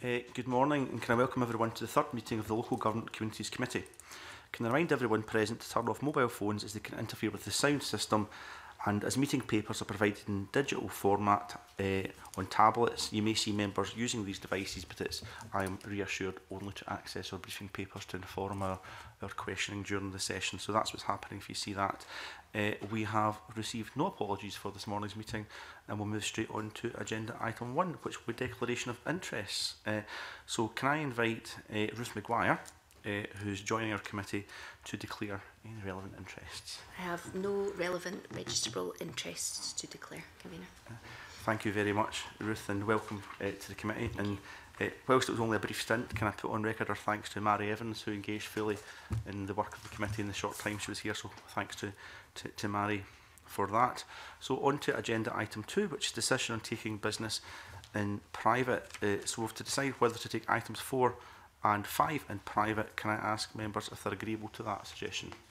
Uh, good morning and can I welcome everyone to the third meeting of the Local Government Communities Committee. Can I remind everyone present to turn off mobile phones as they can interfere with the sound system and as meeting papers are provided in digital format uh, on tablets, you may see members using these devices, but it's, I am reassured, only to access our briefing papers to inform our, our questioning during the session. So that's what's happening if you see that. Uh, we have received no apologies for this morning's meeting and we'll move straight on to agenda item one, which will be declaration of interests. Uh, so can I invite uh, Ruth Maguire, uh, who's joining our committee to declare any relevant interests. I have no relevant registrable interests to declare, Convener. Uh, thank you very much, Ruth, and welcome uh, to the committee. And uh, whilst it was only a brief stint, can I put on record our thanks to Mary Evans, who engaged fully in the work of the committee in the short time she was here. So thanks to, to, to Mary for that. So on to agenda item two, which is decision on taking business in private. Uh, so we have to decide whether to take items four And five, in private, can I ask members if they're agreeable to that suggestion?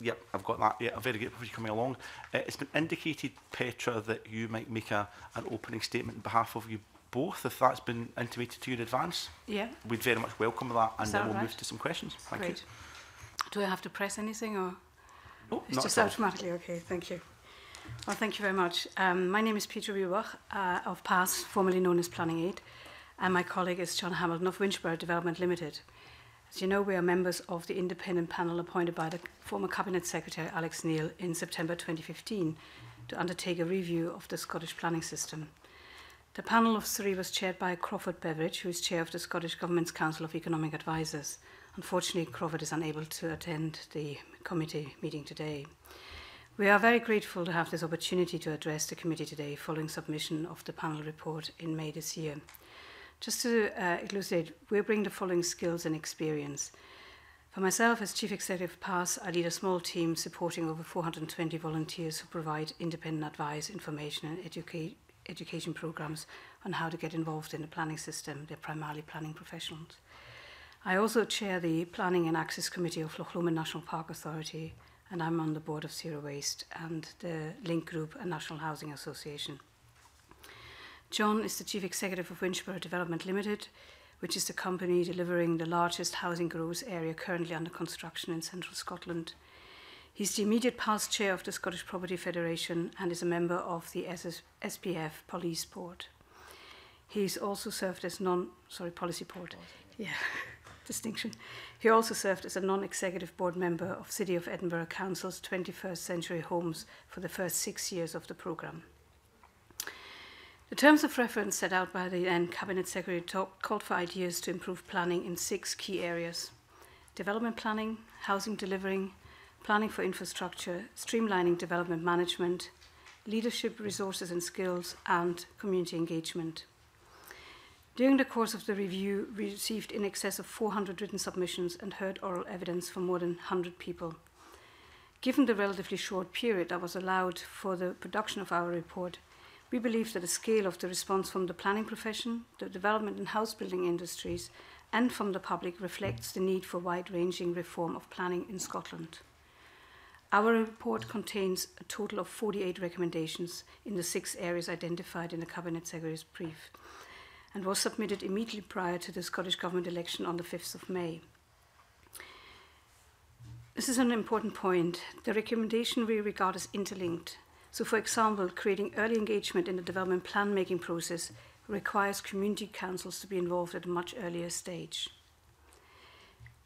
yep, I've got that. Yeah, I'm very grateful for you coming along. Uh, it's been indicated, Petra, that you might make a, an opening statement on behalf of you both, if that's been intimated to you in advance. Yeah. We'd very much welcome that, and that then we'll right? move to some questions. Thank Great. you. Do I have to press anything, or no, it's just automatically? Okay, thank you. Well, thank you very much. Um, my name is Peter Rewach, uh, of PASS, formerly known as Planning Aid, and my colleague is John Hamilton of Winchborough Development Limited. As you know, we are members of the independent panel appointed by the former Cabinet Secretary Alex Neil in September 2015 to undertake a review of the Scottish planning system. The panel of three was chaired by Crawford Beveridge, who is chair of the Scottish Government's Council of Economic Advisers. Unfortunately, Crawford is unable to attend the committee meeting today. We are very grateful to have this opportunity to address the committee today following submission of the panel report in May this year. Just to uh, elucidate, we bring the following skills and experience. For myself, as Chief Executive of PASS, I lead a small team supporting over 420 volunteers who provide independent advice, information and educa education programs on how to get involved in the planning system. They're primarily planning professionals. I also chair the Planning and Access Committee of Loch Lomond National Park Authority and I'm on the board of Zero Waste and the Link Group and National Housing Association. John is the Chief Executive of Winchborough Development Limited, which is the company delivering the largest housing growth area currently under construction in central Scotland. He's the immediate past chair of the Scottish Property Federation and is a member of the SS SPF Police Board. He's also served as non sorry policy board. Yeah. distinction. He also served as a non-executive board member of City of Edinburgh Council's 21st Century Homes for the first six years of the programme. The terms of reference set out by the then Cabinet Secretary called for ideas to improve planning in six key areas development planning, housing delivering, planning for infrastructure, streamlining development management, leadership resources and skills, and community engagement. During the course of the review, we received in excess of 400 written submissions and heard oral evidence from more than 100 people. Given the relatively short period that was allowed for the production of our report, we believe that the scale of the response from the planning profession, the development and house building industries, and from the public reflects the need for wide ranging reform of planning in Scotland. Our report contains a total of 48 recommendations in the six areas identified in the Cabinet Secretary's brief and was submitted immediately prior to the Scottish Government election on the 5th of May. This is an important point. The recommendation we regard as interlinked so, for example, creating early engagement in the development plan making process requires community councils to be involved at a much earlier stage.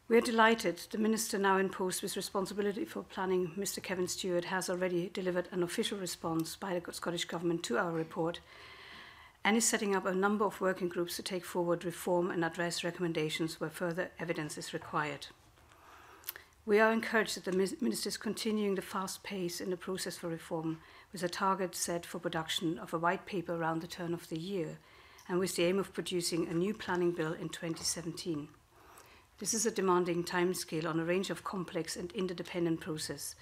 We are delighted the Minister now in post with responsibility for planning, Mr Kevin Stewart, has already delivered an official response by the Scottish Government to our report and is setting up a number of working groups to take forward reform and address recommendations where further evidence is required. We are encouraged that the Minister is continuing the fast pace in the process for reform, with a target set for production of a white paper around the turn of the year, and with the aim of producing a new planning bill in 2017. This is a demanding timescale on a range of complex and interdependent processes,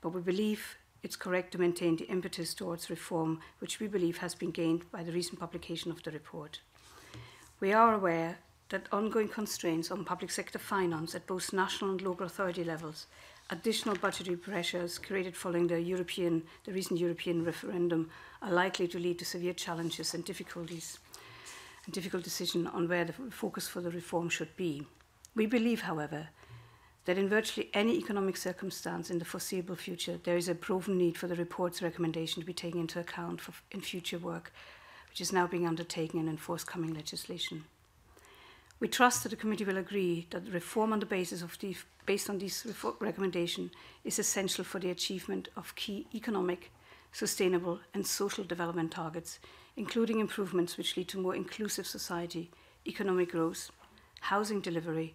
but we believe it's correct to maintain the impetus towards reform, which we believe has been gained by the recent publication of the report. We are aware that ongoing constraints on public sector finance at both national and local authority levels, additional budgetary pressures created following the, European, the recent European referendum are likely to lead to severe challenges and difficulties and difficult decision on where the focus for the reform should be. We believe, however, that in virtually any economic circumstance in the foreseeable future, there is a proven need for the report's recommendation to be taken into account in future work, which is now being undertaken in forthcoming legislation. We trust that the committee will agree that reform on the basis of the, based on this recommendation is essential for the achievement of key economic, sustainable and social development targets, including improvements which lead to more inclusive society, economic growth, housing delivery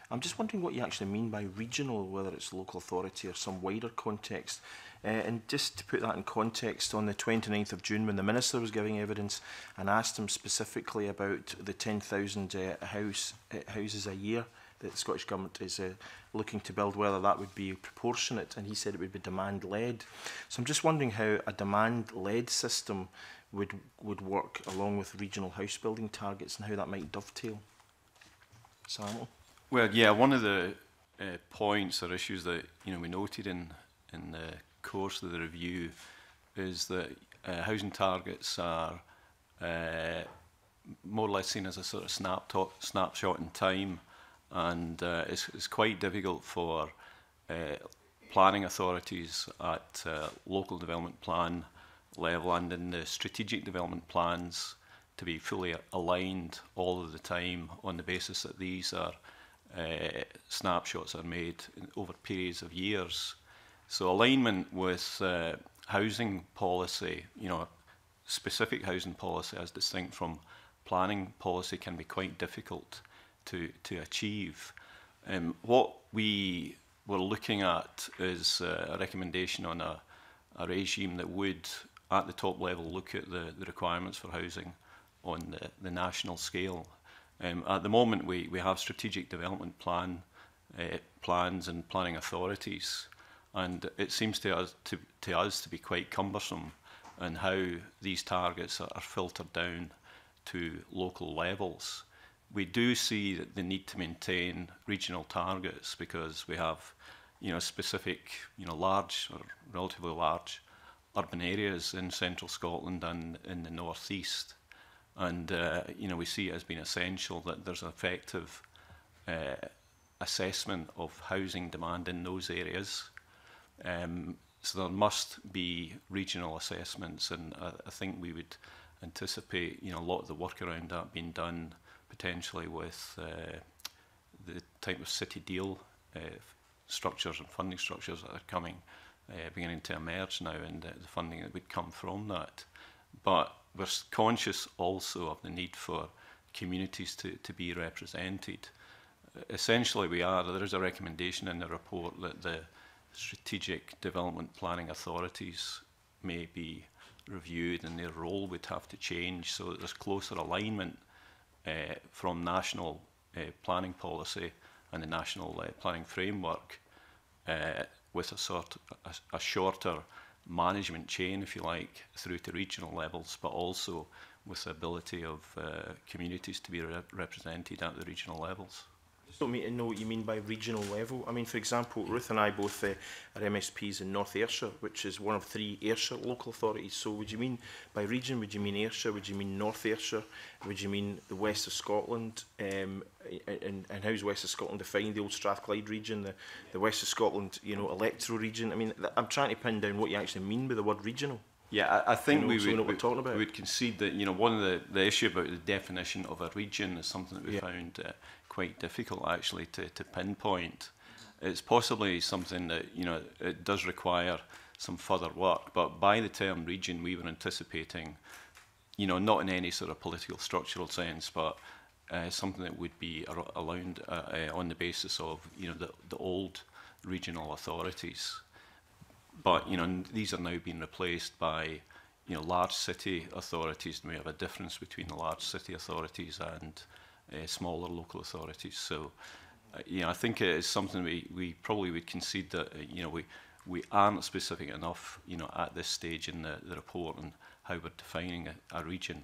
I'm just wondering what you actually mean by regional, whether it's local authority or some wider context. Uh, and just to put that in context, on the 29th of June, when the Minister was giving evidence and asked him specifically about the 10,000 uh, eh, house, uh, houses a year that the Scottish Government is uh, looking to build, whether that would be proportionate, and he said it would be demand-led. So I'm just wondering how a demand-led system would, would work along with regional house building targets and how that might dovetail. Samuel? Well, yeah, one of the uh, points or issues that you know we noted in in the course of the review is that uh, housing targets are uh, more or less seen as a sort of snap snapshot in time, and uh, it's, it's quite difficult for uh, planning authorities at uh, local development plan level and in the strategic development plans to be fully aligned all of the time on the basis that these are uh, snapshots are made over periods of years. So alignment with uh, housing policy, you know, specific housing policy as distinct from planning policy can be quite difficult to, to achieve. Um, what we were looking at is uh, a recommendation on a, a regime that would, at the top level, look at the, the requirements for housing on the, the national scale. Um, at the moment, we, we have strategic development plan uh, plans and planning authorities and it seems to us to, to us to be quite cumbersome in how these targets are filtered down to local levels. We do see that the need to maintain regional targets because we have, you know, specific, you know, large or relatively large urban areas in central Scotland and in the northeast. And, uh, you know, we see it as being essential that there's an effective uh, assessment of housing demand in those areas Um, so there must be regional assessments, and I, I think we would anticipate you know a lot of the work around that being done potentially with uh, the type of city deal uh, structures and funding structures that are coming, uh, beginning to emerge now, and uh, the funding that would come from that. But we're conscious also of the need for communities to, to be represented. Essentially, we are. There is a recommendation in the report that the strategic development planning authorities may be reviewed and their role would have to change so that there's closer alignment uh, from national uh, planning policy and the national uh, planning framework uh, with a sort a, a shorter management chain, if you like, through to regional levels, but also with the ability of uh, communities to be re represented at the regional levels just don't mean to know what you mean by regional level. I mean, for example, Ruth and I both uh, are MSPs in North Ayrshire, which is one of three Ayrshire local authorities. So would you mean by region, would you mean Ayrshire, would you mean North Ayrshire, would you mean the west of Scotland? Um, and, and how's west of Scotland defined? The old Strathclyde region, the, the west of Scotland, you know, electoral region. I mean, I'm trying to pin down what you actually mean by the word regional. Yeah, I, I think we would, we, we would concede that you know one of the, the issue about the definition of a region is something that we yeah. found uh, quite difficult actually to, to pinpoint. It's possibly something that you know it does require some further work, but by the term region, we were anticipating, you know, not in any sort of political structural sense, but uh, something that would be around, uh, uh, on the basis of you know the, the old regional authorities but you know these are now being replaced by you know large city authorities, and we have a difference between the large city authorities and uh, smaller local authorities. So, uh, you know, I think it is something we we probably would concede that uh, you know we we aren't specific enough, you know, at this stage in the, the report and how we're defining a, a region.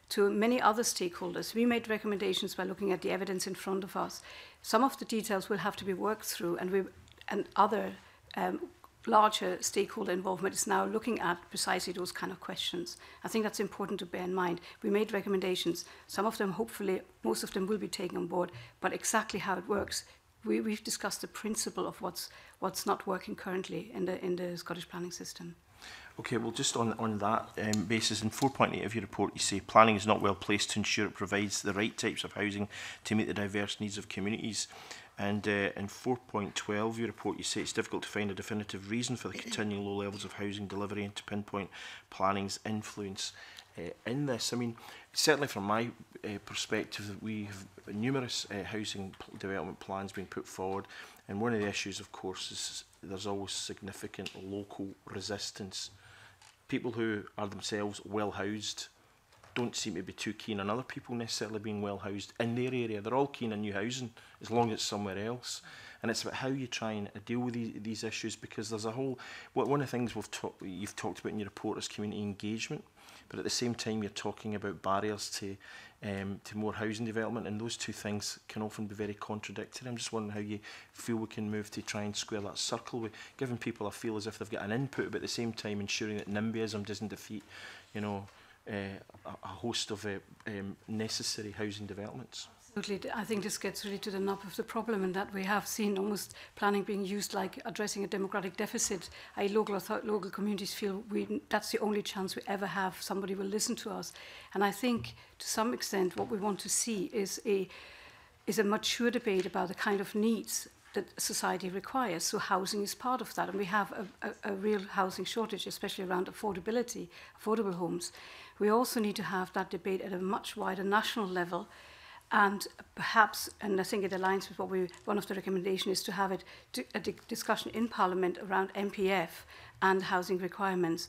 to many other stakeholders. We made recommendations by looking at the evidence in front of us. Some of the details will have to be worked through, and we and other um, larger stakeholder involvement is now looking at precisely those kind of questions. I think that's important to bear in mind. We made recommendations. Some of them, hopefully, most of them will be taken on board, but exactly how it works, we, we've discussed the principle of what's, what's not working currently in the, in the Scottish planning system. Okay, well, just on, on that um, basis, in 4.8 of your report, you say planning is not well placed to ensure it provides the right types of housing to meet the diverse needs of communities. And uh, in 4.12, your report, you say it's difficult to find a definitive reason for the continuing low levels of housing delivery and to pinpoint planning's influence uh, in this. I mean, certainly from my uh, perspective, we have numerous uh, housing development plans being put forward, and one of the issues, of course, is there's always significant local resistance. People who are themselves well housed don't seem to be too keen on other people necessarily being well housed in their area. They're all keen on new housing as long as it's somewhere else. And it's about how you try and deal with these, these issues because there's a whole. One of the things we've talk, you've talked about in your report is community engagement, but at the same time you're talking about barriers to um, to more housing development, and those two things can often be very contradictory. I'm just wondering how you feel we can move to try and square that circle with giving people a feel as if they've got an input, but at the same time ensuring that NIMBYism doesn't defeat, you know, Eh, a, a host of um, necessary housing developments. Absolutely. I think this gets really to the nub of the problem and that we have seen almost planning being used like addressing a democratic deficit. I, local, local communities feel we, that's the only chance we ever have. Somebody will listen to us. And I think to some extent what we want to see is a, is a mature debate about the kind of needs that society requires. So housing is part of that. And we have a, a, a real housing shortage, especially around affordability, affordable homes we also need to have that debate at a much wider national level and perhaps, and I think it aligns with what we, one of the recommendations is to have it, to, a di discussion in Parliament around MPF and housing requirements.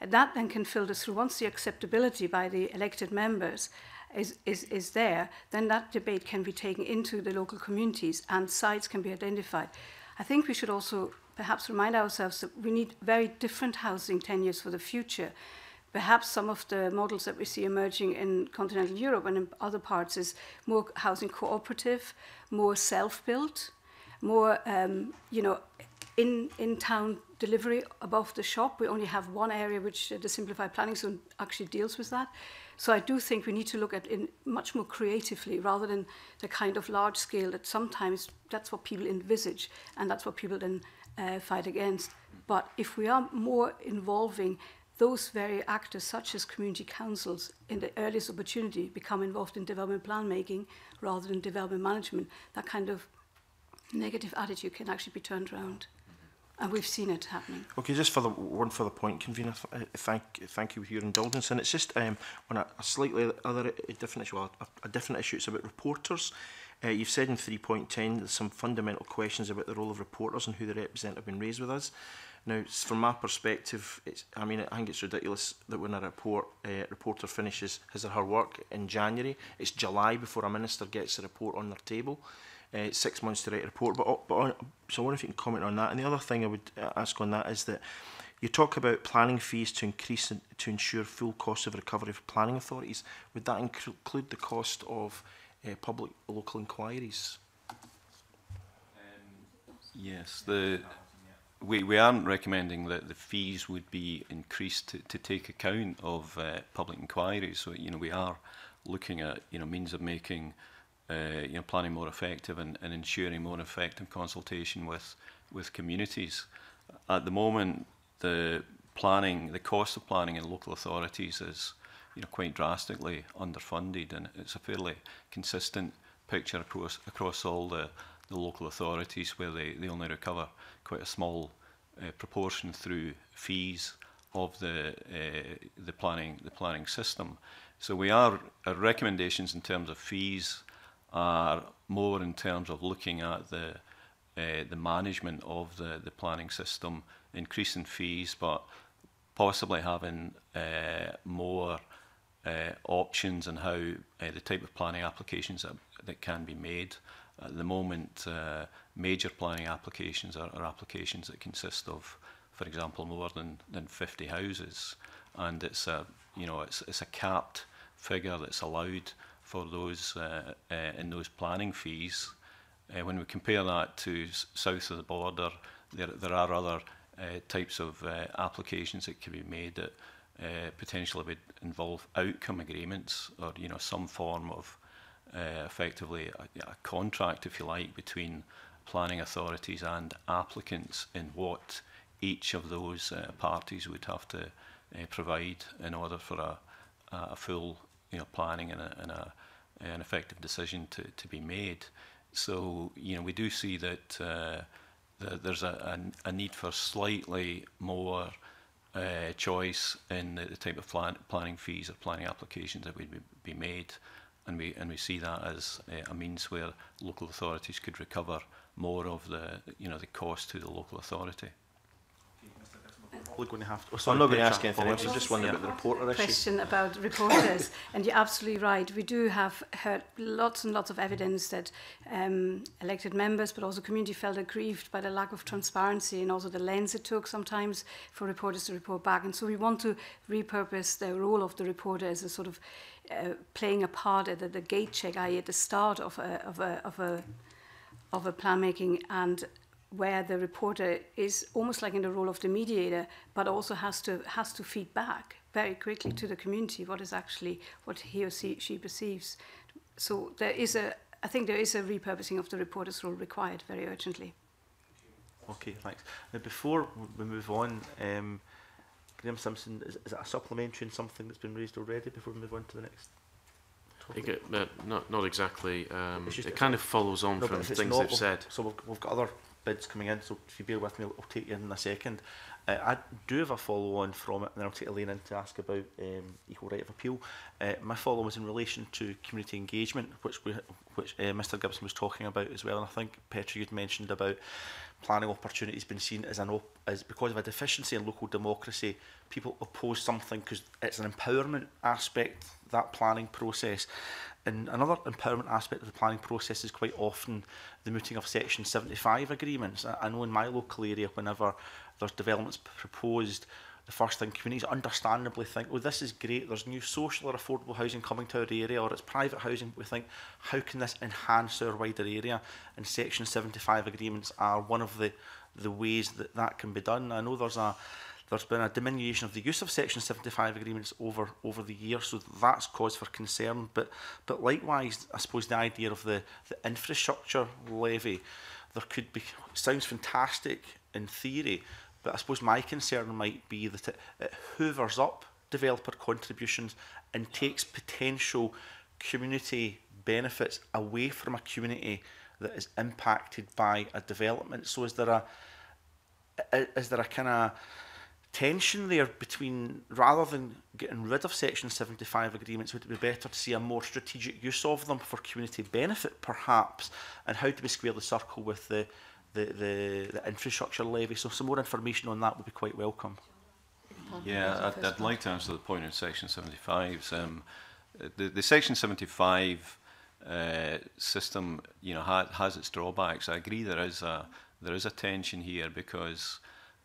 That then can filter through, once the acceptability by the elected members is, is, is there, then that debate can be taken into the local communities and sites can be identified. I think we should also perhaps remind ourselves that we need very different housing tenures for the future perhaps some of the models that we see emerging in continental Europe and in other parts is more housing cooperative, more self-built, more, um, you know, in, in town delivery above the shop. We only have one area which uh, the simplified planning zone actually deals with that. So I do think we need to look at it much more creatively rather than the kind of large scale that sometimes that's what people envisage and that's what people then uh, fight against. But if we are more involving those very actors, such as community councils, in the earliest opportunity become involved in development plan making rather than development management. That kind of negative attitude can actually be turned around. And we've seen it happening. Okay, just for the one further point, convener, th uh, thank thank you for your indulgence. And it's just um, on a, a slightly other a uh, different issue, well, a, a different issue. It's about reporters. Uh, you've said in 3.10 there's some fundamental questions about the role of reporters and who they represent have been raised with us. Now, from my perspective, it's, I mean, I think it's ridiculous that when a report uh, reporter finishes his or her work in January, it's July before a minister gets a report on their table. Uh, six months to write a report. But, oh, but on, oh, so I wonder if you can comment on that. And the other thing I would eh, ask on that is that you talk about planning fees to increase to ensure full cost of recovery for planning authorities. Would that include the cost of uh, public local inquiries? Um, yes, the we, we aren't recommending that the fees would be increased to, to take account of uh, public inquiries. So, you know, we are looking at, you know, means of making, uh, you know, planning more effective and, and ensuring more effective consultation with, with communities. At the moment, the planning, the cost of planning in local authorities is, you know, quite drastically underfunded and it's a fairly consistent picture across, across all the the local authorities where they, they only recover quite a small uh, proportion through fees of the uh, the planning the planning system. So we are our recommendations in terms of fees are more in terms of looking at the uh, the management of the the planning system, increasing fees, but possibly having uh, more uh, options and how uh, the type of planning applications that, that can be made. At the moment, uh, major planning applications are, are applications that consist of, for example, more than, than 50 houses. And it's a, you know, it's, it's a capped figure that's allowed for those uh, uh, in those planning fees. Uh, when we compare that to south of the border, there, there are other uh, types of uh, applications that can be made that uh, potentially would involve outcome agreements or you know some form of uh, effectively a, a contract, if you like, between planning authorities and applicants in what each of those uh, parties would have to uh, provide in order for a, a full you know, planning and, a, and a, an effective decision to, to be made. So, you know, we do see that uh, the, there's a, a, a need for slightly more uh, choice in the, the type of plan, planning fees or planning applications that would be, be made and we and we see that as uh, a means where local authorities could recover more of the you know the cost to the local authority probably going to have to. Oh, sorry, I'm not going to ask anything I'm just wondering about the reporter issue. Question about reporters, and you're absolutely right. We do have heard lots and lots of evidence that um, elected members, but also community, felt aggrieved by the lack of transparency and also the lens it took sometimes for reporters to report back. And so we want to repurpose the role of the reporter as a sort of uh, playing a part at the, the gate check, i.e., at the start of a, of a, of a of a plan making and where the reporter is almost like in the role of the mediator, but also has to has to feed back very quickly to the community what is actually what he or she, she perceives. So there is a I think there is a repurposing of the reporter's role required very urgently. Okay, thanks. Now before we move on, um, Graham Simpson, is, is that a supplementary and something that's been raised already before we move on to the next? It, uh, not, not exactly. Um, it kind of follows on no, from things not, they've said. So we've, we've got other bids coming in, so if you bear with me, I'll, take you in a second. Uh, I do have a follow on from it, and then I'll take Elaine in to ask about um, equal right of appeal. Uh, my follow on was in relation to community engagement, which we, which uh, Mr Gibson was talking about as well, and I think Petra you'd mentioned about planning opportunities being seen as an op as because of a deficiency in local democracy, people oppose something because it's an empowerment aspect that planning process, And another empowerment aspect of the planning process is quite often the mooting of Section 75 agreements. I, I know in my local area, whenever there's developments proposed, the first thing communities understandably think, oh, this is great, there's new social or affordable housing coming to our area, or it's private housing, we think, how can this enhance our wider area? And Section 75 agreements are one of the, the ways that that can be done. I know there's a there's been a diminution of the use of Section 75 agreements over over the years, so that's cause for concern. But but likewise, I suppose the idea of the, the infrastructure levy, there could be sounds fantastic in theory, but I suppose my concern might be that it, it hoovers up developer contributions and takes potential community benefits away from a community that is impacted by a development. So is there a is there a kind of tension there between, rather than getting rid of Section 75 agreements, would it be better to see a more strategic use of them for community benefit, perhaps, and how to be square the circle with the, the, the, the infrastructure levy? So some more information on that would be quite welcome. Yeah, I'd, I'd like to answer the point in Section 75. Um, the, the Section 75 uh, system, you know, ha has its drawbacks. I agree there is a there is a tension here because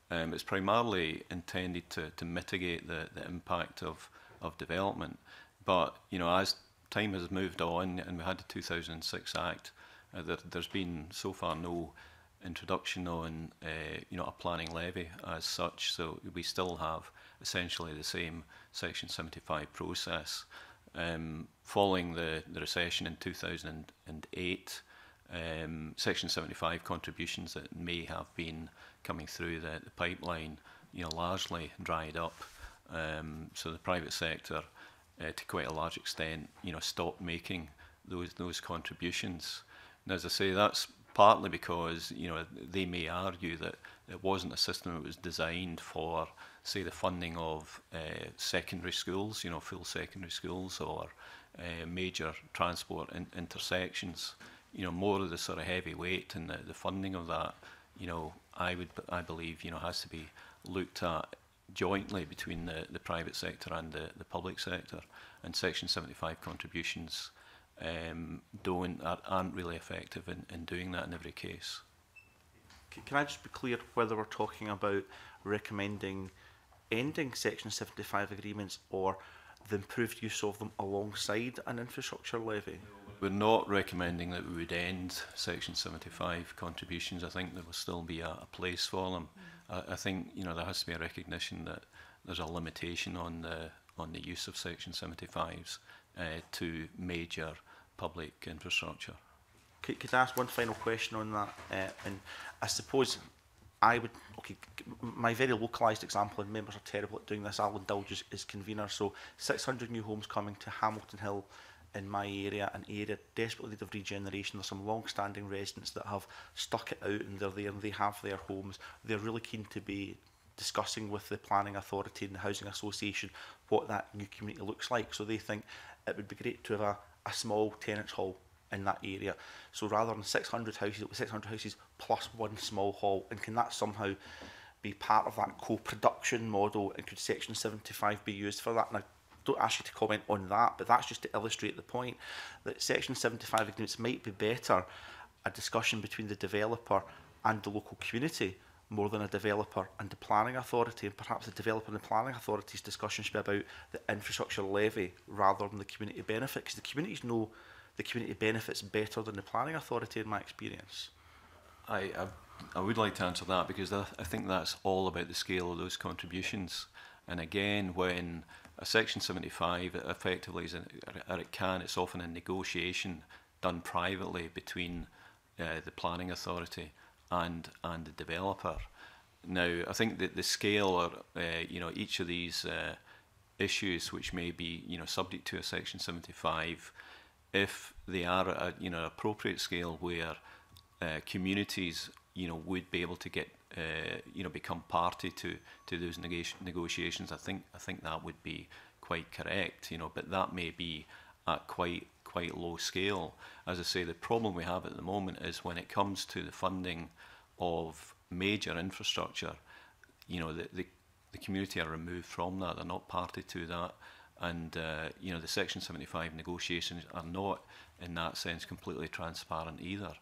Um, it's primarily intended to, to mitigate the, the impact of, of development. But you know, as time has moved on and we had the 2006 Act, uh, there, has been so far no introduction on uh, you know a planning levy as such. So we still have essentially the same Section 75 process. Um, following the, the recession in 2008, um, Section 75 contributions that may have been coming through the, the pipeline, you know, largely dried up. Um, so the private sector, uh, to quite a large extent, you know, stopped making those those contributions. And as I say, that's partly because you know they may argue that it wasn't a system that was designed for, say, the funding of uh, secondary schools, you know, full secondary schools or uh, major transport in intersections. You know, more of the sort of heavy weight and the, the funding of that, you know, I would I believe you know has to be looked at jointly between the, the private sector and the, the public sector and section 75 contributions um, don't aren't really effective in, in doing that in every case. Can I just be clear whether we're talking about recommending ending section 75 agreements or the improved use of them alongside an infrastructure levy? No we're not recommending that we would end Section 75 contributions. I think there will still be a, a place for them. Mm. I, I think you know there has to be a recognition that there's a limitation on the on the use of Section 75s uh, to major public infrastructure. Could, could I ask one final question on that? Uh, and I suppose I would, okay, my very localised example, and members are terrible at doing this, I'll indulge as, as convener. So 600 new homes coming to Hamilton Hill in my area, an area desperately of regeneration. There's some long-standing residents that have stuck it out and they're there and they have their homes. They're really keen to be discussing with the planning authority and the housing association what that new community looks like. So they think it would be great to have a, a small tenants hall in that area. So rather than 600 houses, it was 600 houses plus one small hall. And can that somehow be part of that co-production model? And could Section 75 be used for that? And I don't ask you to comment on that, but that's just to illustrate the point that Section 75 agreements might be better a discussion between the developer and the local community more than a developer and the planning authority and perhaps the developer and the planning authority's discussion should be about the infrastructure levy rather than the community benefit because the communities know the community benefits better than the planning authority in my experience. I, I, I would like to answer that because I, I think that's all about the scale of those contributions and again when a Section 75 effectively is, or er, er, it can, it's often a negotiation done privately between uh, the planning authority and and the developer. Now, I think that the scale or uh, you know each of these uh, issues which may be you know subject to a Section 75, if they are at a, you know appropriate scale where uh, communities you know would be able to get uh, you know become party to to those negotiations. I think I think that would be quite correct. You know, but that may be at quite quite low scale. As I say, the problem we have at the moment is when it comes to the funding of major infrastructure, you know, the, the, the community are removed from that. They're not party to that. And, uh, you know, the Section 75 negotiations are not, in that sense, completely transparent either.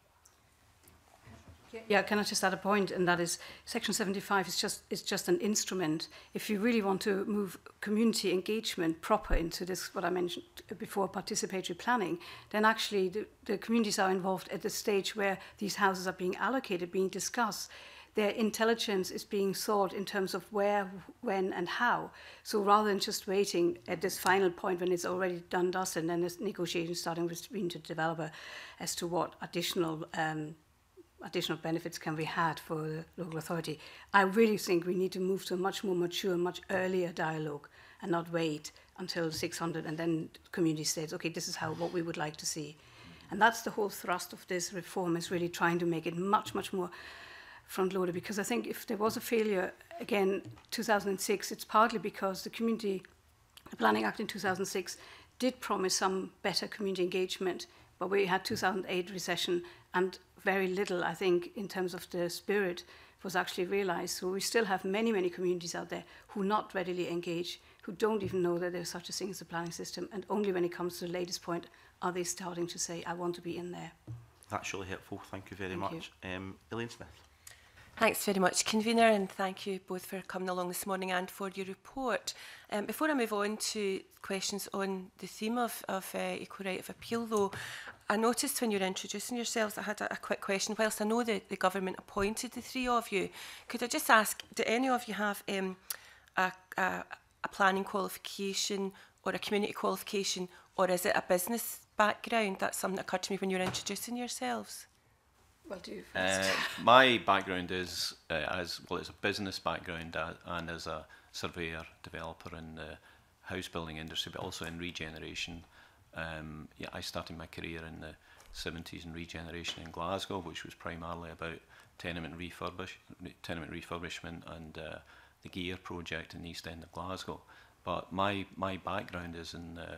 Yeah, can I just add a point, and that is Section 75 is just is just an instrument. If you really want to move community engagement proper into this, what I mentioned before, participatory planning, then actually the, the communities are involved at the stage where these houses are being allocated, being discussed. Their intelligence is being sought in terms of where, when, and how. So rather than just waiting at this final point when it's already done, dust, and then there's negotiations starting between the developer as to what additional um, additional benefits can be had for the local authority. I really think we need to move to a much more mature, much earlier dialogue and not wait until 600 and then community states, okay, this is how what we would like to see. And that's the whole thrust of this reform is really trying to make it much, much more front-loaded because I think if there was a failure, again, 2006, it's partly because the community, the Planning Act in 2006 did promise some better community engagement, but we had 2008 recession and very little, I think, in terms of the spirit was actually realized. So we still have many, many communities out there who not readily engage, who don't even know that there's such a thing as a planning system. And only when it comes to the latest point are they starting to say, I want to be in there. That's really helpful. Thank you very thank much. You. Um, Elaine Smith. Thanks very much, Convener, and thank you both for coming along this morning and for your report. Um, before I move on to questions on the theme of, of uh, Equal Right of Appeal, though, I noticed when you were introducing yourselves, I had a, a quick question. Whilst I know the, the government appointed the three of you, could I just ask, do any of you have um, a, a, a planning qualification or a community qualification, or is it a business background? That's something that occurred to me when you were introducing yourselves. Well, do you uh, first. Uh, my background is uh, as well. It's a business background uh, and as a surveyor, developer in the house building industry, but also in regeneration. Um, yeah, I started my career in the 70s in regeneration in Glasgow, which was primarily about tenement, refurbish, tenement refurbishment and uh, the Gear project in the East End of Glasgow. But my, my background is in uh,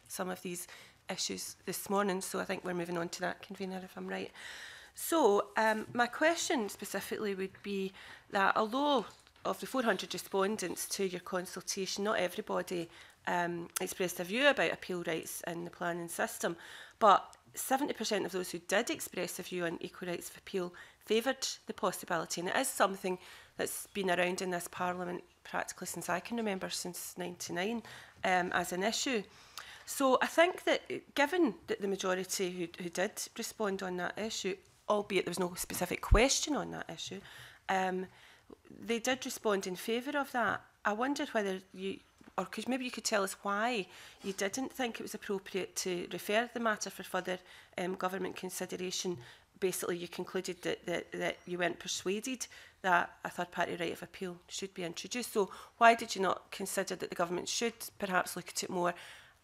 some of these issues this morning. So I think we're moving on to that, convener, if I'm right. So um, my question specifically would be that although of the 400 respondents to your consultation, not everybody um, expressed a view about appeal rights in the planning system, but 70% of those who did express a view on equal rights of appeal favoured the possibility, and it is something that's been around in this Parliament practically since I can remember, since 99, um, as an issue. So I think that given that the majority who, who did respond on that issue albeit there was no specific question on that issue, um, they did respond in favour of that. I wondered whether you, or could, maybe you could tell us why you didn't think it was appropriate to refer the matter for further um, government consideration. Basically, you concluded that, that, that you weren't persuaded that a third party right of appeal should be introduced. So, why did you not consider that the government should perhaps look at it more?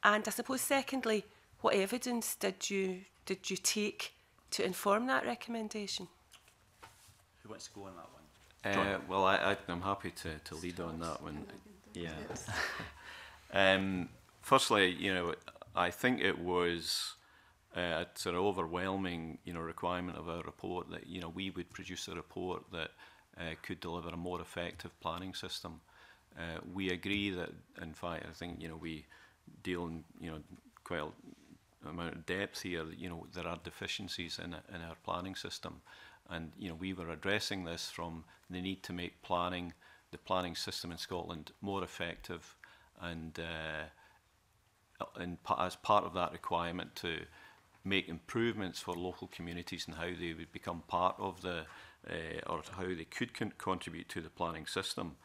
And I suppose, secondly, what evidence did you did you take to inform that recommendation. Who wants to go on that one? Uh, well, I, I, am happy to, to lead on that one. Yeah. um, firstly, you know, I think it was uh, a sort of overwhelming, you know, requirement of our report that you know we would produce a report that uh, could deliver a more effective planning system. Uh, we agree that, in fact, I think you know we deal in you know quite amount depth here, you know, there are deficiencies in, in our planning system. And, you know, we were addressing this from the need to make planning, the planning system in Scotland more effective and, uh, and as part of that requirement to make improvements for local communities and how they would become part of the, uh, or how they could con contribute to the planning system.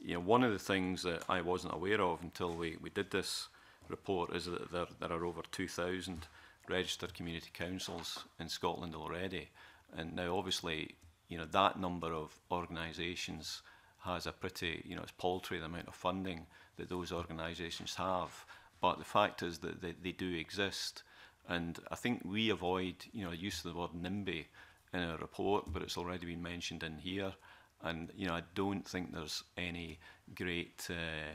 You know, one of the things that I wasn't aware of until we, we did this report is that there, there are over 2,000 registered community councils in Scotland already. And now, obviously, you know, that number of organisations has a pretty, you know, it's paltry the amount of funding that those organisations have. But the fact is that they, they do exist. And I think we avoid, you know, use of the word NIMBY in our report, but it's already been mentioned in here. And, you know, I don't think there's any great uh,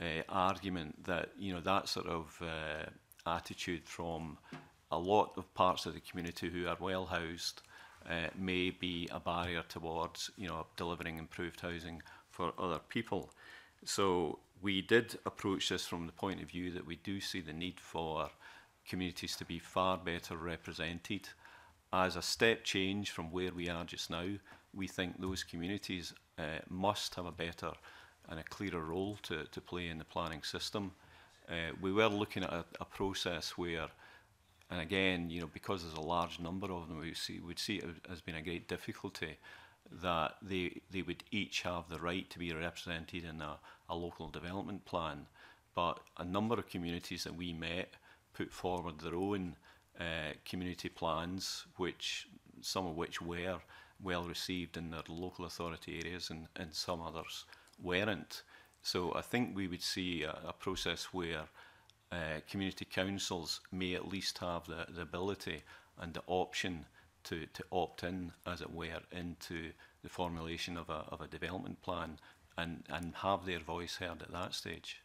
uh, argument that you know that sort of uh, attitude from a lot of parts of the community who are well housed uh, may be a barrier towards you know delivering improved housing for other people. So we did approach this from the point of view that we do see the need for communities to be far better represented. As a step change from where we are just now, we think those communities uh, must have a better and a clearer role to, to play in the planning system. Uh, we were looking at a, a process where, and again, you know, because there's a large number of them, we see, we'd see it as being a great difficulty that they, they would each have the right to be represented in a, a local development plan. But a number of communities that we met put forward their own uh, community plans, which some of which were well received in their local authority areas and, and some others weren't. So I think we would see a, a process where uh, community councils may at least have the, the ability and the option to, to opt in, as it were, into the formulation of a, of a development plan and, and have their voice heard at that stage.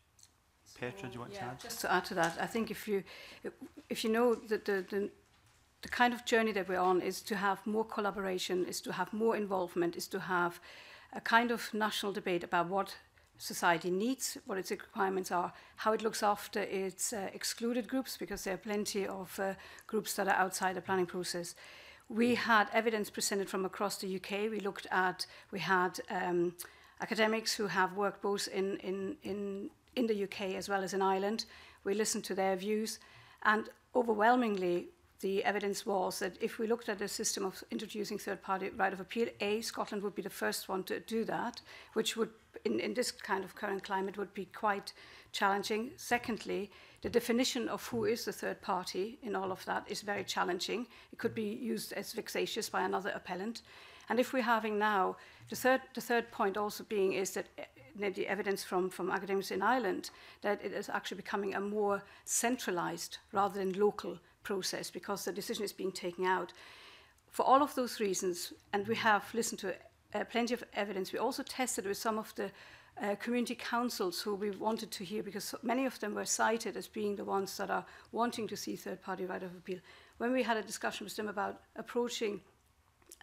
Petra, do you want yeah, to add? Just to add to that, I think if you if you know that the, the the kind of journey that we're on is to have more collaboration, is to have more involvement, is to have a kind of national debate about what society needs, what its requirements are, how it looks after its uh, excluded groups, because there are plenty of uh, groups that are outside the planning process. We had evidence presented from across the UK. We looked at, we had um, academics who have worked both in, in, in, in the UK as well as in Ireland. We listened to their views, and overwhelmingly, the evidence was that if we looked at a system of introducing third-party right of appeal, A, Scotland would be the first one to do that, which would, in, in this kind of current climate, would be quite challenging. Secondly, the definition of who is the third party in all of that is very challenging. It could be used as vexatious by another appellant. And if we're having now, the third, the third point also being is that eh, the evidence from, from academics in Ireland that it is actually becoming a more centralized rather than local process because the decision is being taken out. For all of those reasons, and we have listened to uh, plenty of evidence, we also tested with some of the uh, community councils who we wanted to hear because many of them were cited as being the ones that are wanting to see third-party right of appeal. When we had a discussion with them about approaching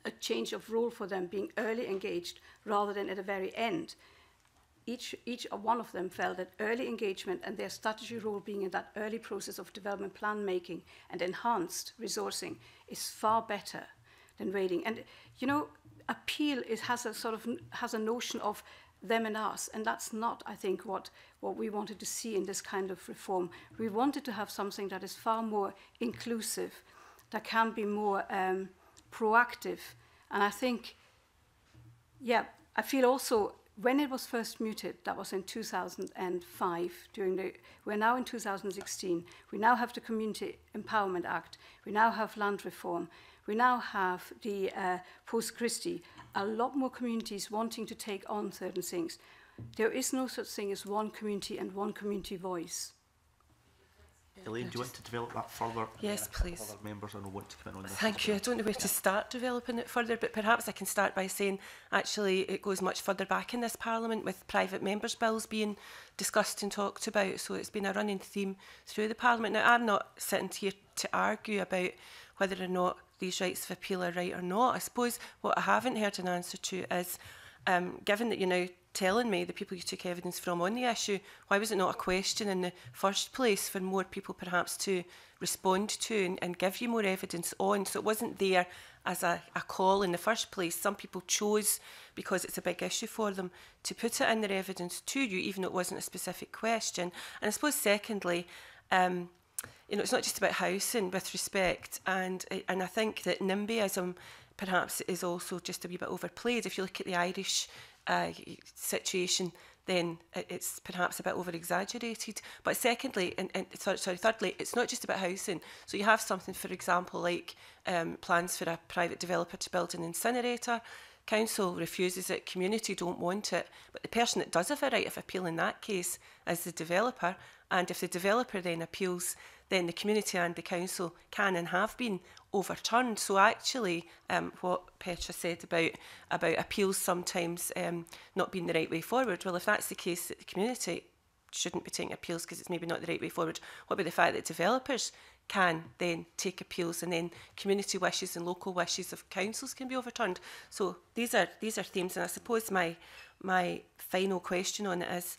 a change of rule for them being early engaged rather than at the very end, each, each one of them felt that early engagement and their strategy role being in that early process of development plan making and enhanced resourcing is far better than waiting. And, you know, appeal is, has a sort of, has a notion of them and us. And that's not, I think, what, what we wanted to see in this kind of reform. We wanted to have something that is far more inclusive, that can be more um, proactive. And I think, yeah, I feel also when it was first muted, that was in 2005, during the, we're now in 2016, we now have the Community Empowerment Act, we now have land reform, we now have the uh, post Christie, a lot more communities wanting to take on certain things. There is no such thing as one community and one community voice. Elaine, do you want to develop that further? Yes, uh, please. Other members I know want to come in on this. Thank you. Well. I don't know where to start developing it further, but perhaps I can start by saying actually it goes much further back in this Parliament with private members' bills being discussed and talked about. So it's been a running theme through the Parliament. Now, I'm not sitting here to argue about whether or not these rights of appeal are right or not. I suppose what I haven't heard an answer to is, um, given that you now telling me, the people you took evidence from on the issue, why was it not a question in the first place for more people perhaps to respond to and, and give you more evidence on? So it wasn't there as a, a call in the first place. Some people chose, because it's a big issue for them, to put it in their evidence to you, even though it wasn't a specific question. And I suppose, secondly, um, you know, it's not just about housing with respect. And, and I think that NIMBYism perhaps is also just a wee bit overplayed. If you look at the Irish uh, situation, then it's perhaps a bit over exaggerated. But secondly, and, and sorry, sorry, thirdly, it's not just about housing. So you have something, for example, like um, plans for a private developer to build an incinerator. Council refuses it, community don't want it, but the person that does have a right of appeal in that case is the developer. And if the developer then appeals then the community and the council can and have been overturned. So actually, um, what Petra said about about appeals sometimes um, not being the right way forward. Well, if that's the case, that the community shouldn't be taking appeals because it's maybe not the right way forward. What about the fact that developers can then take appeals and then community wishes and local wishes of councils can be overturned. So these are these are themes, and I suppose my my final question on it is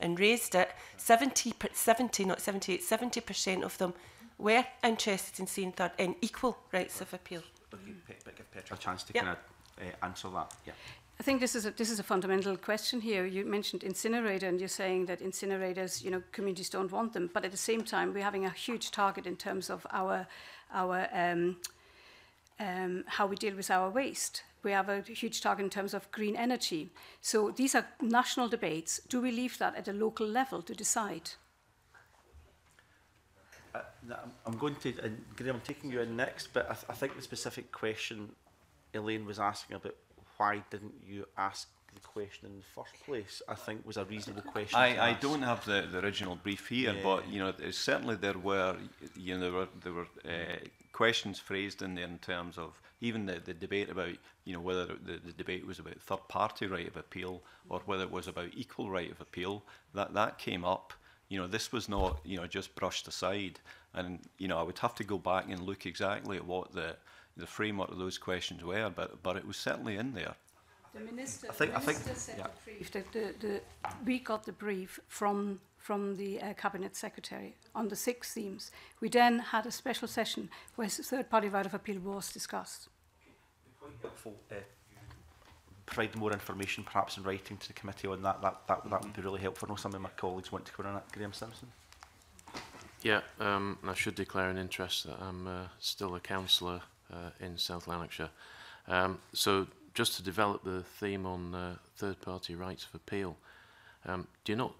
and raised it, 70, 70 not 78, 70% of them were interested in seeing third in equal rights of appeal. But give Petra a chance to yep. kind of uh, answer that. Yeah. I think this is a, this is a fundamental question here. You mentioned incinerator, and you're saying that incinerators, you know, communities don't want them. But at the same time, we're having a huge target in terms of our our um, um, how we deal with our waste. We have a huge target in terms of green energy. So these are national debates. Do we leave that at a local level to decide? Uh, I'm going to, and Graham, I'm taking you in next, but I, th I think the specific question Elaine was asking about why didn't you ask the question in the first place, I think was a reasonable question. I, I don't have the, the original brief here, yeah. but you know certainly there were you know there were there were uh, questions phrased in there in terms of even the, the debate about you know whether the, the debate was about third party right of appeal or whether it was about equal right of appeal that that came up. You know, this was not, you know, just brushed aside. And, you know, I would have to go back and look exactly at what the, the framework of those questions were, but, but it was certainly in there. The minister, I think, the minister I think, said yeah. the the, the, we got the brief from from the uh, cabinet secretary on the six themes. We then had a special session where third-party right of appeal was discussed. Quite helpful uh, provide more information perhaps in writing to the committee on that, that, that, mm -hmm. that would be really helpful. I know some of my colleagues want to come on that. Graham Simpson. Yeah, um, and I should declare an interest that I'm uh, still a councillor uh, in South Lanarkshire. Um, so just to develop the theme on uh, third-party rights of appeal, um, do you not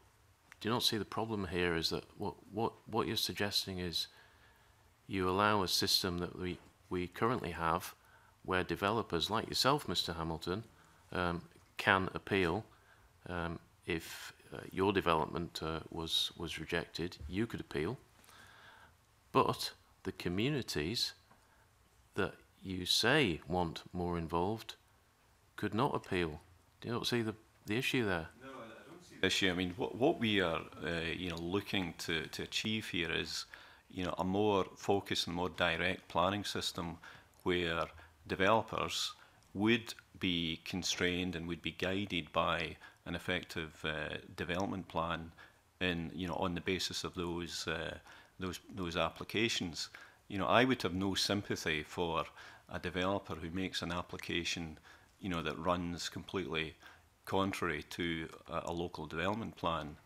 do you not see the problem here is that what what what you're suggesting is you allow a system that we we currently have where developers like yourself, Mr. Hamilton, um, can appeal um, if uh, your development uh, was was rejected. You could appeal, but the communities that you say want more involved could not appeal. Do you not see the the issue there? No, I don't see the issue. I mean, what what we are uh, you know looking to to achieve here is you know a more focused and more direct planning system where developers would be constrained and would be guided by an effective uh, development plan in you know on the basis of those uh, those those applications you know I would have no sympathy for a developer who makes an application you know that runs completely contrary to a, a local development plan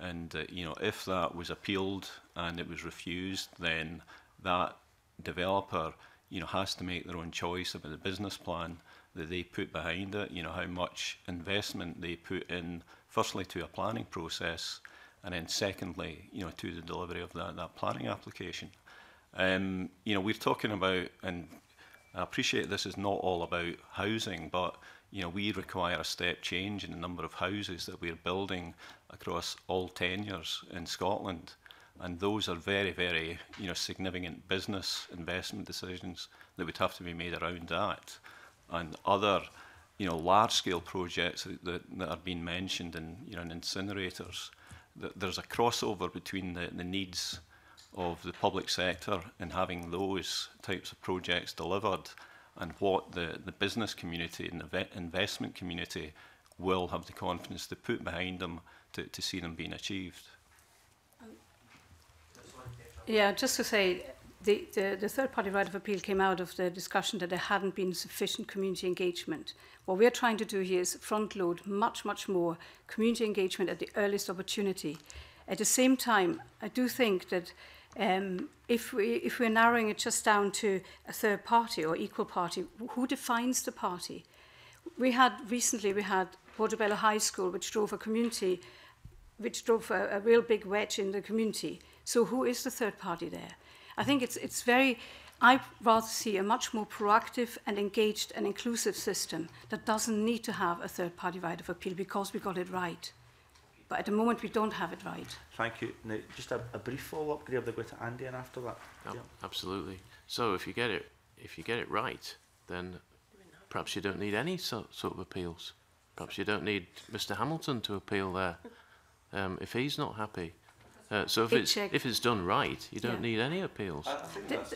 and uh, you know if that was appealed and it was refused then that developer you know has to make their own choice about the business plan that they put behind it, you know, how much investment they put in, firstly to a planning process, and then secondly, you know, to the delivery of that, that planning application. Um, you know, we're talking about, and I appreciate this is not all about housing, but you know, we require a step change in the number of houses that we're building across all tenures in Scotland. And those are very, very, you know, significant business investment decisions that would have to be made around that and other you know, large-scale projects that, that are being mentioned in, you know, in incinerators, that there's a crossover between the, the needs of the public sector in having those types of projects delivered and what the, the business community and the investment community will have the confidence to put behind them to, to see them being achieved. Yeah, just to say, the, the, the third party right of appeal came out of the discussion that there hadn't been sufficient community engagement. What we're trying to do here is front load much, much more community engagement at the earliest opportunity. At the same time, I do think that um, if, we, if we're narrowing it just down to a third party or equal party, who defines the party? We had recently, we had Portobello High School, which drove a community, which drove a, a real big wedge in the community. So who is the third party there? I think it's, it's very, I rather see a much more proactive and engaged and inclusive system that doesn't need to have a third party right of appeal because we got it right. But at the moment, we don't have it right. Thank you. Now, just a, a brief follow up, Graham, to go to Andy and after that. Oh, yeah. Absolutely. So if you get it, if you get it right, then perhaps you don't need any so, sort of appeals. Perhaps you don't need Mr Hamilton to appeal there um, if he's not happy. Uh, so if it's, if it's done right, you don't yeah. need any appeals.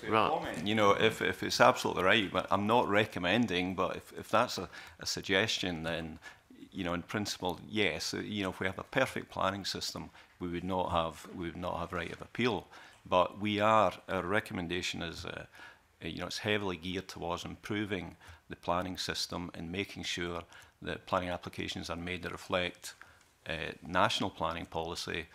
right. You know, if, if it's absolutely right, but I'm not recommending, but if, if that's a, a suggestion, then, you know, in principle, yes. Uh, you know, if we have a perfect planning system, we would not have, we would not have right of appeal. But we are, our recommendation is, uh, uh you know, it's heavily geared towards improving the planning system and making sure that planning applications are made that reflect uh, national planning policy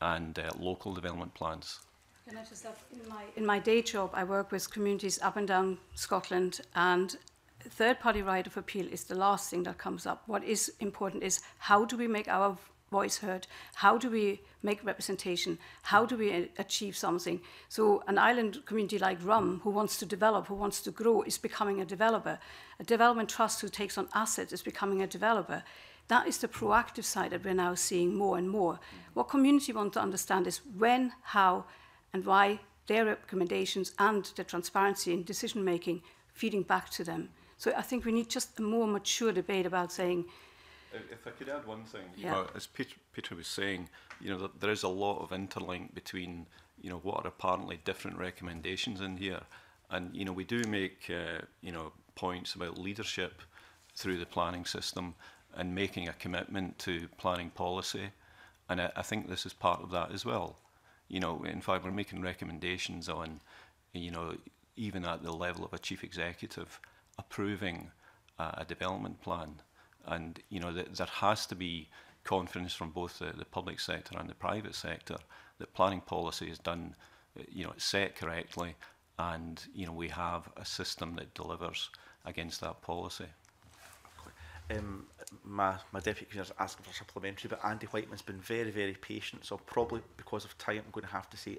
and uh, local development plans. Can I just add, in my, in my day job, I work with communities up and down Scotland, and third party right of appeal is the last thing that comes up. What is important is how do we make our voice heard? How do we make representation? How do we uh, achieve something? So an island community like Rum, who wants to develop, who wants to grow, is becoming a developer. A development trust who takes on assets is becoming a developer. That is the proactive side that we're now seeing more and more. What community want to understand is when, how, and why their recommendations and the transparency in decision making feeding back to them. So I think we need just a more mature debate about saying. If I could add one thing, yeah. as Peter, Peter, was saying, you know, there is a lot of interlink between, you know, what are apparently different recommendations in here, and you know, we do make, uh, you know, points about leadership through the planning system, and making a commitment to planning policy. And I, I think this is part of that as well. You know, in fact, we're making recommendations on, you know, even at the level of a chief executive, approving uh, a development plan. And, you know, th there has to be confidence from both the, the public sector and the private sector that planning policy is done, you know, set correctly and, you know, we have a system that delivers against that policy um, my, my deputy commissioner's asking for supplementary, but Andy Whiteman's been very, very patient. So probably because of time, I'm going to have to say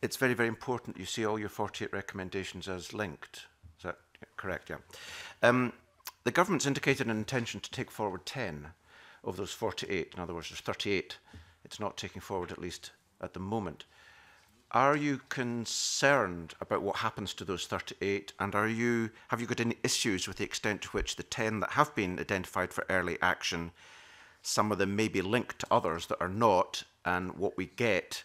it's very, very important you see all your 48 recommendations as linked. Is that correct? Yeah. Um, the government's indicated an intention to take forward 10 of those 48. In other words, there's 38. It's not taking forward, at least at the moment. Are you concerned about what happens to those 38? And are you, have you got any issues with the extent to which the 10 that have been identified for early action, some of them may be linked to others that are not, and what we get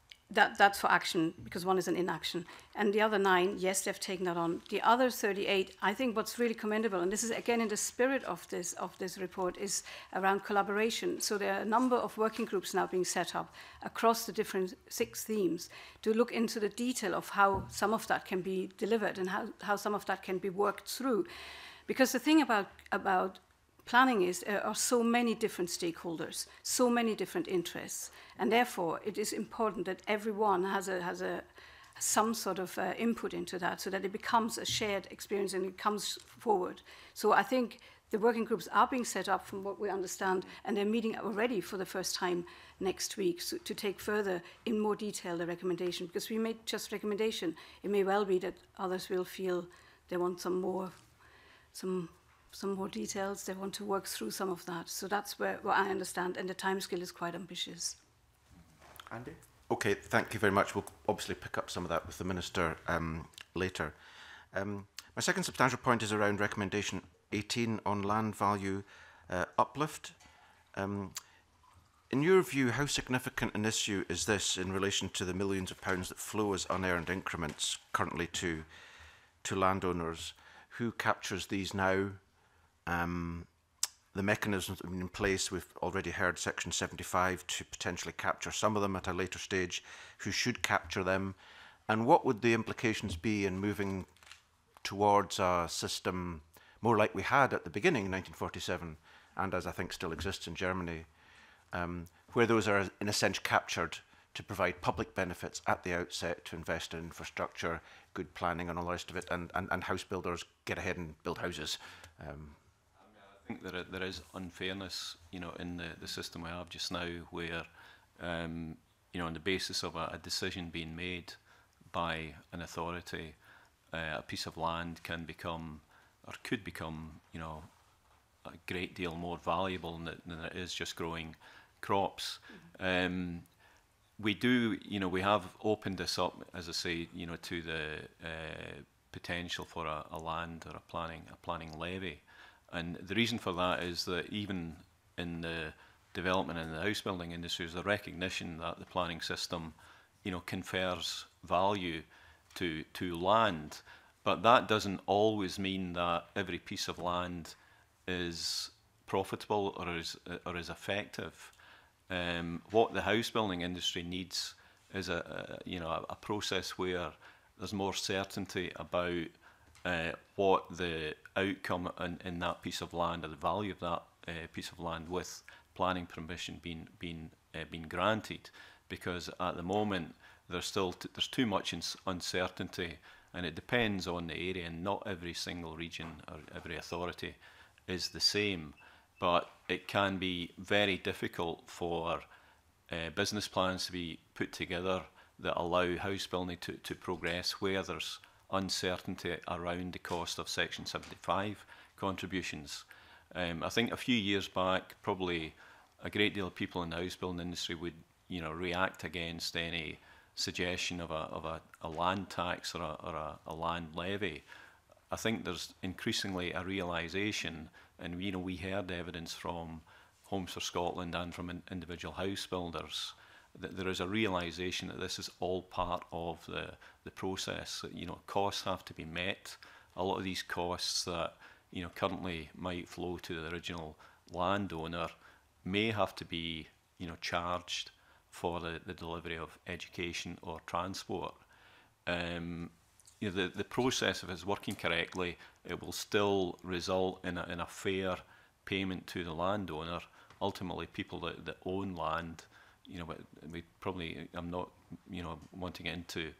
that, that's for action because one is an inaction. And the other nine, yes, they've taken that on. The other 38, I think what's really commendable, and this is again in the spirit of this, of this report, is around collaboration. So there are a number of working groups now being set up across the different six themes to look into the detail of how some of that can be delivered and how, how some of that can be worked through. Because the thing about, about planning is, There uh, are so many different stakeholders, so many different interests, and therefore it is important that everyone has a, has a some sort of uh, input into that so that it becomes a shared experience and it comes forward. So I think the working groups are being set up from what we understand and they're meeting already for the first time next week so to take further in more detail the recommendation because we made just recommendation. It may well be that others will feel they want some more, some some more details. They want to work through some of that. So that's where what I understand, and the timescale is quite ambitious. Andy? Okay, thank you very much. We'll obviously pick up some of that with the Minister um, later. Um, my second substantial point is around recommendation 18 on land value uh, uplift. Um, in your view, how significant an issue is this in relation to the millions of pounds that flow as unearned increments currently to, to landowners? Who captures these now? um, the mechanisms in place. We've already heard Section 75 to potentially capture some of them at a later stage. Who should capture them? And what would the implications be in moving towards a system more like we had at the beginning 1947, and as I think still exists in Germany, um, where those are in a sense captured to provide public benefits at the outset, to invest in infrastructure, good planning, and all the rest of it, and, and, and house builders get ahead and build houses. Um, think there there is unfairness, you know, in the, the system we have just now, where, um, you know, on the basis of a, a decision being made by an authority, uh, a piece of land can become or could become, you know, a great deal more valuable than, than it is just growing crops. Mm-hmm. Um, we do, you know, we have opened this up, as I say, you know, to the uh, potential for a, a land or a planning a planning levy. And the reason for that is that even in the development and the house building industry there's the recognition that the planning system, you know, confers value to to land, but that doesn't always mean that every piece of land is profitable or is or is effective. Um, what the house building industry needs is a, a you know a, a process where there's more certainty about uh, what the outcome in, in that piece of land or the value of that uh, piece of land with planning permission being being uh, being granted because at the moment there's still there's too much uncertainty and it depends on the area and not every single region or every authority is the same but it can be very difficult for uh, business plans to be put together that allow house building to, to progress where there's uncertainty around the cost of Section 75 contributions. Um, I think a few years back, probably a great deal of people in the house building industry would, you know, react against any suggestion of a, of a, a land tax or, a, or a, a land levy. I think there's increasingly a realisation, and you know, we heard evidence from Homes for Scotland and from in, individual house builders that there is a realization that this is all part of the, the process. You know, costs have to be met. A lot of these costs that, you know, currently might flow to the original landowner may have to be, you know, charged for the, the delivery of education or transport. Um, you know, the, the process, if it's working correctly, it will still result in a, in a fair payment to the landowner. Ultimately, people that, that own land you know, we probably, I'm not, you know, wanting get into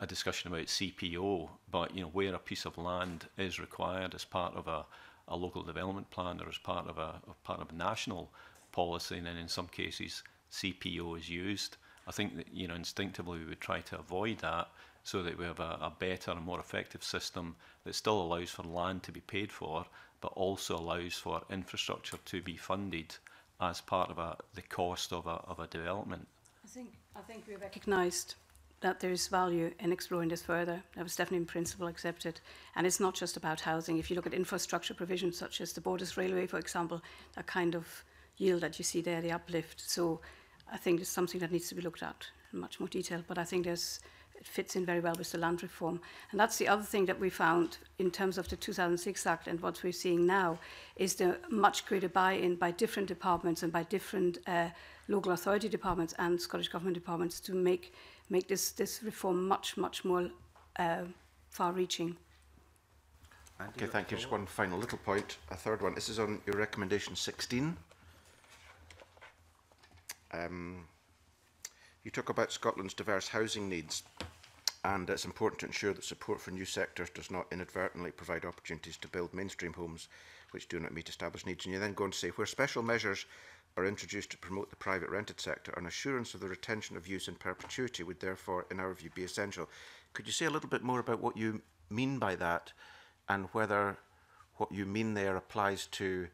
a discussion about CPO, but, you know, where a piece of land is required as part of a, a local development plan or as part of a, a part of a national policy, and then in some cases CPO is used. I think that, you know, instinctively we would try to avoid that so that we have a, a better and more effective system that still allows for land to be paid for, but also allows for infrastructure to be funded as part of a, the cost of a, of a development. I think, I think we recognised that there is value in exploring this further. That was definitely in principle accepted. And it's not just about housing. If you look at infrastructure provision, such as the Borders Railway, for example, that kind of yield that you see there, the uplift. So I think it's something that needs to be looked at in much more detail. But I think there's it fits in very well with the land reform. And that's the other thing that we found in terms of the 2006 Act and what we're seeing now is the much greater buy-in by different departments and by different uh, local authority departments and Scottish Government departments to make, make this, this reform much, much more uh, far-reaching. Okay, thank you. Just one final little point, a third one. This is on your recommendation 16. Um, you talk about Scotland's diverse housing needs and it's important to ensure that support for new sectors does not inadvertently provide opportunities to build mainstream homes which do not meet established needs. And you then go on to say, where special measures are introduced to promote the private rented sector, an assurance of the retention of use in perpetuity would therefore, in our view, be essential. Could you say a little bit more about what you mean by that and whether what you mean there applies to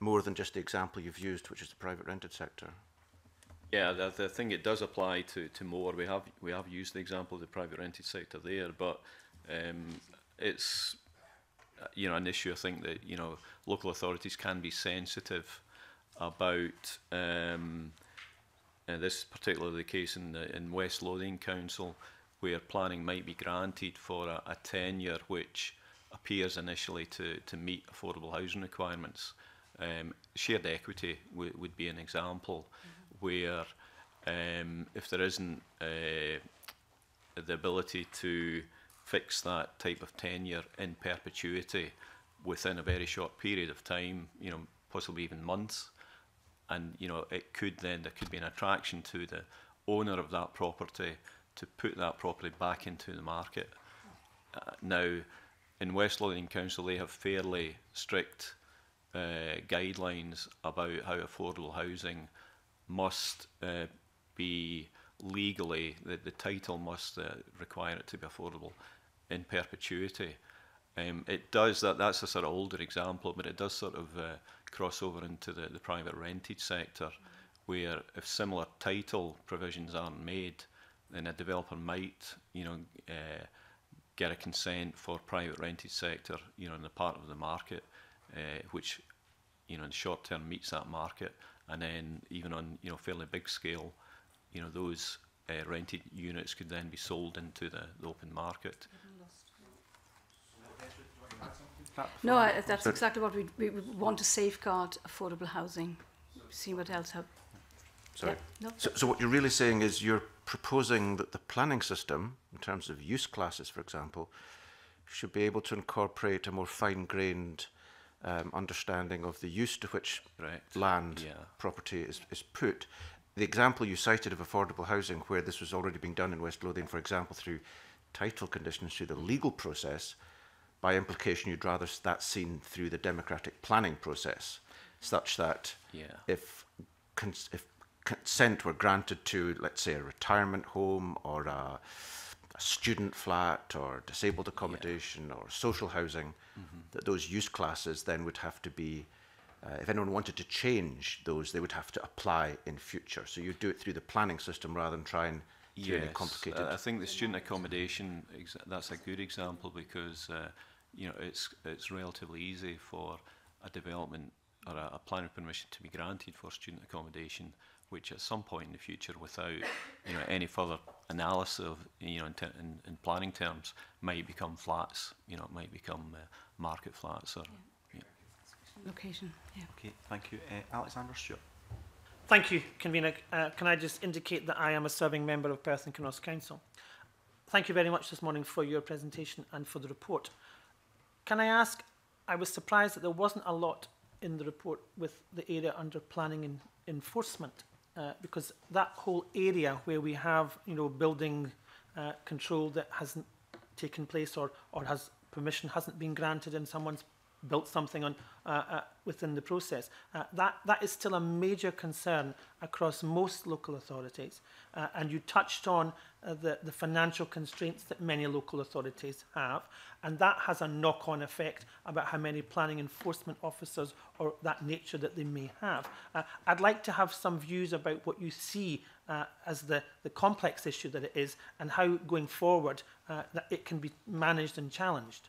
more than just the example you've used, which is the private rented sector? Yeah, the, the thing it does apply to, to more. We have we have used the example of the private rented sector there, but um, it's uh, you know an issue. I think that you know local authorities can be sensitive about um, and uh, this is particularly the case in the, in West Lothian Council, where planning might be granted for a, a tenure which appears initially to, to meet affordable housing requirements. Um, shared equity would be an example. Mm where um, if there isn't uh, the ability to fix that type of tenure in perpetuity within a very short period of time, you know, possibly even months, and you know, it could then there could be an attraction to the owner of that property to put that property back into the market. Uh, now, in West Lothian Council, they have fairly strict uh, guidelines about how affordable housing must uh, be legally, the, the title must uh, require it to be affordable in perpetuity. Um, it does that. That's a sort of older example, but it does sort of uh, cross over into the, the private rented sector, where if similar title provisions aren't made, then a developer might, you know, uh, get a consent for private rented sector, you know, in the part of the market uh, which, you know, in the short term meets that market, And then even on you know fairly big scale, you know those uh, rented units could then be sold into the, the open market. No, I, that's Sorry. exactly what we, we want to safeguard affordable housing. See what else. help. Sorry. Yeah, no. so, so what you're really saying is you're proposing that the planning system, in terms of use classes, for example, should be able to incorporate a more fine-grained um, understanding of the use to which right. land yeah. property is, is put. The example you cited of affordable housing, where this was already being done in West Lothian, for example, through title conditions, through the legal process, by implication, you'd rather that seen through the democratic planning process, such that yeah. if, cons if consent were granted to, let's say, a retirement home or a a student flat or disabled accommodation yeah. or social housing, mm -hmm. that those use classes then would have to be, uh, if anyone wanted to change those, they would have to apply in future. So you do it through the planning system rather than try and do yes, any complicated. Uh, I think the student accommodation that's a good example because uh, you know it's it's relatively easy for a development or a, a planning permission to be granted for student accommodation, which at some point in the future, without you know any further analysis of, you know, in, in, in, planning terms, might become flats. You know, it might become uh, market flats or Yeah. location. Yeah. Okay, thank you, uh, Alexander Stewart. Thank you, convener. Uh, can I just indicate that I am a serving member of Perth and Kinross Council? Thank you very much this morning for your presentation and for the report. Can I ask? I was surprised that there wasn't a lot in the report with the area under planning and enforcement. uh, because that whole area where we have you know building uh, control that hasn't taken place or or has permission hasn't been granted and someone's built something on uh, uh within the process. Uh, that, that is still a major concern across most local authorities. Uh, and you touched on the, the financial constraints that many local authorities have. And that has a knock-on effect about how many planning enforcement officers or that nature that they may have. I'd like to have some views about what you see uh, as the, the complex issue that it is and how going forward uh, that it can be managed and challenged?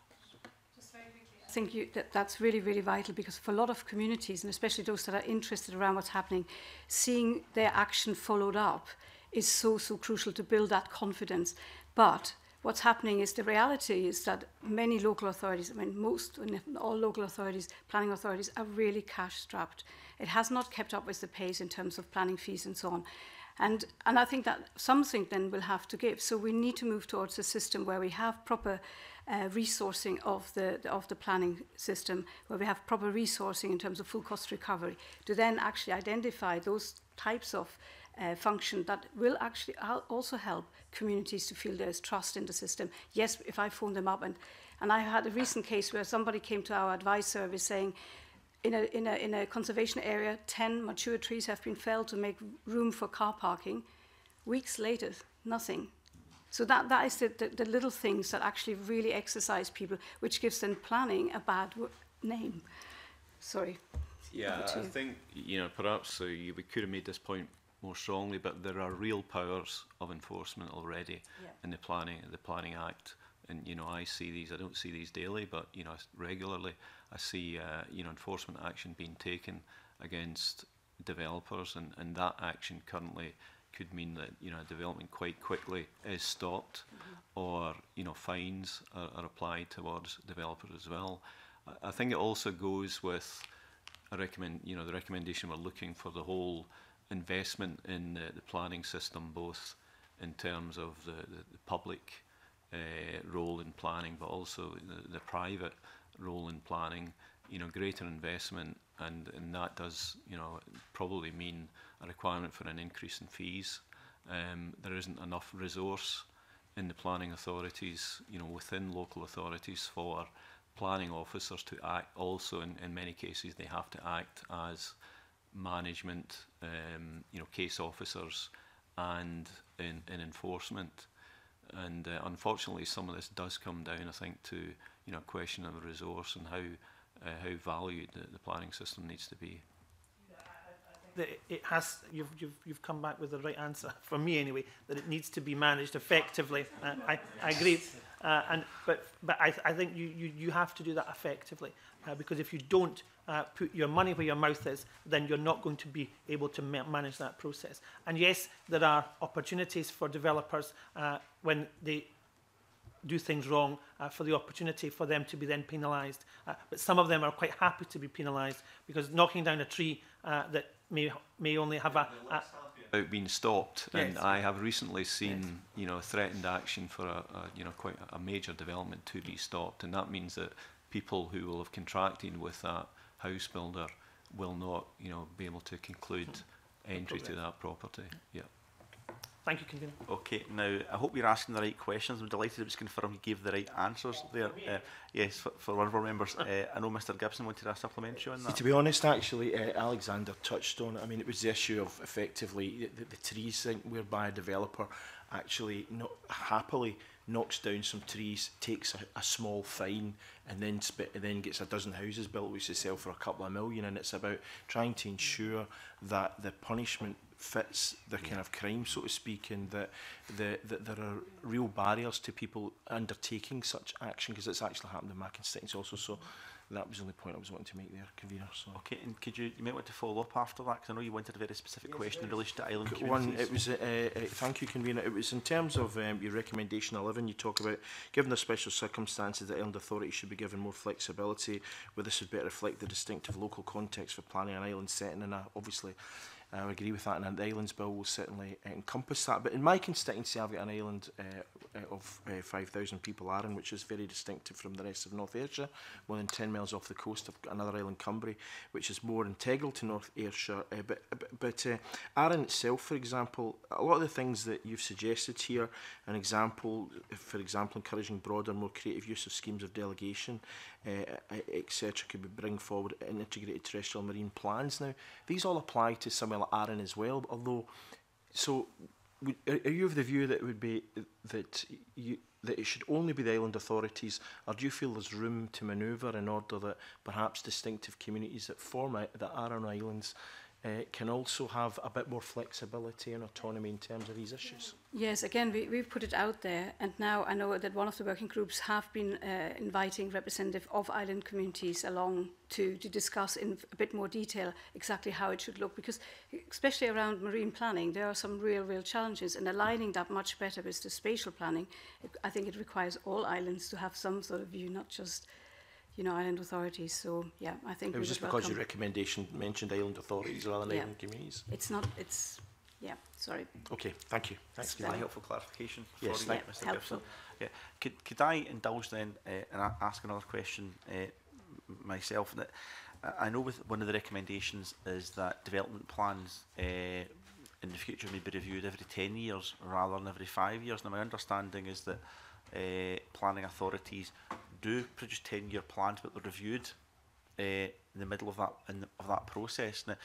think you, that that's really, really vital because for a lot of communities, and especially those that are interested around what's happening, seeing their action followed up is so, so crucial to build that confidence. But what's happening is the reality is that many local authorities, I mean, most, all local authorities, planning authorities, are really cash strapped. It has not kept up with the pace in terms of planning fees and so on. And, and I think that something then will have to give. So we need to move towards a system where we have proper uh, resourcing of the, of the planning system, where we have proper resourcing in terms of full cost recovery, to then actually identify those types of uh, function that will actually also help communities to feel there's trust in the system. Yes, if I phone them up, and, and I had a recent case where somebody came to our advice service saying, in a, in, a, in a conservation area, 10 mature trees have been felled to make room for car parking. Weeks later, nothing. So that, that is the, the, the little things that actually really exercise people, which gives them planning a bad name. Sorry. Yeah, I think, you know, perhaps uh, we could have made this point more strongly, but there are real powers of enforcement already yeah. in the planning, the Planning Act. And, you know, I see these, I don't see these daily, but, you know, regularly I see, uh, you know, enforcement action being taken against developers and, and that action currently could mean that you know development quite quickly is stopped, mm -hmm. or you know fines are, are applied towards developers as well. I, I think it also goes with I recommend you know the recommendation we're looking for the whole investment in the, the planning system, both in terms of the, the, the public uh, role in planning, but also the, the private role in planning. You know, greater investment, and and that does you know probably mean a requirement for an increase in fees. Um, there isn't enough resource in the planning authorities, you know, within local authorities for planning officers to act. Also, in, in many cases, they have to act as management, um, you know, case officers and in, in enforcement. And uh, unfortunately, some of this does come down, I think, to you know, a question of resource and how uh, how valued the, the planning system needs to be. that it has, you've, you've, you've come back with the right answer, for me anyway, that it needs to be managed effectively. Uh, I, I agree. Uh, and, but but I, I think you, you, you have to do that effectively uh, because if you don't uh, put your money where your mouth is, then you're not going to be able to ma manage that process. And yes, there are opportunities for developers uh, when they do things wrong uh, for the opportunity for them to be then penalised. Uh, but some of them are quite happy to be penalised because knocking down a tree uh, that may, may only have a... a about being stopped yes. and I have recently seen yes. you know threatened action for a, a you know quite a major development to be stopped and that means that people who will have contracted with that house builder will not you know be able to conclude hmm. entry to that property yeah Thank you, Convener. Okay, now, I hope you're asking the right questions. I'm delighted it was confirmed you gave the right answers there. Uh, yes, for, for one of our members. Uh, I know Mr Gibson wanted a supplementary on that. To be honest, actually, uh, Alexander touched on it. I mean, it was the issue of effectively the, the, the trees thing, whereby a developer actually not happily knocks down some trees, takes a, a small fine, and then sp- and then gets a dozen houses built which they sell for a couple of million. And it's about trying to ensure that the punishment fits the kind of crime, so to speak, and that, the, that there are real barriers to people undertaking such action because it's actually happened in my constituency also. So that was the only point I was wanting to make there, convener. So. Okay, and could you, you might want to follow up after that, because I know you wanted a very specific yes, question in relation to island communities. One, it was, uh, uh, thank you, convener. It was in terms of um, your recommendation 11, you talk about, given the special circumstances, the island authority should be given more flexibility, where this would better reflect the distinctive local context for planning an island setting, and obviously I agree with that, and the islands bill will certainly encompass that. But in my constituency, I've got an island uh, of uh, 5,000 people, Arran, which is very distinctive from the rest of North Ayrshire. More than 10 miles off the coast, I've got another island, Cumbria, which is more integral to North Ayrshire. Uh, uh, but but uh, Arran itself, for example, a lot of the things that you've suggested here, an example, for example, encouraging broader, more creative use of schemes of delegation, uh, etc., could be bring forward in integrated terrestrial marine plans. Now, these all apply to some well Aaron as well. Although, so would, are you of the view that it would be that you that it should only be the island authorities, or do you feel there's room to manoeuvre in order that perhaps distinctive communities that form that are on islands uh, can also have a bit more flexibility and autonomy in terms of these issues. Yes, again, we, we've put it out there, and now I know that one of the working groups have been uh, inviting representative of island communities along to, to discuss in a bit more detail exactly how it should look, because especially around marine planning, there are some real, real challenges, and aligning that much better with the spatial planning, I think it requires all islands to have some sort of view, not just you know, island authorities. So yeah, I think it was just because your recommendation mentioned island authorities rather than yeah. island communities. It's not. It's yeah. Sorry. Okay. Thank you. Thanks for that helpful clarification. Yes. Thank yeah, Mr. Helpful. Gibson. Yeah. Could could I indulge then uh, and ask another question uh, myself? That I know with one of the recommendations is that development plans. Uh, in the future may be reviewed every 10 years rather than every 5 years. Now my understanding is that uh, planning authorities do produce 10 year plans, but they're reviewed uh, in the middle of that in, of that process. Now,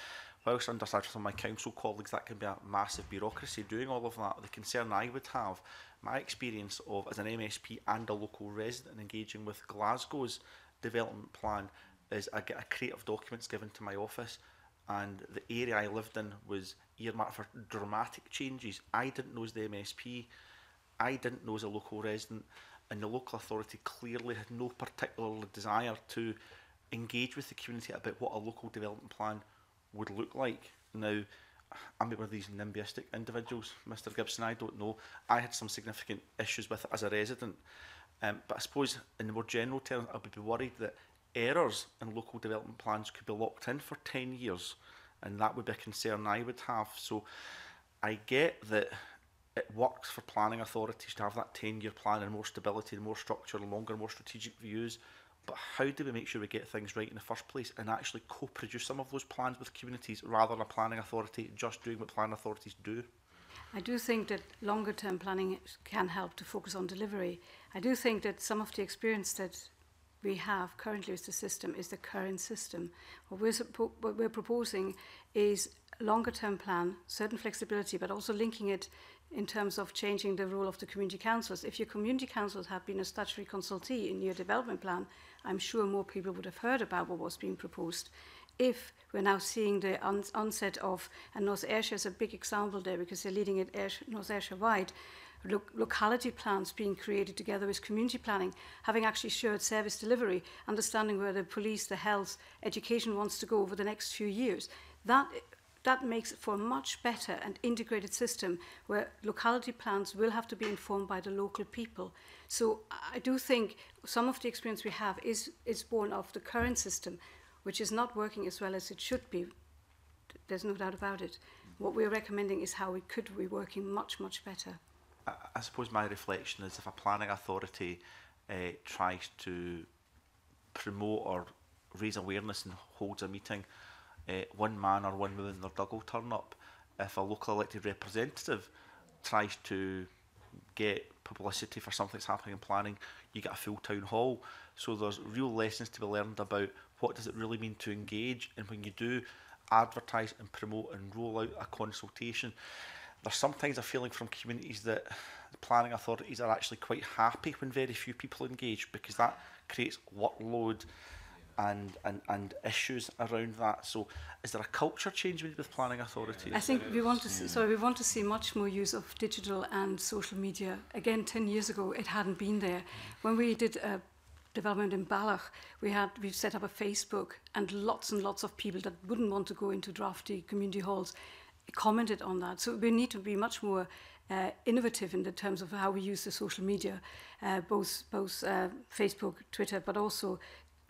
whilst I understand from my council colleagues that can be a massive bureaucracy doing all of that, the concern I would have, my experience of as an MSP and a local resident engaging with Glasgow's development plan is I get a crate of documents given to my office and the area I lived in was earmarked for dramatic changes. I didn't know as the MSP, I didn't know as a local resident and the local authority clearly had no particular desire to engage with the community about what a local development plan would look like. Now, I'm one of these nimbyistic individuals, Mr Gibson, I don't know. I had some significant issues with it as a resident. Um, but I suppose in the more general terms, I would be worried that errors in local development plans could be locked in for 10 years. And that would be a concern I would have. So I get that it works for planning authorities to have that 10 year plan and more stability and more structure and longer, more strategic views. But how do we make sure we get things right in the first place and actually co produce some of those plans with communities rather than a planning authority just doing what planning authorities do? I do think that longer term planning can help to focus on delivery. I do think that some of the experience that we have currently with the system is the current system. What we're, what we're proposing is longer term plan, certain flexibility, but also linking it in terms of changing the role of the community councils. If your community councils had been a statutory consultee in your development plan, I'm sure more people would have heard about what was being proposed. If we're now seeing the on onset of, and North Ayrshire is a big example there because they're leading it Ayrshire, North Ayrshire wide, lo locality plans being created together with community planning, having actually shared service delivery, understanding where the police, the health, education wants to go over the next few years. That That makes for a much better and integrated system where locality plans will have to be informed by the local people. So I do think some of the experience we have is, is born of the current system, which is not working as well as it should be. There's no doubt about it. What we're recommending is how we could be working much, much better. I, I suppose my reflection is if a planning authority uh, tries to promote or raise awareness and holds a meeting, uh, one man or one woman in their dugout turn up if a local elected representative tries to get publicity for something that's happening in planning, you get a full town hall. So there's real lessons to be learned about what does it really mean to engage, and when you do advertise and promote and roll out a consultation, there's sometimes a feeling from communities that planning authorities are actually quite happy when very few people engage because that creates workload and, and, and issues around that. So is there a culture change with, planning authorities? I think we want to see, sorry, we want to see much more use of digital and social media. Again, 10 years ago, it hadn't been there. When we did a development in Balach, we had we set up a Facebook and lots and lots of people that wouldn't want to go into drafty community halls commented on that. So we need to be much more uh, innovative in the terms of how we use the social media, uh, both both uh, Facebook, Twitter, but also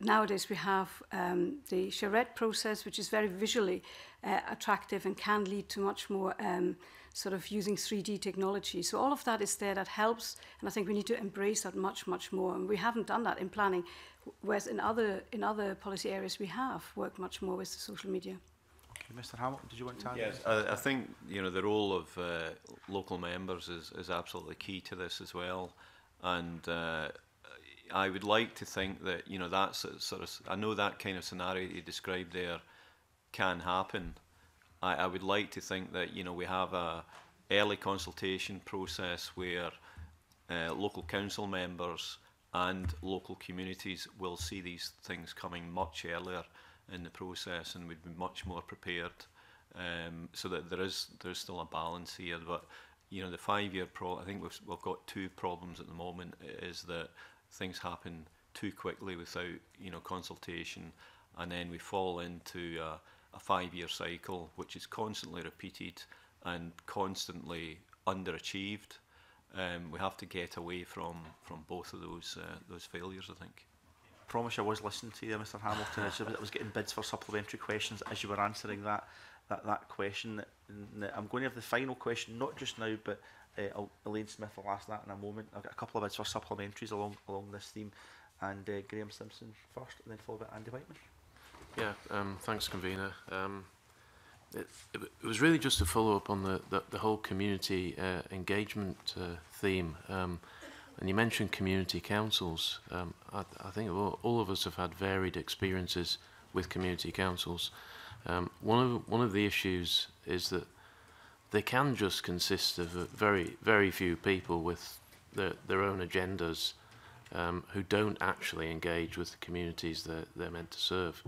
nowadays we have um, the charrette process, which is very visually uh, attractive and can lead to much more um, sort of using 3D technology. So all of that is there that helps, and I think we need to embrace that much, much more. And we haven't done that in planning, whereas in other in other policy areas we have worked much more with social media. Okay, Mr. Hamilton, did you want to add? Yes, I, I think you know the role of uh, local members is is absolutely key to this as well, and. Uh, I would like to think that you know that's sort of I know that kind of scenario you described there can happen. I, I would like to think that you know we have a early consultation process where uh, local council members and local communities will see these things coming much earlier in the process and we'd be much more prepared. Um, so that there is there's still a balance here, but you know the five year pro. I think we've we've got two problems at the moment. Is that things happen too quickly without you know consultation, and then we fall into a, a five-year cycle which is constantly repeated and constantly underachieved. Um, we have to get away from from both of those uh, those failures, I think. Promise I was listening to you, Mr. Hamilton. I was getting bids for supplementary questions as you were answering that that, that question. And I'm going to have the final question, not just now, but Uh, eh, Elaine Smith will ask that in a moment. I've got a couple of bits for supplementaries along along this theme, and uh, Graham Simpson first, and then followed by Andy Whiteman. Yeah, um, thanks, convener. Um, it, it, it was really just to follow up on the, the, the whole community uh, engagement uh, theme. Um, and you mentioned community councils. Um, I, I think all, all of us have had varied experiences with community councils. Um, one, of, one of the issues is that they can just consist of a very, very few people with their, their own agendas um, who don't actually engage with the communities that they're meant to serve.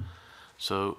So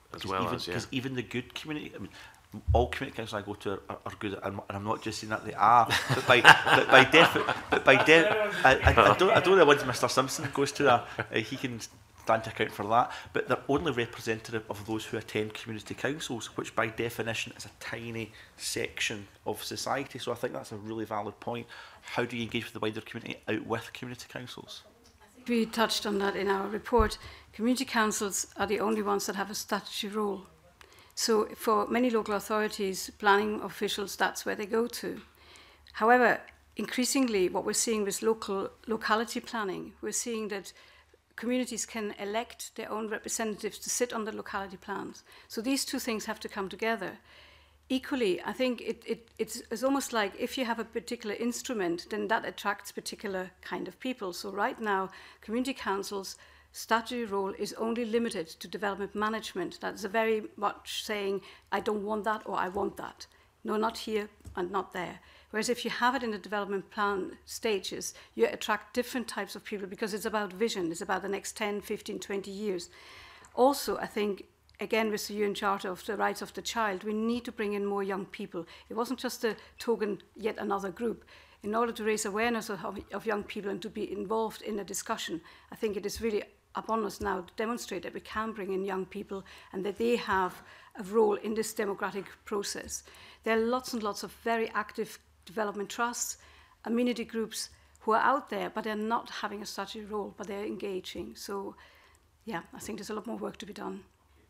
as well even, as yeah. Because even the good community, I mean, all community councils I go to are, are good, and, and I'm not just saying that they are, but by but by def, but by def, I, I, I don't I don't know once Mr Simpson goes to that, uh, he can stand to account for that, but they're only representative of those who attend community councils, which by definition is a tiny section of society. So I think that's a really valid point. How do you engage with the wider community out with community councils? we touched on that in our report, community councils are the only ones that have a statutory role. So for many local authorities, planning officials, that's where they go to. However, increasingly what we're seeing with local locality planning, we're seeing that communities can elect their own representatives to sit on the locality plans. So these two things have to come together equally, I think it, it, it's, it's, almost like if you have a particular instrument, then that attracts particular kind of people. So right now, community councils' statutory role is only limited to development management. That's a very much saying, I don't want that or I want that. No, not here and not there. Whereas if you have it in the development plan stages, you attract different types of people because it's about vision, it's about the next 10, 15, 20 years. Also, I think again with the UN Charter of the Rights of the Child, we need to bring in more young people. It wasn't just a token, yet another group. In order to raise awareness of, of young people and to be involved in a discussion, I think it is really upon us now to demonstrate that we can bring in young people and that they have a role in this democratic process. There are lots and lots of very active development trusts, amenity groups who are out there, but they're not having a statutory role, but they're engaging. So, yeah, I think there's a lot more work to be done.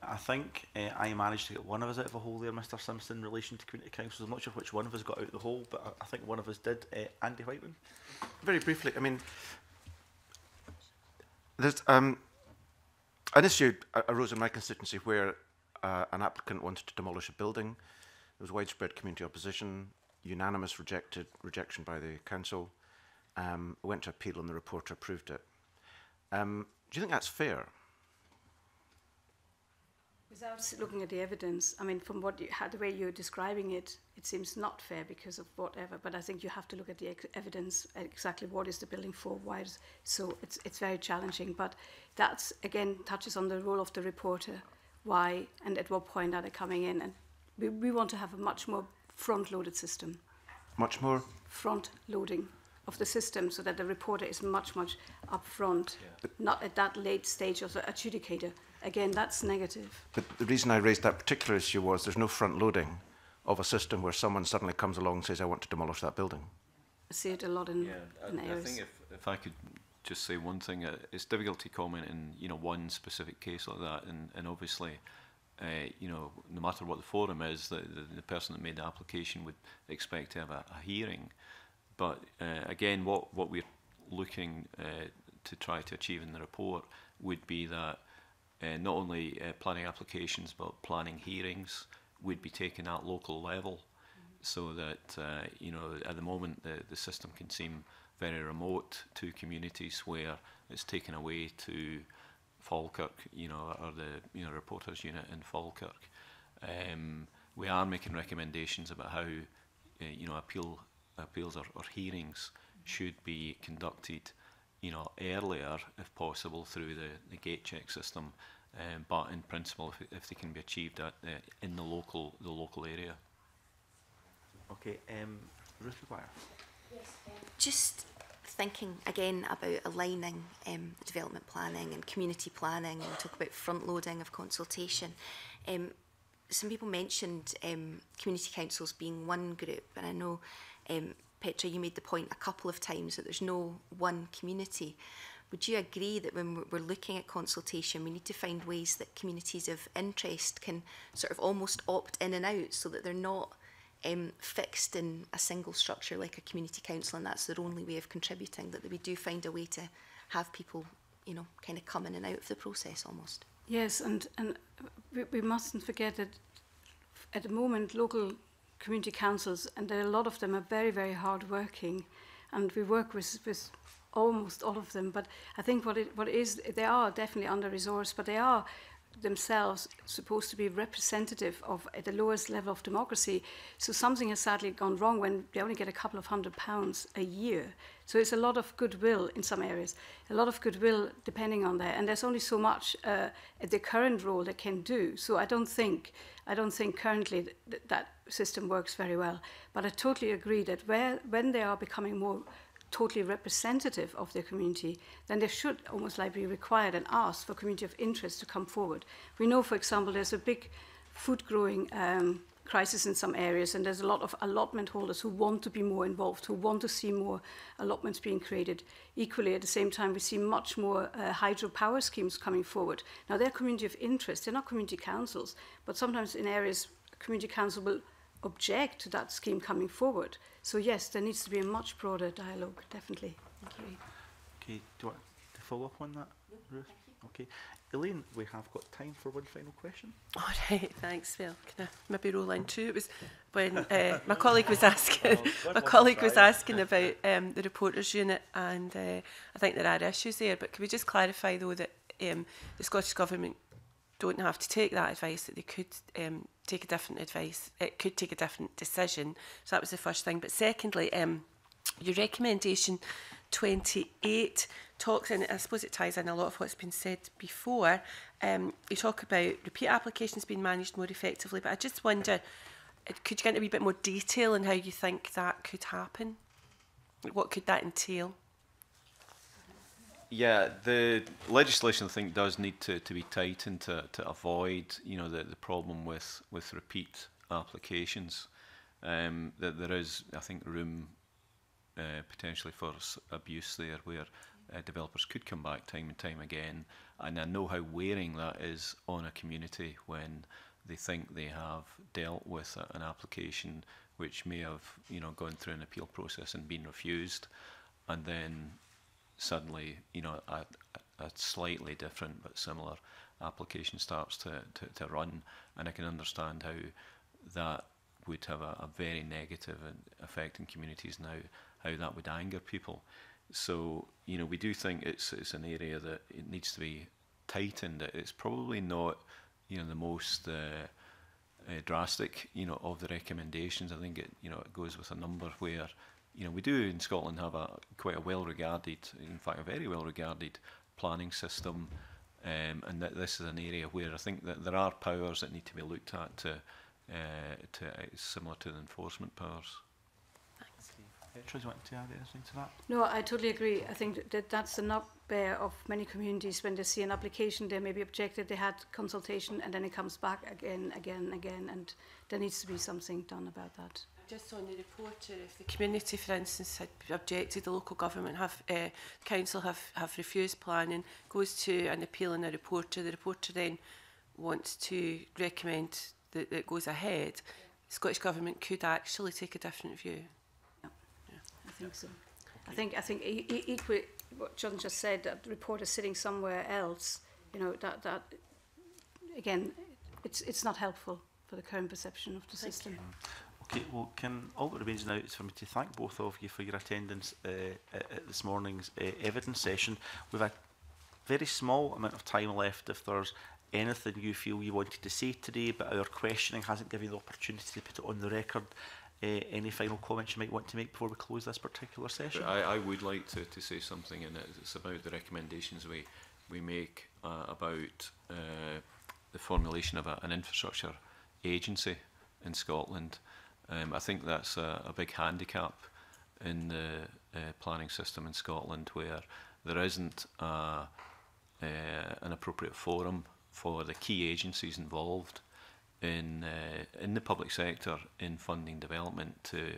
I think uh, I managed to get one of us out of a hole there, Mr Simpson, in relation to community councils. I'm not sure which one of us got out of the hole, but I, I think one of us did. Uh, Andy Whiteman? Very briefly, I mean, there's um, an issue arose in my constituency where uh, an applicant wanted to demolish a building. There was widespread community opposition, unanimous rejected rejection by the council. Um, went to appeal and the reporter approved it. Um, do you think that's fair? Without looking at the evidence, I mean, from what you, how, the way you're describing it, it seems not fair because of whatever. But I think you have to look at the ex- evidence exactly what is the building for, why. Is, so it's it's very challenging. But that's again touches on the role of the reporter, why and at what point are they coming in? And we, we want to have a much more front-loaded system. Much more front-loading of the system so that the reporter is much much upfront, yeah. not at that late stage of the adjudicator. Again, that's negative. But the reason I raised that particular issue was there's no front loading of a system where someone suddenly comes along and says, I want to demolish that building. I see it a lot in, yeah, I, in I, I think if, if I could just say one thing, uh, it's difficult to comment in you know one specific case like that, and, and obviously, uh, you know, no matter what the forum is, the, the, the person that made the application would expect to have a, a hearing. But uh, again, what, what we're looking uh, to try to achieve in the report would be that uh, not only uh, planning applications but planning hearings would be taken at local level mm-hmm. so that uh, you know at the moment the, the system can seem very remote to communities where it's taken away to Falkirk, you know, or the you know reporters unit in Falkirk. Um, we are making recommendations about how uh, you know appeal appeals or, or hearings mm-hmm. should be conducted you know, earlier if possible through the, the gate check system. Um, but in principle, if, if they can be achieved at the, in the local the local area. Okay, um, Ruth McGuire. Yes, um, just thinking again about aligning um, development planning and community planning, and we talk about front loading of consultation. Um, some people mentioned um, community councils being one group, and I know um, Petra, you made the point a couple of times that there's no one community. Would you agree that when we're looking at consultation, we need to find ways that communities of interest can sort of almost opt in and out so that they're not um, fixed in a single structure like a community council and that's their only way of contributing, that we do find a way to have people, you know, kind of come in and out of the process almost? Yes, and, and we, we mustn't forget that at the moment local community councils, and a lot of them are very, very hardworking, and we work with, with almost all of them. But I think what it, what it is, they are definitely under resourced, but they are themselves supposed to be representative of at the lowest level of democracy. So something has sadly gone wrong when they only get a couple of hundred pounds a year. So it's a lot of goodwill in some areas, a lot of goodwill depending on that. And there's only so much uh, at the current role they can do. So I don't think, I don't think currently that system works very well. But I totally agree that where, when they are becoming more totally representative of their community, then they should almost like be required and asked for community of interest to come forward. We know, for example, there's a big food growing um, crisis in some areas, and there's a lot of allotment holders who want to be more involved, who want to see more allotments being created. Equally, at the same time, we see much more uh, hydropower schemes coming forward. Now, they're community of interest, they're not community councils, but sometimes in areas, community council will object to that scheme coming forward. So yes, there needs to be a much broader dialogue, definitely. Thank you. Okay, do you want to follow up on that, Ruth? Okay. Elaine, we have got time for one final question. All oh, right, thanks, Phil. Can I maybe roll in too? It was when uh, my colleague was asking, well, oh, my colleague was asking about um, the reporters unit, and uh, I think there are issues there. But can we just clarify though that um, the Scottish Government don't have to take that advice, that they could um, take a different advice, it could take a different decision. So that was the first thing. But secondly, um, your recommendation 28 talks, and I suppose it ties in a lot of what's been said before. Um, you talk about repeat applications being managed more effectively, but I just wonder uh, could you get into a bit more detail on how you think that could happen? What could that entail? Yeah, the legislation I think does need to, to be tightened to, to avoid you know the, the problem with, with repeat applications. Um, that there is I think room uh, potentially for abuse there where uh, developers could come back time and time again. And I know how wearing that is on a community when they think they have dealt with a, an application which may have you know gone through an appeal process and been refused, and then suddenly, you know, a, a slightly different but similar application starts to, to, to run. And I can understand how that would have a, a very negative effect in communities now, how that would anger people. So, you know, we do think it's, it's an area that it needs to be tightened. It's probably not, you know, the most uh, uh, drastic, you know, of the recommendations. I think it, you know, it goes with a number where you know, we do in Scotland have a quite a well-regarded, in fact, a very well-regarded planning system, um, and that this is an area where I think that there are powers that need to be looked at to, uh, to uh, similar to the enforcement powers. Thanks. Trish, want to add anything to that? No, I totally agree. I think that that's the nightmare uh, of many communities when they see an application, they may be objected, they had consultation, and then it comes back again, again, again, and there needs to be something done about that. just on the reporter, if the community, for instance, had objected, the local government have, uh, council have, have refused planning, goes to an appeal and a reporter, the reporter then wants to recommend that, that goes ahead, yeah. Scottish Government could actually take a different view. Yeah, yeah. I think yeah. so. I think I think e e equally what John just said that the reporter sitting somewhere else, you know that that again, it's it's not helpful for the current perception of the Thank system. You. Okay, well, can all that remains now is for me to thank both of you for your attendance uh, at, uh, at uh, this morning's uh, evidence session. We've had very small amount of time left if there's anything you feel you wanted to say today, but our questioning hasn't given you the opportunity to put it on the record. Uh, any final comments you might want to make before we close this particular session? I, I would like to, to say something, and it's about the recommendations we, we make uh, about uh, the formulation of a, an infrastructure agency in Scotland. Um, I think that's a, a big handicap in the uh, planning system in Scotland where there isn't a, uh, an appropriate forum for the key agencies involved in uh, in the public sector in funding development to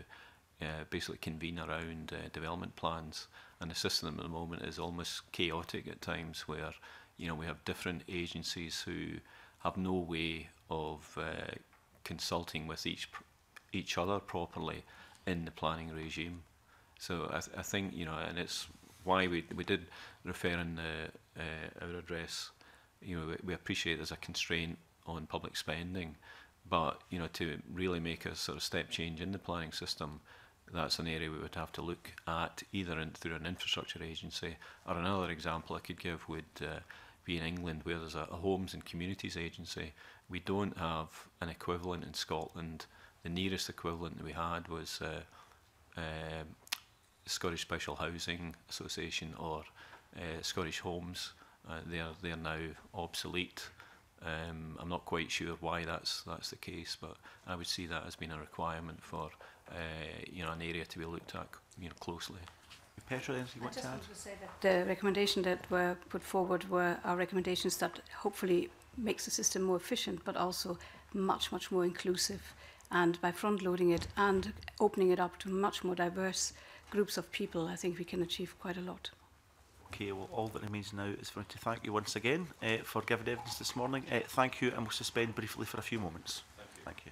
uh, basically convene around uh, development plans and the system at the moment is almost chaotic at times where you know we have different agencies who have no way of uh, consulting with each pr each other properly in the planning regime. So I, th I think, you know, and it's why we, we did refer in the, uh, our address, you know, we, we appreciate there's a constraint on public spending, but, you know, to really make a sort of step change in the planning system, that's an area we would have to look at either in, through an infrastructure agency or another example I could give would uh, be in England where there's a, a homes and communities agency. We don't have an equivalent in Scotland the nearest equivalent that we had was uh, um, Scottish Special Housing Association or uh, Scottish Homes. Uh, they are they are now obsolete. Um, I'm not quite sure why that's that's the case, but I would see that as being a requirement for uh, you know an area to be looked at you know closely. Petra, anything you want to add? To say that the recommendation that were put forward were our recommendations that hopefully makes the system more efficient, but also much much more inclusive. And by front loading it and opening it up to much more diverse groups of people, I think we can achieve quite a lot. Okay, well, all that remains now is for me to thank you once again uh, for giving evidence this morning. Uh, thank you, and we'll suspend briefly for a few moments. Thank you. Thank you.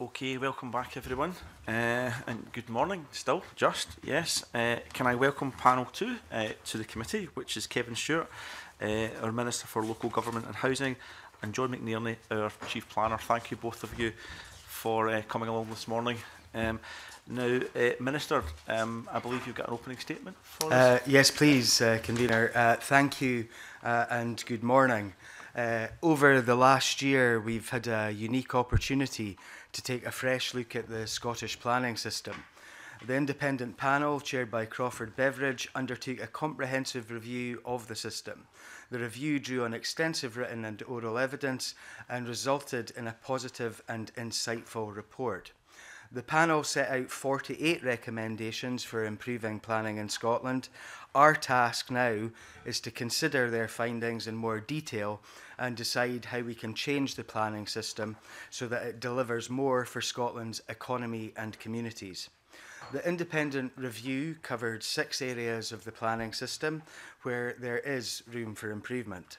Okay, welcome back everyone, uh, and good morning still, just, yes. Uh, can I welcome panel two uh, to the committee, which is Kevin Stewart, uh, our Minister for Local Government and Housing, and John McNearney, our Chief Planner. Thank you both of you for uh, coming along this morning. Um, now, uh, Minister, um, I believe you've got an opening statement for us. Uh, yes, please, Convener. thank you and good morning. Uh, over the last year, we've had a unique opportunity to take a fresh look at the Scottish planning system. The independent panel, chaired by Crawford Beveridge, undertook a comprehensive review of the system. The review drew on extensive written and oral evidence and resulted in a positive and insightful report. The panel set out 48 recommendations for improving planning in Scotland. Our task now is to consider their findings in more detail and decide how we can change the planning system so that it delivers more for Scotland's economy and communities. The independent review covered six areas of the planning system where there is room for improvement.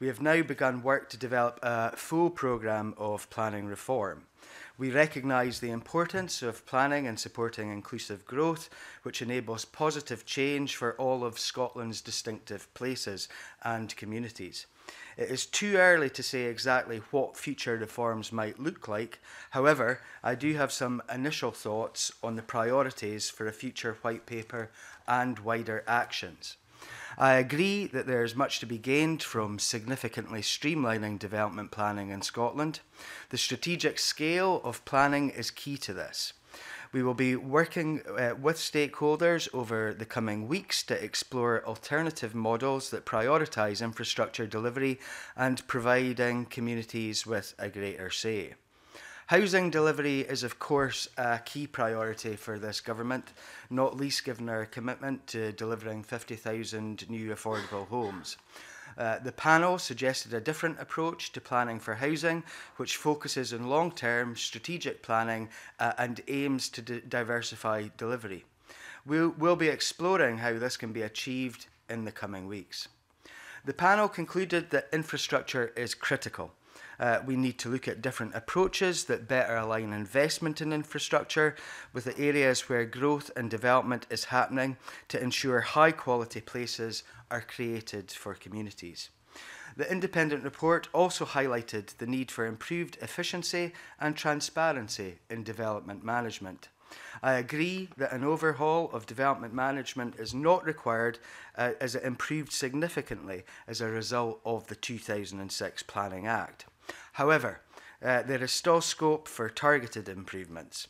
We have now begun work to develop a full programme of planning reform. We recognise the importance of planning and supporting inclusive growth, which enables positive change for all of Scotland's distinctive places and communities. It is too early to say exactly what future reforms might look like. However, I do have some initial thoughts on the priorities for a future white paper and wider actions. I agree that there is much to be gained from significantly streamlining development planning in Scotland. The strategic scale of planning is key to this. We will be working uh, with stakeholders over the coming weeks to explore alternative models that prioritise infrastructure delivery and providing communities with a greater say. Housing delivery is, of course, a key priority for this government, not least given our commitment to delivering 50,000 new affordable homes. Uh, the panel suggested a different approach to planning for housing, which focuses on long term strategic planning uh, and aims to diversify delivery. We'll, we'll be exploring how this can be achieved in the coming weeks. The panel concluded that infrastructure is critical. Uh, we need to look at different approaches that better align investment in infrastructure with the areas where growth and development is happening to ensure high quality places are created for communities. The independent report also highlighted the need for improved efficiency and transparency in development management. I agree that an overhaul of development management is not required uh, as it improved significantly as a result of the 2006 Planning Act. However, uh, there is still scope for targeted improvements.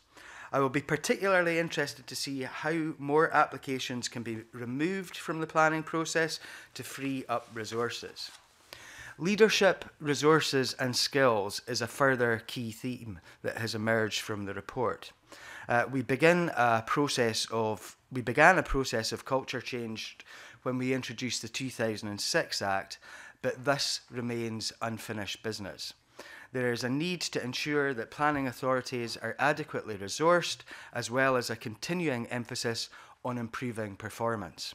I will be particularly interested to see how more applications can be removed from the planning process to free up resources. Leadership, resources and skills is a further key theme that has emerged from the report. Uh, we begin a process of we began a process of culture change when we introduced the 2006 Act, but this remains unfinished business. There is a need to ensure that planning authorities are adequately resourced, as well as a continuing emphasis on improving performance.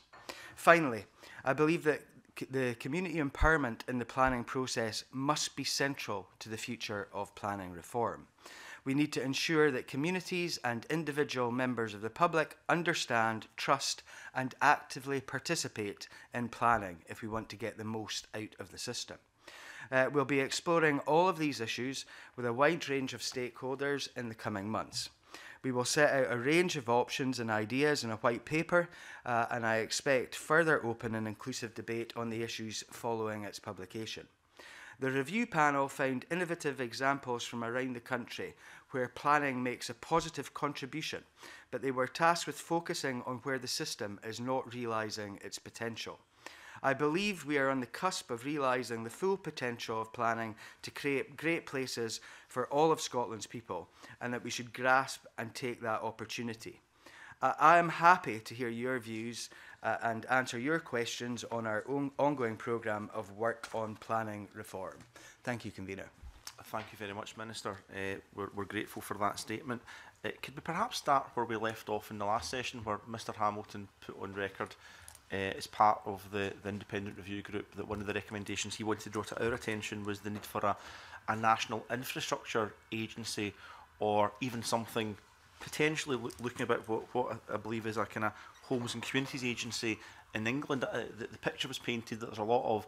Finally, I believe that the community empowerment in the planning process must be central to the future of planning reform. We need to ensure that communities and individual members of the public understand, trust, and actively participate in planning if we want to get the most out of the system. Uh, we'll be exploring all of these issues with a wide range of stakeholders in the coming months. We will set out a range of options and ideas in a white paper, uh, and I expect further open and inclusive debate on the issues following its publication. The review panel found innovative examples from around the country where planning makes a positive contribution, but they were tasked with focusing on where the system is not realising its potential. I believe we are on the cusp of realising the full potential of planning to create great places for all of Scotland's people and that we should grasp and take that opportunity. Uh, I am happy to hear your views uh, and answer your questions on our own ongoing programme of work on planning reform. Thank you, Convener. Thank you very much, Minister. Uh, we're, we're grateful for that statement. Uh, could we perhaps start where we left off in the last session, where Mr Hamilton put on record uh, as part of the, the independent review group that one of the recommendations he wanted to draw to our attention was the need for a, a national infrastructure agency or even something potentially lo looking about what, what I believe is a kind of homes and communities agency in England. Uh, the, the picture was painted that there's a lot of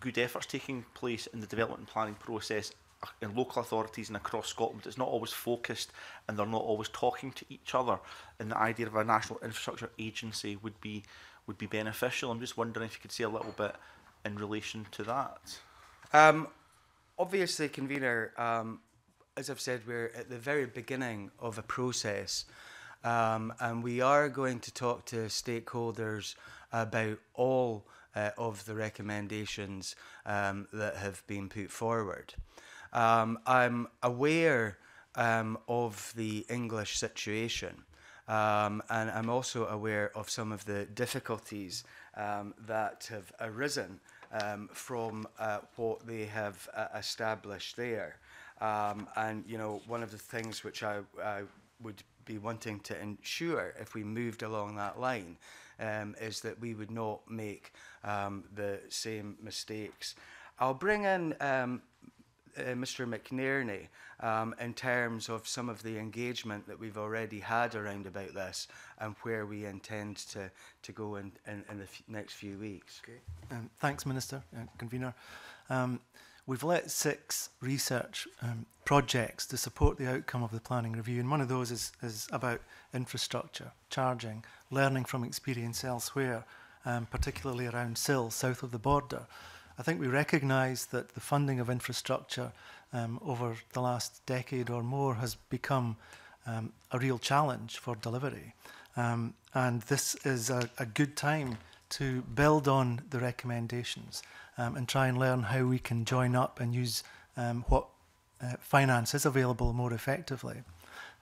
good efforts taking place in the development and planning process uh, in local authorities and across Scotland. It's not always focused and they're not always talking to each other. And the idea of a national infrastructure agency would be would be beneficial. I'm just wondering if you could say a little bit in relation to that. Um, obviously, convener, um, as I've said, we're at the very beginning of a process, um, and we are going to talk to stakeholders about all uh, of the recommendations um, that have been put forward. Um, I'm aware um, of the English situation. Um, and I'm also aware of some of the difficulties um, that have arisen um, from uh, what they have uh, established there. Um, and, you know, one of the things which I, I would be wanting to ensure if we moved along that line um, is that we would not make um, the same mistakes. I'll bring in um, uh, Mr. McNairney um, in terms of some of the engagement that we've already had around about this and where we intend to, to go in, in, in the next few weeks. Okay. Um, thanks, Minister, uh, Convener. Um, we've let six research um, projects to support the outcome of the planning review, and one of those is, is about infrastructure, charging, learning from experience elsewhere, um, particularly around Sill, south of the border. I think we recognise that the funding of infrastructure um, over the last decade or more has become um, a real challenge for delivery. Um, and this is a, a good time to build on the recommendations um, and try and learn how we can join up and use um, what uh, finance is available more effectively.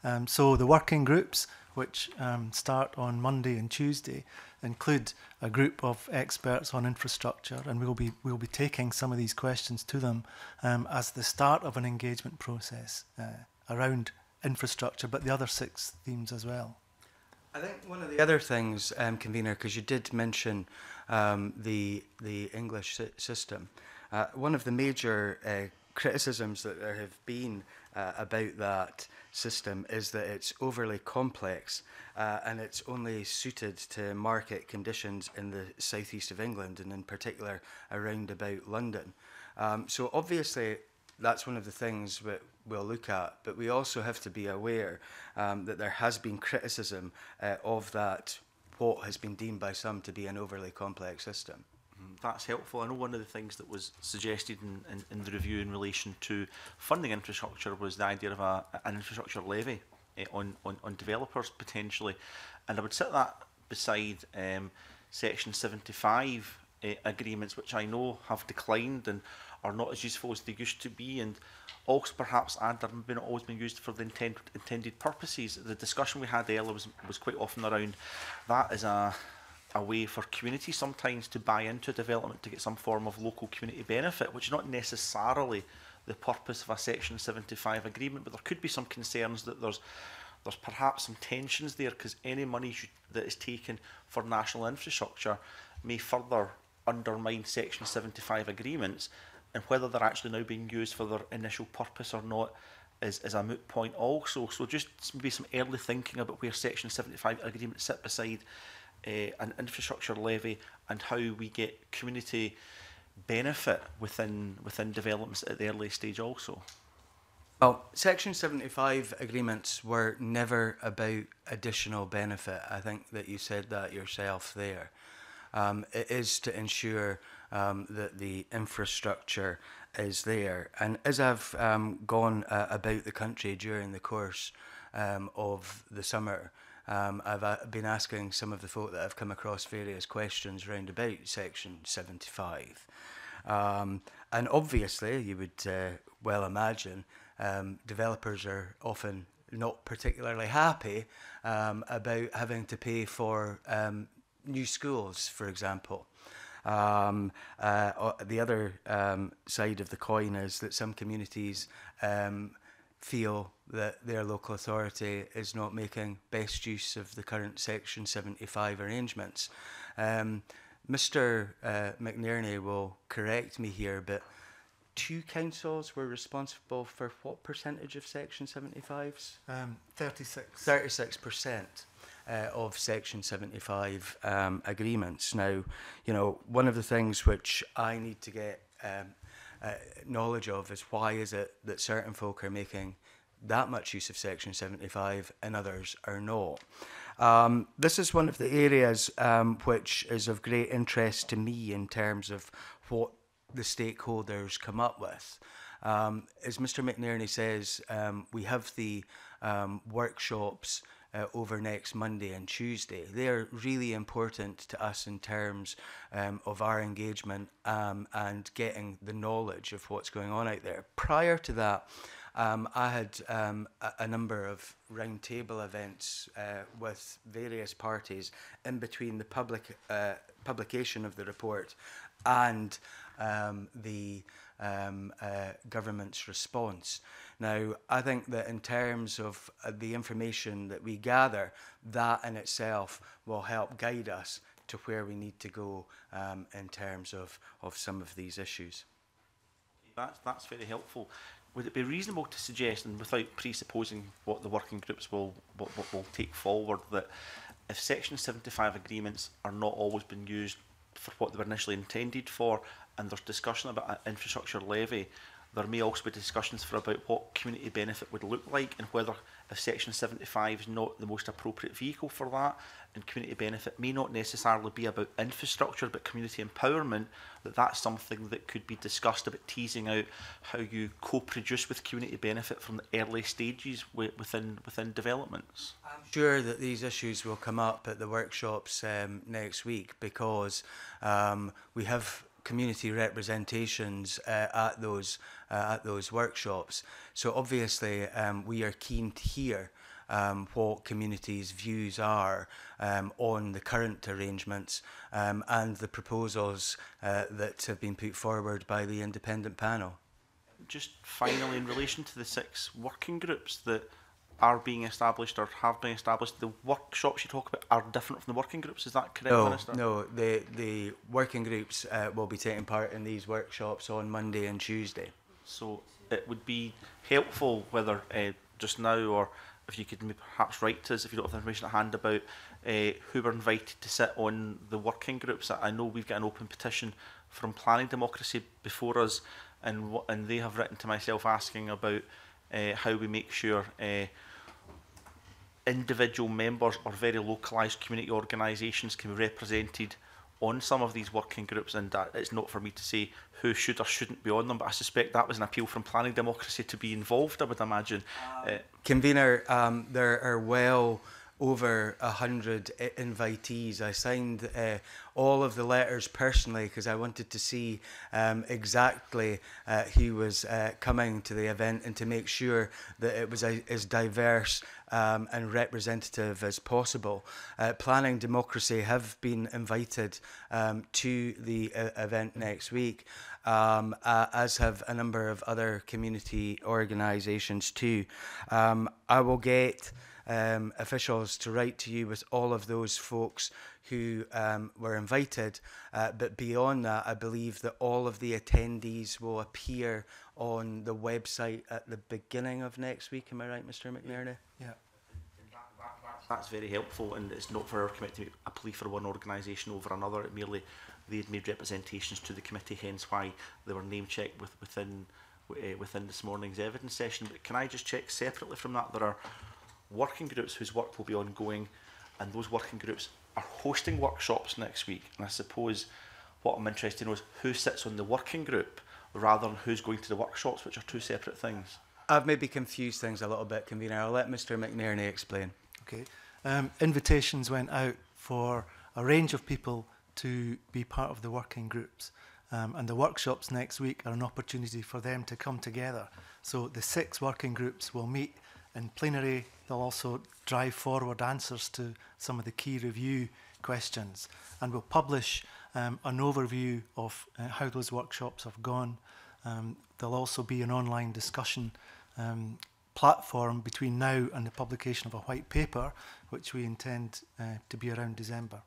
Um, so the working groups, which um, start on Monday and Tuesday, include a group of experts on infrastructure, and we'll be we'll be taking some of these questions to them um, as the start of an engagement process uh, around infrastructure, but the other six themes as well. I think one of the other things, um, convener, because you did mention um, the the English si system, uh, one of the major uh, criticisms that there have been uh, about that system is that it's overly complex uh, and it's only suited to market conditions in the southeast of England and in particular around about London. Um, so obviously that's one of the things that we'll look at, but we also have to be aware um, that there has been criticism uh, of that, what has been deemed by some to be an overly complex system. Mm-hmm. that's helpful. I know one of the things that was suggested in, in, in the review in relation to funding infrastructure was the idea of a, an infrastructure levy eh, on, on, on developers potentially. And I would set that beside um, Section 75 eh, agreements, which I know have declined and are not as useful as they used to be. And also perhaps and that have always been used for the intent, intended purposes. The discussion we had earlier was, was quite often around that as a a way for community sometimes to buy into development to get some form of local community benefit, which is not necessarily the purpose of a Section 75 agreement, but there could be some concerns that there's there's perhaps some tensions there because any money that is taken for national infrastructure may further undermine Section 75 agreements and whether they're actually now being used for their initial purpose or not is, is a moot point also. So just maybe some early thinking about where Section 75 agreements sit beside uh, an infrastructure levy and how we get community benefit within within developments at the early stage also? Well, Section 75 agreements were never about additional benefit. I think that you said that yourself there. Um, it is to ensure um, that the infrastructure is there. And as I've um, gone uh, about the country during the course um, of the summer, Um, I've uh, been asking some of the folk that have come across various questions around about section 75. Um, and obviously, you would uh, well imagine, um, developers are often not particularly happy um, about having to pay for um, new schools, for example. Um, uh, the other um, side of the coin is that some communities um, feel that their local authority is not making best use of the current Section 75 arrangements. Um, Mr uh, McNerney will correct me here, but two councils were responsible for what percentage of Section 75s? Um, 36. 36% uh, of Section 75 um, agreements. Now, you know, one of the things which I need to get um, uh, knowledge of is why is it that certain folk are making that much use of Section 75 and others are not. Um, this is one of the areas um, which is of great interest to me in terms of what the stakeholders come up with. Um, as Mr McNerney says, um, we have the um, workshops uh, over next Monday and Tuesday. They are really important to us in terms um, of our engagement um, and getting the knowledge of what's going on out there. Prior to that, Um, I had um, a, a, number of roundtable events uh, with various parties in between the public uh, publication of the report and um, the um, uh, government's response. Now, I think that in terms of uh, the information that we gather, that in itself will help guide us to where we need to go um, in terms of, of some of these issues. That's, that's very helpful would it be reasonable to suggest, and without presupposing what the working groups will, will, will take forward, that if Section 75 agreements are not always been used for what they were initially intended for, and there's discussion about an infrastructure levy, there may also be discussions for about what community benefit would look like and whether if Section 75 is not the most appropriate vehicle for that, and community benefit may not necessarily be about infrastructure but community empowerment, that that's something that could be discussed about teasing out how you co-produce with community benefit from the early stages within within developments. I'm sure that these issues will come up at the workshops um, next week because um, we have community representations uh, at those uh, at those workshops. So obviously um, we are keen to hear um, what communities' views are um, on the current arrangements um, and the proposals uh, that have been put forward by the independent panel. Just finally, in relation to the six working groups that are being established or have been established, the workshops you talk about are different from the working groups. Is that correct, no, Minister? No, the, the working groups uh, will be taking part in these workshops on Monday and Tuesday. So it would be helpful whether uh, just now or if you could perhaps write to us if you don't have the information at hand about uh, who were invited to sit on the working groups. I know we've got an open petition from Planning Democracy before us, and what, and they have written to myself asking about uh, how we make sure uh, individual members or very localised community organisations can be represented on some of these working groups, and that it's not for me to say who should or shouldn't be on them, but I suspect that was an appeal from planning democracy to be involved, I would imagine. Um, uh, Convener, um, there are well over a hundred invitees. I signed uh, all of the letters personally because I wanted to see um, exactly uh, who was uh, coming to the event and to make sure that it was a, as diverse um, and representative as possible. Uh, Planning Democracy have been invited um, to the uh, event next week. Um, uh, as have a number of other community organisations too. Um, I will get um, officials to write to you with all of those folks who um, were invited. Uh, but beyond that, I believe that all of the attendees will appear on the website at the beginning of next week. Am I right, Mr. McNerney? Yeah. That's very helpful, and it's not for our committee to make a plea for one organisation over another. It merely they had made representations to the committee, hence why they were name checked with, within uh, within this morning's evidence session. But can I just check separately from that? There are working groups whose work will be ongoing, and those working groups are hosting workshops next week. And I suppose what I'm interested in is who sits on the working group rather than who's going to the workshops, which are two separate things. I've maybe confused things a little bit, convener. I'll let Mr McNerney explain. Okay. Um, invitations went out for a range of people to be part of the working groups. Um, and the workshops next week are an opportunity for them to come together. So the six working groups will meet In plenary, they'll also drive forward answers to some of the key review questions. And we'll publish um, an overview of uh, how those workshops have gone. Um, there'll also be an online discussion um, platform between now and the publication of a white paper, which we intend uh, to be around December.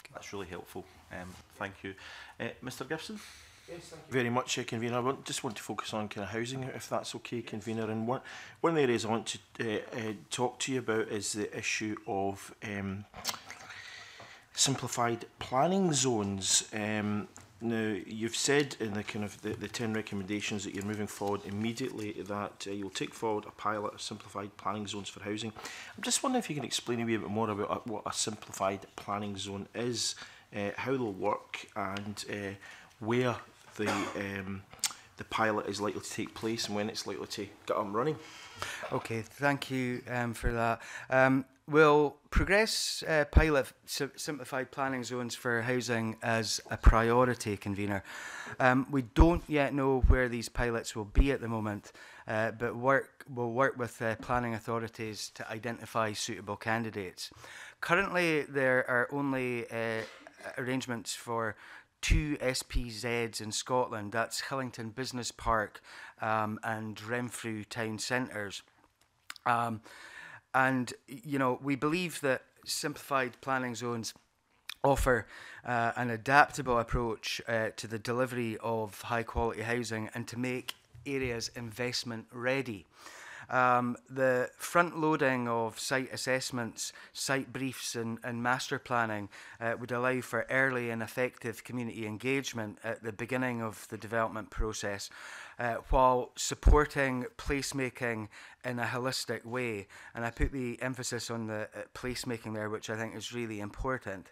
Okay. That's really helpful. Um, thank you. Uh, Mr Gibson? very much, uh, Convener. I want, just want to focus on kind of housing, if that's okay, yes. Convener. And one, one of the areas I want to uh, uh, talk to you about is the issue of um, simplified planning zones. Um, now, you've said in the kind of the, the 10 recommendations that you're moving forward immediately that uh, you'll take forward a pilot of simplified planning zones for housing. I'm just wondering if you can explain a wee bit more about uh, what a simplified planning zone is, uh, how they'll work and uh, where the um, the pilot is likely to take place and when it's likely to get on running. Okay, thank you um, for that. Um, will progress uh, pilot simplified planning zones for housing as a priority convener. Um, we don't yet know where these pilots will be at the moment, uh, but work will work with uh, planning authorities to identify suitable candidates. Currently, there are only uh, arrangements for two SPZs in Scotland. That's Hillington Business Park um, and Renfrew Town Centres. Um, and, you know, we believe that simplified planning zones offer uh, an adaptable approach uh, to the delivery of high quality housing and to make areas investment ready. Um, the front loading of site assessments, site briefs, and, and master planning uh, would allow for early and effective community engagement at the beginning of the development process, uh, while supporting placemaking in a holistic way. And I put the emphasis on the uh, placemaking there, which I think is really important.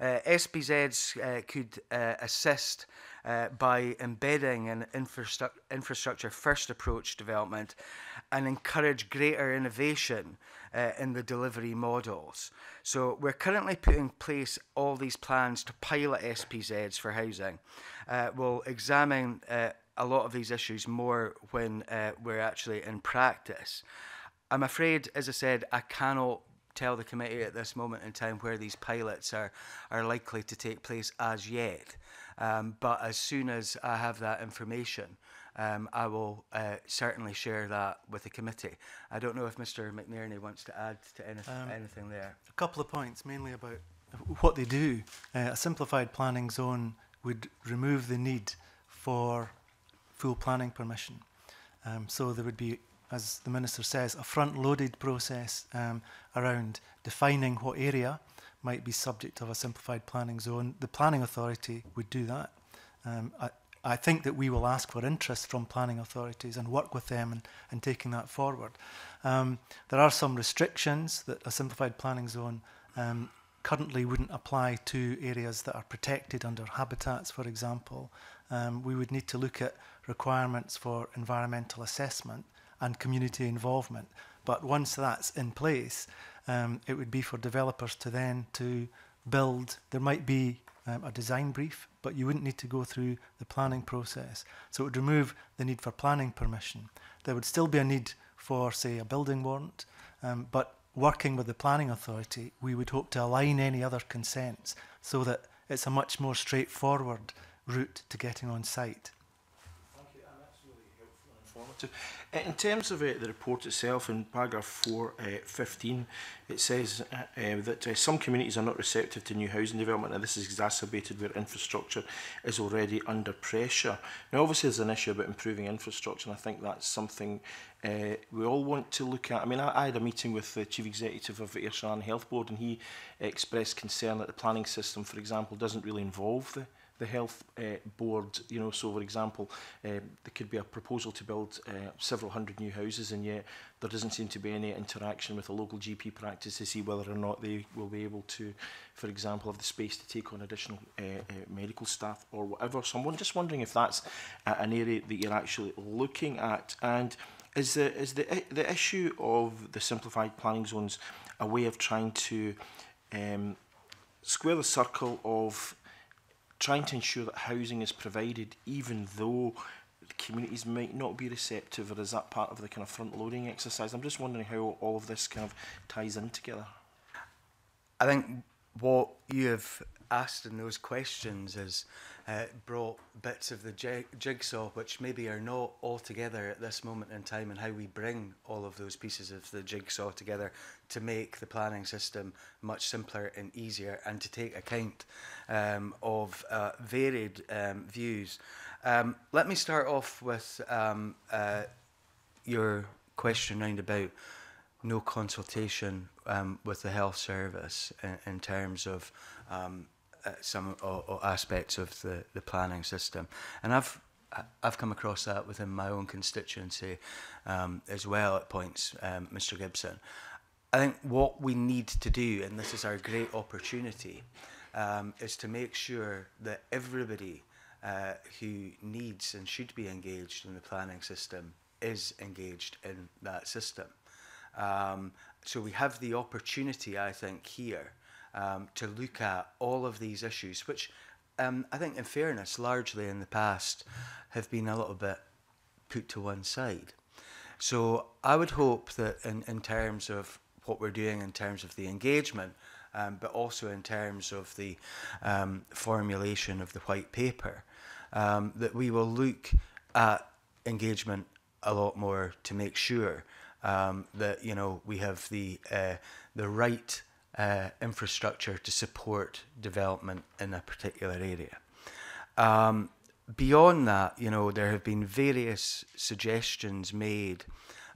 Uh, SPZs uh, could uh, assist uh, by embedding an infrastru infrastructure first approach development and encourage greater innovation uh, in the delivery models. So we're currently putting in place all these plans to pilot SPZs for housing. Uh, we'll examine uh, a lot of these issues more when uh, we're actually in practice. I'm afraid, as I said, I cannot tell the committee at this moment in time where these pilots are, are likely to take place as yet. Um, but as soon as I have that information, um, I will uh, certainly share that with the committee. I don't know if Mr McNerney wants to add to anyth um, anything there. A couple of points, mainly about what they do. Uh, a simplified planning zone would remove the need for full planning permission. Um, so there would be, as the Minister says, a front-loaded process um, around defining what area might be subject of a simplified planning zone. The planning authority would do that um, I, I think that we will ask for interest from planning authorities and work with them and, and taking that forward. Um, there are some restrictions that a simplified planning zone um, currently wouldn't apply to areas that are protected under habitats, for example. Um, we would need to look at requirements for environmental assessment and community involvement. But once that's in place, um, it would be for developers to then to build. There might be um, a design brief but you wouldn't need to go through the planning process. So it would remove the need for planning permission. There would still be a need for, say, a building warrant, um, but working with the planning authority, we would hope to align any other consents so that it's a much more straightforward route to getting on site to. Uh, in terms of uh, the report itself, in paragraph 415, uh, it says uh, uh, that uh, some communities are not receptive to new housing development, and this is exacerbated where infrastructure is already under pressure. Now, obviously, there's an issue about improving infrastructure, and I think that's something uh, we all want to look at. I mean, I, I had a meeting with the chief executive of the Ayrshire Health Board, and he expressed concern that the planning system, for example, doesn't really involve the the health uh, board, you know, so for example, uh, there could be a proposal to build uh, several hundred new houses and yet there doesn't seem to be any interaction with a local GP practice to see whether or not they will be able to, for example, have the space to take on additional uh, uh, medical staff or whatever. So I'm just wondering if that's uh, an area that you're actually looking at and is the is the the issue of the simplified planning zones a way of trying to um, square the circle of trying to ensure that housing is provided even though communities might not be receptive or is that part of the kind of front loading exercise? I'm just wondering how all of this kind of ties in together. I think what you have asked in those questions is uh, brought bits of the jigsaw which maybe are not all together at this moment in time and how we bring all of those pieces of the jigsaw together to make the planning system much simpler and easier and to take account um, of uh, varied um, views. Um, let me start off with um, uh, your question round about no consultation um, with the health service in, in terms of um, Uh, some or, or aspects of the, the planning system. And I've I've come across that within my own constituency um, as well at points, um, Mr Gibson. I think what we need to do, and this is our great opportunity, um, is to make sure that everybody uh, who needs and should be engaged in the planning system is engaged in that system. Um, so we have the opportunity, I think, here um, to look at all of these issues, which um, I think, in fairness, largely in the past have been a little bit put to one side. So I would hope that in, in terms of what we're doing in terms of the engagement, um, but also in terms of the um, formulation of the white paper, um, that we will look at engagement a lot more to make sure um, that you know we have the uh, the right uh, infrastructure to support development in a particular area. Um, beyond that, you know, there have been various suggestions made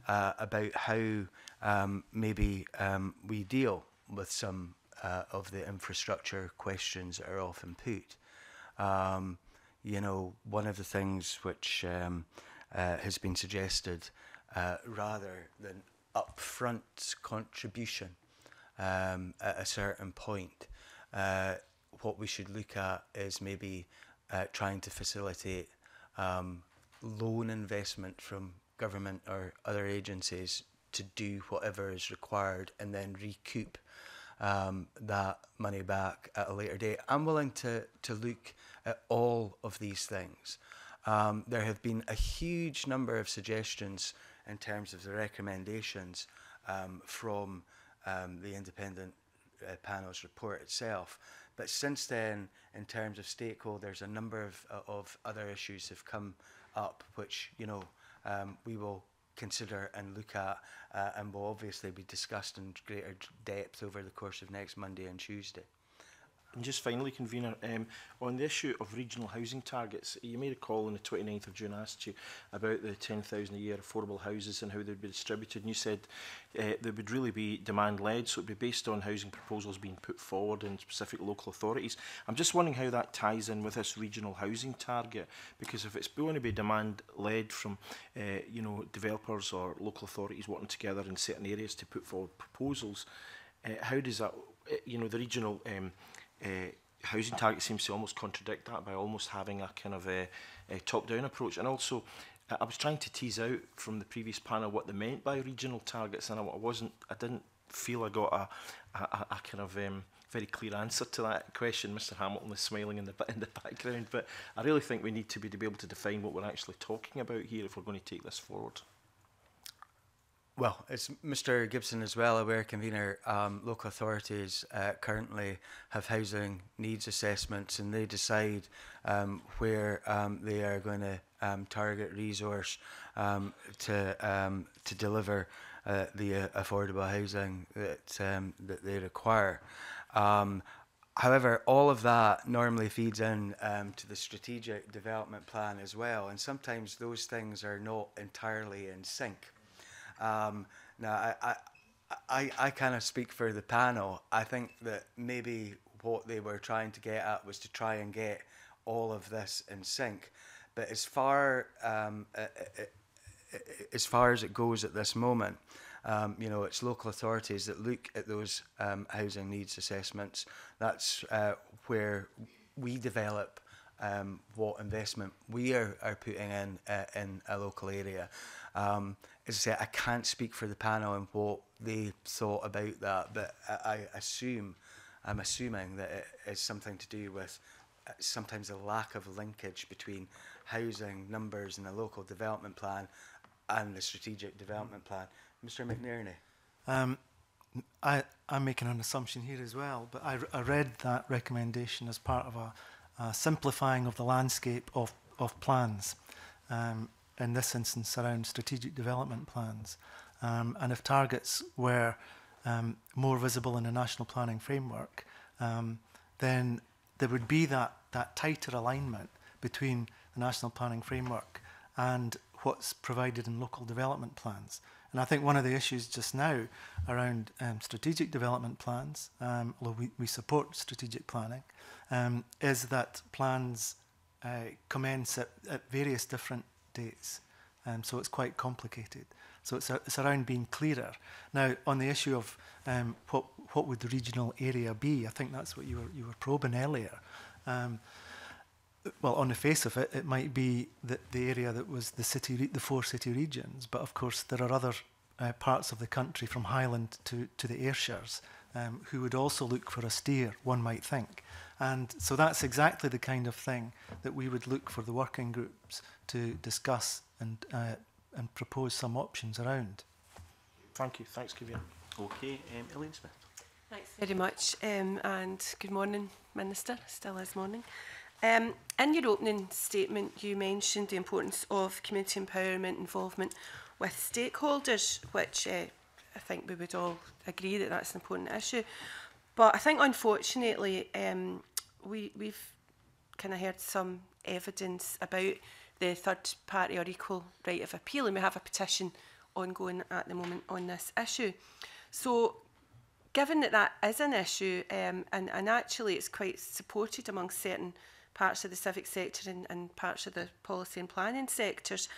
uh, about how um, maybe um, we deal with some uh, of the infrastructure questions that are often put. Um, you know, one of the things which um, uh, has been suggested, uh, rather than upfront contribution um, at a certain point. Uh, what we should look at is maybe uh, trying to facilitate um, loan investment from government or other agencies to do whatever is required and then recoup um, that money back at a later date. I'm willing to, to look at all of these things. Um, there have been a huge number of suggestions in terms of the recommendations um, from um, the independent uh, panel's report itself. But since then, in terms of stakeholders, a number of, uh, of other issues have come up, which you know um, we will consider and look at uh, and will obviously be discussed in greater depth over the course of next Monday and Tuesday. And just finally, Convener, um, on the issue of regional housing targets, you made a call on the 29th of June, I asked you about the 10,000 a year affordable houses and how they'd be distributed, and you said uh, they would really be demand-led, so it would be based on housing proposals being put forward in specific local authorities. I'm just wondering how that ties in with this regional housing target, because if it's going to be demand-led from uh, you know, developers or local authorities working together in certain areas to put forward proposals, uh, how does that, uh, you know, the regional um, uh, housing target seems to almost contradict that by almost having a kind of a, a top-down approach. And also, I was trying to tease out from the previous panel what they meant by regional targets, and I, wasn't, I didn't feel I got a, a, a kind of um, very clear answer to that question. Mr. Hamilton is smiling in the in the background, but I really think we need to be to be able to define what we're actually talking about here if we're going to take this forward. Well, it's Mr. Gibson as well, aware convener. Um, local authorities uh, currently have housing needs assessments and they decide um, where um, they are going to um, target resource um, to, um, to deliver uh, the uh, affordable housing that, um, that they require. Um, However, all of that normally feeds in um, to the strategic development plan as well, and sometimes those things are not entirely in sync. Um, now, I, I, I, I kind of speak for the panel. I think that maybe what they were trying to get at was to try and get all of this in sync. But as far um, as far as it goes at this moment, um, you know, it's local authorities that look at those um, housing needs assessments. That's uh, where we develop um, what investment we are, are putting in uh, in a local area. Um, as I say, I can't speak for the panel and what they thought about that, but I, I assume, I'm assuming that it is something to do with uh, sometimes a lack of linkage between housing numbers in the local development plan and the strategic development plan. Mr. McNerney. Um, I, I'm making an assumption here as well, but I, I read that recommendation as part of a, a simplifying of the landscape of, of plans. Um, in this instance around strategic development plans. Um, and if targets were um, more visible in a national planning framework, um, then there would be that, that tighter alignment between the national planning framework and what's provided in local development plans. And I think one of the issues just now around um, strategic development plans, um, although we, we support strategic planning, um, is that plans uh, commence at, at various different dates. Um, so it's quite complicated. So it's, a, it's around being clearer. Now, on the issue of um, what, what would the regional area be, I think that's what you were, you were probing earlier. Um, well, on the face of it, it might be the, the area that was the city, the four city regions. But of course, there are other uh, parts of the country, from Highland to, to the Ayrshires, um, who would also look for a steer, one might think. And so that's exactly the kind of thing that we would look for the working groups to discuss and, uh, and propose some options around. Thank you. Thanks, Kevin. Okay, um, Elaine Smith. Thanks very much, um, and good morning, Minister. Still is morning. Um, in your opening statement, you mentioned the importance of community empowerment involvement with stakeholders, which uh, I think we would all agree that that's an important issue. But I think, unfortunately, um, we, we've kind of heard some evidence about the third party or equal right of appeal, and we have a petition ongoing at the moment on this issue. So, given that that is an issue, um, and, and actually it's quite supported among certain parts of the civic sector and, and parts of the policy and planning sectors,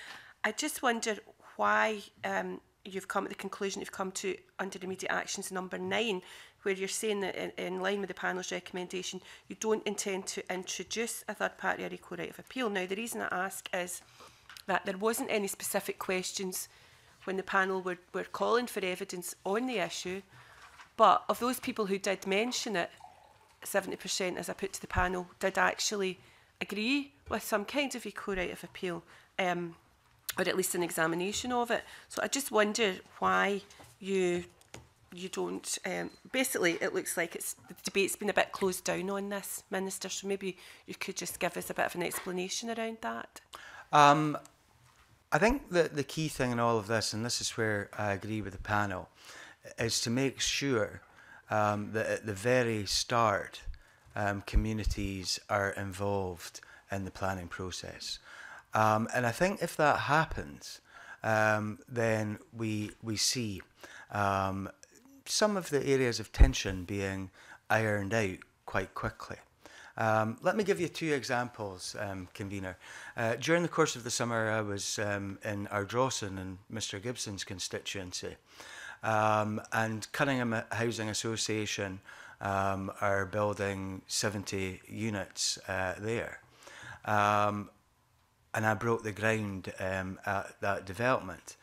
I just wonder why um, you've come to the conclusion you've come to under immediate actions number nine where you're saying that in, in line with the panel's recommendation, you don't intend to introduce a third party or equal right of appeal. Now, the reason I ask is that there wasn't any specific questions when the panel were, were calling for evidence on the issue, but of those people who did mention it, 70%, as I put to the panel, did actually agree with some kind of equal right of appeal, um, or at least an examination of it. So I just wonder why you you don't. Um, basically, it looks like it's the debate's been a bit closed down on this, Minister. So maybe you could just give us a bit of an explanation around that. Um, I think that the key thing in all of this, and this is where I agree with the panel, is to make sure um, that at the very start, um, communities are involved in the planning process. Um, and I think if that happens, um, then we we see um, some of the areas of tension being ironed out quite quickly. Um, let me give you two examples, um, convener. Uh, during the course of the summer, I was um, in Ardrossan in Mr. Gibson's constituency, um, and Cunningham Housing Association um, are building 70 units uh, there. Um, and I broke the ground um, at that development.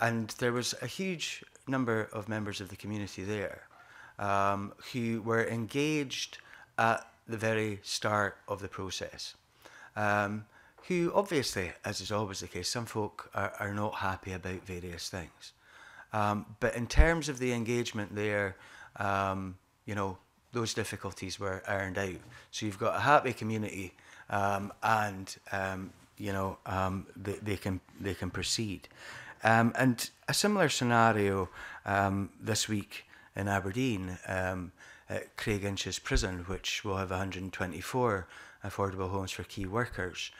And there was a huge number of members of the community there um, who were engaged at the very start of the process. Um, who obviously, as is always the case, some folk are, are not happy about various things. Um, but in terms of the engagement there, um, you know, those difficulties were ironed out. So you've got a happy community um, and, um, you know, um, they, they, can, they can proceed. Um, and a similar scenario um, this week in Aberdeen um, at Craig Inch's prison, which will have 124 affordable homes for key workers.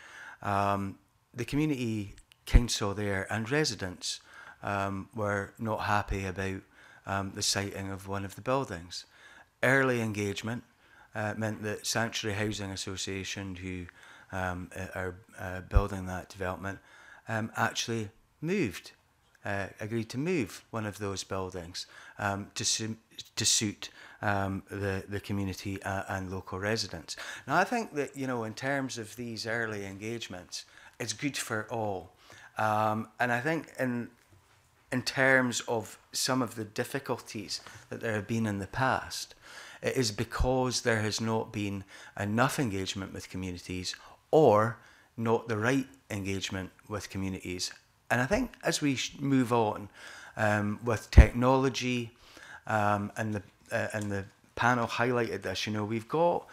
Um, the community council there and residents um, were not happy about um, the siting of one of the buildings. Early engagement uh, meant that Sanctuary Housing Association, who um, are uh, building that development, um, actually moved, uh, agreed to move one of those buildings um, to, su to suit um, the, the community uh, and local residents. Now, I think that, you know, in terms of these early engagements, it's good for all. Um, and I think in, in terms of some of the difficulties that there have been in the past, it is because there has not been enough engagement with communities or not the right engagement with communities And I think as we move on um, with technology um, and the uh, and the panel highlighted this, you know, we've got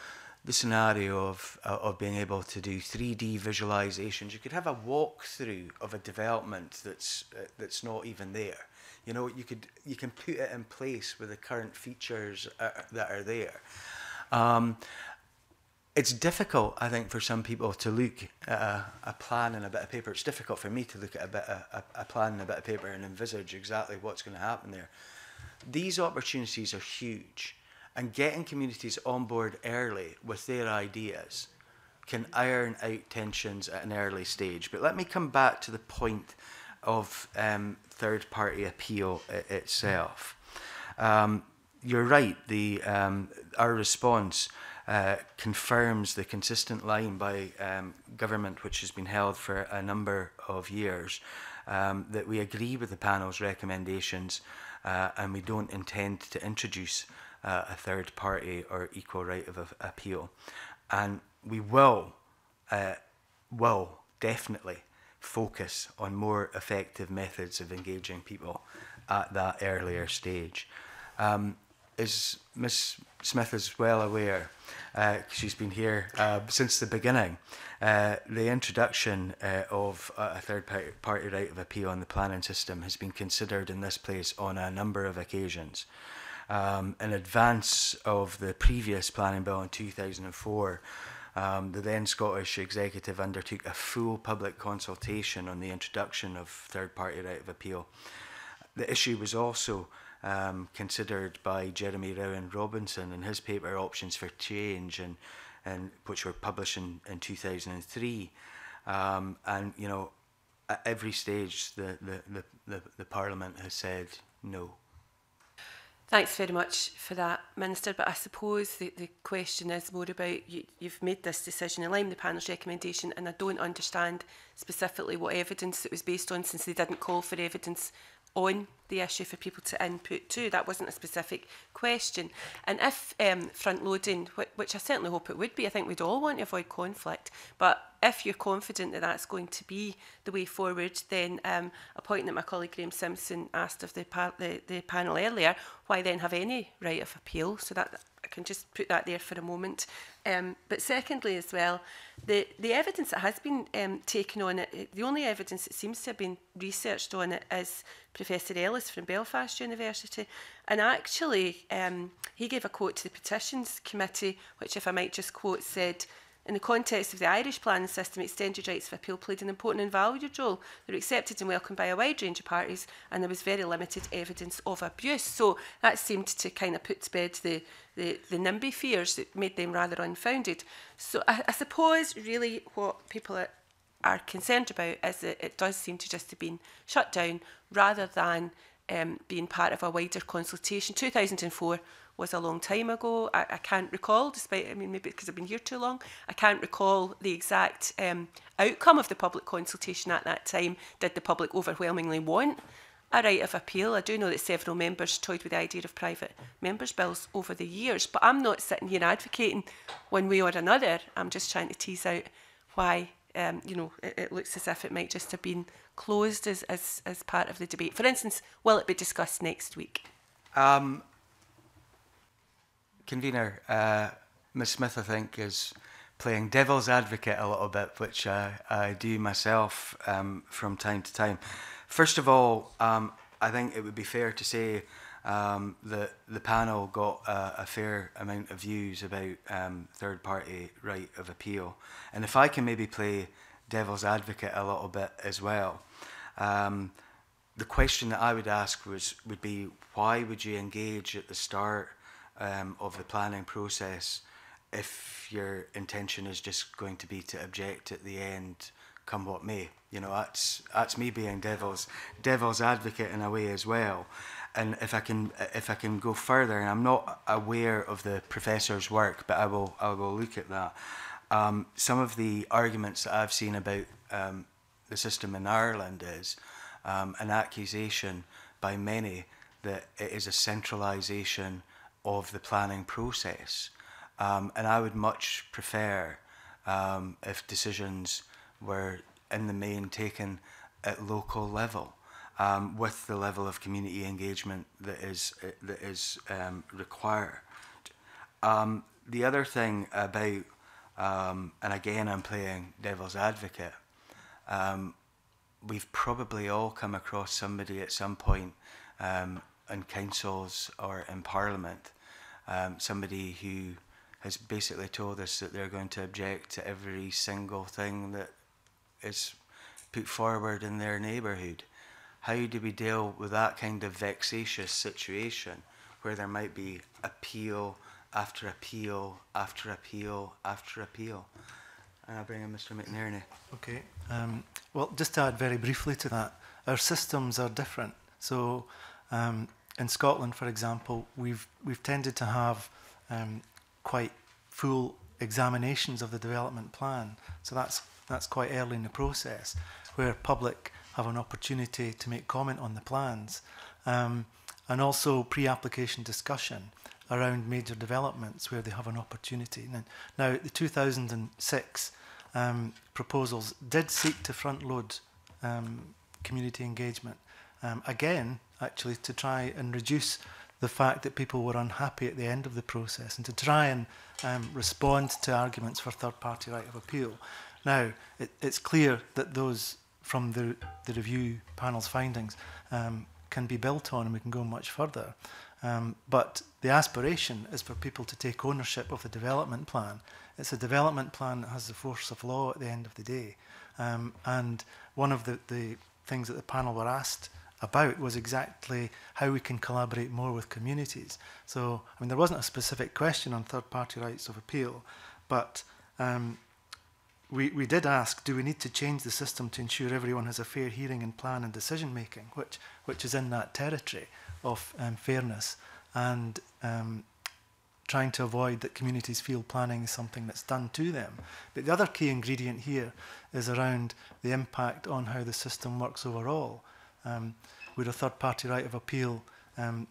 the scenario of uh, of being able to do 3D visualizations. You could have a walkthrough of a development that's uh, that's not even there. You know, you could you can put it in place with the current features uh, that are there. Um, it's difficult, I think, for some people to look at a, a, plan and a bit of paper. It's difficult for me to look at a, bit of, a, a plan and a bit of paper and envisage exactly what's going to happen there. These opportunities are huge, and getting communities on board early with their ideas can iron out tensions at an early stage. But let me come back to the point of um, third party appeal itself. Um, you're right, the, um, our response uh, confirms the consistent line by um, government, which has been held for a number of years, um, that we agree with the panel's recommendations uh, and we don't intend to introduce uh, a third party or equal right of appeal. And we will, uh, will definitely focus on more effective methods of engaging people at that earlier stage. Um, is Miss Smith is well aware. Uh, she's been here uh, since the beginning. Uh, the introduction uh, of a third party right of appeal on the planning system has been considered in this place on a number of occasions. Um, in advance of the previous planning bill in 2004, um, the then Scottish Executive undertook a full public consultation on the introduction of third party right of appeal. The issue was also um, considered by Jeremy Rowan Robinson in his paper Options for Change, and, and which were published in, in 2003. Um, and, you know, at every stage, the, the, the, the, the Parliament has said no. Thanks very much for that, Minister. But I suppose the, the question is more about you, you've made this decision in line with the panel's recommendation, and I don't understand specifically what evidence it was based on since they didn't call for evidence on the issue for people to input to. That wasn't a specific question. And if um, front loading, which I certainly hope it would be, I think we'd all want to avoid conflict, but if you're confident that that's going to be the way forward, then um, a point that my colleague Graham Simpson asked of the, pa the, the panel earlier, why then have any right of appeal? So that I can just put that there for a moment Um, but secondly as well, the, the evidence that has been um, taken on it, the only evidence that seems to have been researched on it is Professor Ellis from Belfast University. And actually, um, he gave a quote to the Petitions Committee, which if I might just quote, said, In the context of the Irish planning system, extended rights of appeal played an important and valued role. They were accepted and welcomed by a wide range of parties, and there was very limited evidence of abuse. So that seemed to kind of put to bed the, the, the NIMBY fears that made them rather unfounded. So I, I suppose really what people are, are concerned about is that it does seem to just have been shut down rather than um, being part of a wider consultation. 2004 was a long time ago. I, I can't recall, despite, I mean, maybe because I've been here too long, I can't recall the exact um, outcome of the public consultation at that time. Did the public overwhelmingly want a right of appeal? I do know that several members toyed with the idea of private members' bills over the years, but I'm not sitting here advocating one way or another. I'm just trying to tease out why um, you know, it, it, looks as if it might just have been closed as, as, as part of the debate. For instance, will it be discussed next week? Um, convener, uh, Ms. Smith, I think, is playing devil's advocate a little bit, which uh, I do myself um, from time to time. First of all, um, I think it would be fair to say um, that the panel got uh, a fair amount of views about um, third party right of appeal. And if I can maybe play devil's advocate a little bit as well. Um, the question that I would ask was would be why would you engage at the start um, of the planning process if your intention is just going to be to object at the end come what may you know that's that's me being devil's devil's advocate in a way as well and if i can if i can go further and i'm not aware of the professor's work but i will i will look at that um, some of the arguments that i've seen about um, the system in ireland is um, an accusation by many that it is a centralization of the planning process. Um, and I would much prefer um, if decisions were in the main taken at local level um, with the level of community engagement that is, uh, that is um, required. Um, the other thing about, um, and again I'm playing devil's advocate, um, we've probably all come across somebody at some point um, in councils or in parliament um, somebody who has basically told us that they're going to object to every single thing that is put forward in their neighbourhood. How do we deal with that kind of vexatious situation where there might be appeal after appeal after appeal after appeal? And I bring in Mr. McNerney. Okay. Um, well, just to add very briefly to that, our systems are different. So um, in Scotland, for example, we've we've tended to have um, quite full examinations of the development plan. So that's that's quite early in the process, where public have an opportunity to make comment on the plans, um, and also pre-application discussion around major developments where they have an opportunity. Now, now the 2006 um, proposals did seek to front-load um, community engagement. Um, again, actually to try and reduce the fact that people were unhappy at the end of the process and to try and um, respond to arguments for third party right of appeal. Now, it, it's clear that those from the, the review panel's findings um, can be built on and we can go much further. Um, but the aspiration is for people to take ownership of the development plan. It's a development plan that has the force of law at the end of the day. Um, and one of the, the things that the panel were asked about was exactly how we can collaborate more with communities. So, I mean, there wasn't a specific question on third party rights of appeal, but um, we, we did ask, do we need to change the system to ensure everyone has a fair hearing and plan and decision making, which, which is in that territory of um, fairness and um, trying to avoid that communities feel planning is something that's done to them. But the other key ingredient here is around the impact on how the system works overall um, would a third party right of appeal um,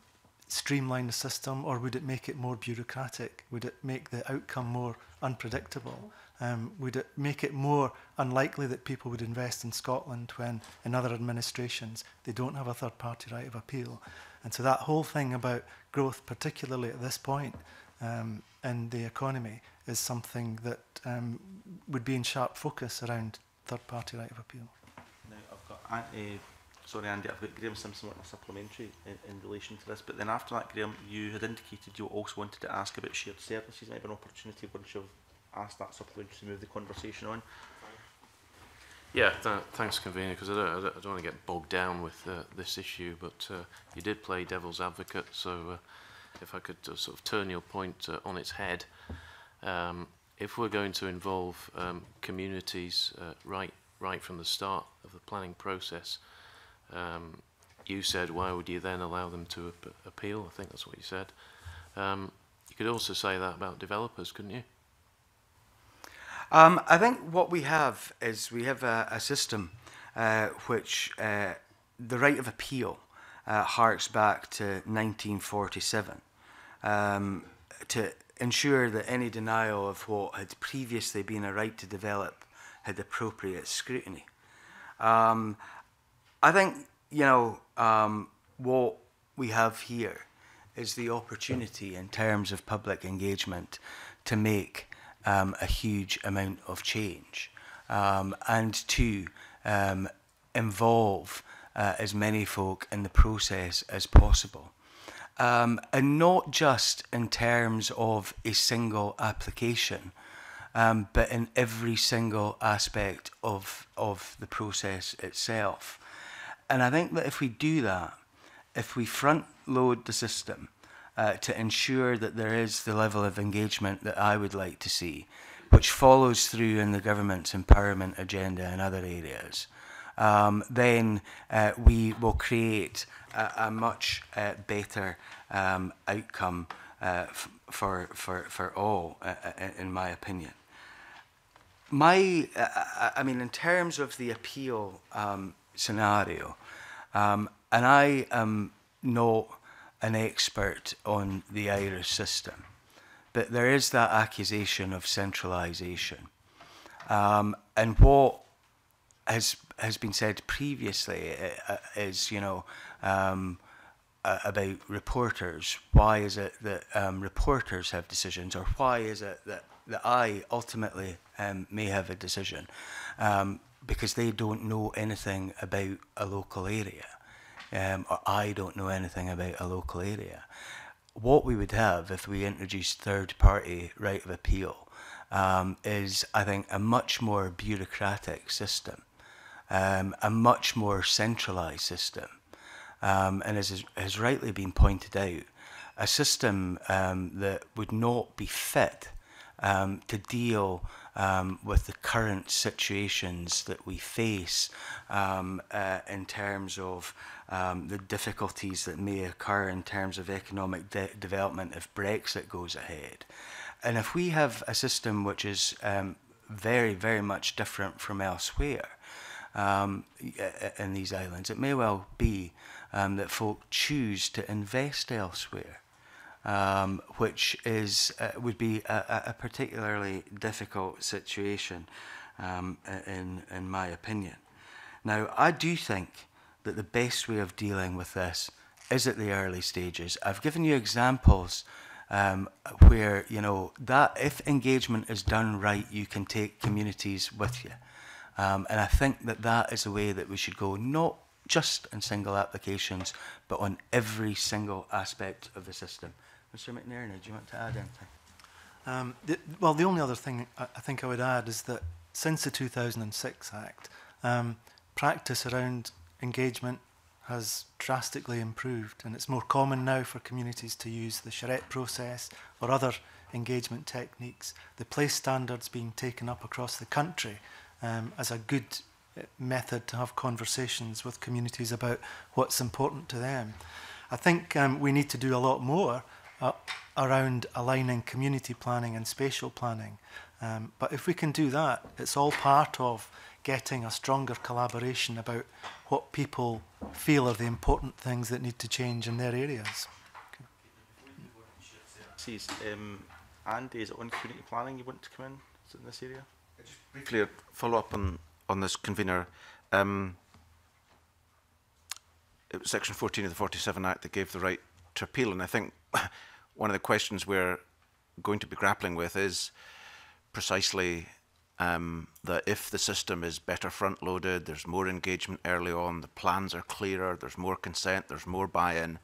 streamline the system or would it make it more bureaucratic? Would it make the outcome more unpredictable? Um, would it make it more unlikely that people would invest in Scotland when in other administrations they don't have a third party right of appeal? And so that whole thing about growth, particularly at this point um, in the economy, is something that um, would be in sharp focus around third party right of appeal. Now I've got uh, Sorry, Andy, I've got Graham Simpson on a supplementary in, in relation to this. But then after that, Graham, you had indicated you also wanted to ask about shared services. maybe an opportunity once you've asked that supplementary to move the conversation on. Yeah, th thanks, convener, because I don't, I don't, don't want to get bogged down with uh, this issue, but uh, you did play devil's advocate, so uh, if I could uh, sort of turn your point uh, on its head, um, if we're going to involve um, communities uh, right right from the start of the planning process, uh, Um, you said, why would you then allow them to ap appeal? I think that's what you said. Um, you could also say that about developers, couldn't you? Um, I think what we have is we have a, a system uh, which uh, the right of appeal uh, harks back to 1947 um, to ensure that any denial of what had previously been a right to develop had appropriate scrutiny. Um, I think, you know, um, what we have here is the opportunity in terms of public engagement to make um, a huge amount of change um, and to um, involve uh, as many folk in the process as possible. Um, and not just in terms of a single application, um, but in every single aspect of, of the process itself. And I think that if we do that, if we front load the system uh, to ensure that there is the level of engagement that I would like to see, which follows through in the government's empowerment agenda and other areas, um, then uh, we will create a, a much uh, better um, outcome uh, for, for, for all, uh, uh in my opinion. My, uh, I mean, in terms of the appeal um, scenario. Um, and I am not an expert on the Irish system, but there is that accusation of centralisation. Um, and what has has been said previously uh, uh, is, you know, um, about reporters. Why is it that um, reporters have decisions, or why is it that that I ultimately um, may have a decision? Um, because they don't know anything about a local area, um, or I don't know anything about a local area. What we would have if we introduced third party right of appeal um, is, I think, a much more bureaucratic system, um, a much more centralised system. Um, and as has rightly been pointed out, a system um, that would not be fit um, to deal um, with the current situations that we face um, uh, in terms of um, the difficulties that may occur in terms of economic de development if Brexit goes ahead. And if we have a system which is um, very, very much different from elsewhere um, in these islands, it may well be um, that folk choose to invest elsewhere um, which is uh, would be a, a particularly difficult situation, um, in in my opinion. Now, I do think that the best way of dealing with this is at the early stages. I've given you examples um, where you know that if engagement is done right, you can take communities with you, um, and I think that that is a way that we should go. Not just in single applications, but on every single aspect of the system. Mr McNerney, do you want to add anything? Um, the, well, the only other thing I, I, think I would add is that since the 2006 Act, um, practice around engagement has drastically improved, and it's more common now for communities to use the charrette process or other engagement techniques. The place standards being taken up across the country um, as a good uh, method to have conversations with communities about what's important to them. I think um, we need to do a lot more uh, around aligning community planning and spatial planning. Um, but if we can do that, it's all part of getting a stronger collaboration about what people feel are the important things that need to change in their areas. Okay. Um, Andy, is it on community planning you want to come in? Is it in this area? Uh, just briefly follow up on, on this convener. Um, it was Section 14 of the 47 Act that gave the right to appeal, and I think one of the questions we're going to be grappling with is precisely um, that if the system is better front loaded, there's more engagement early on, the plans are clearer, there's more consent, there's more buy in,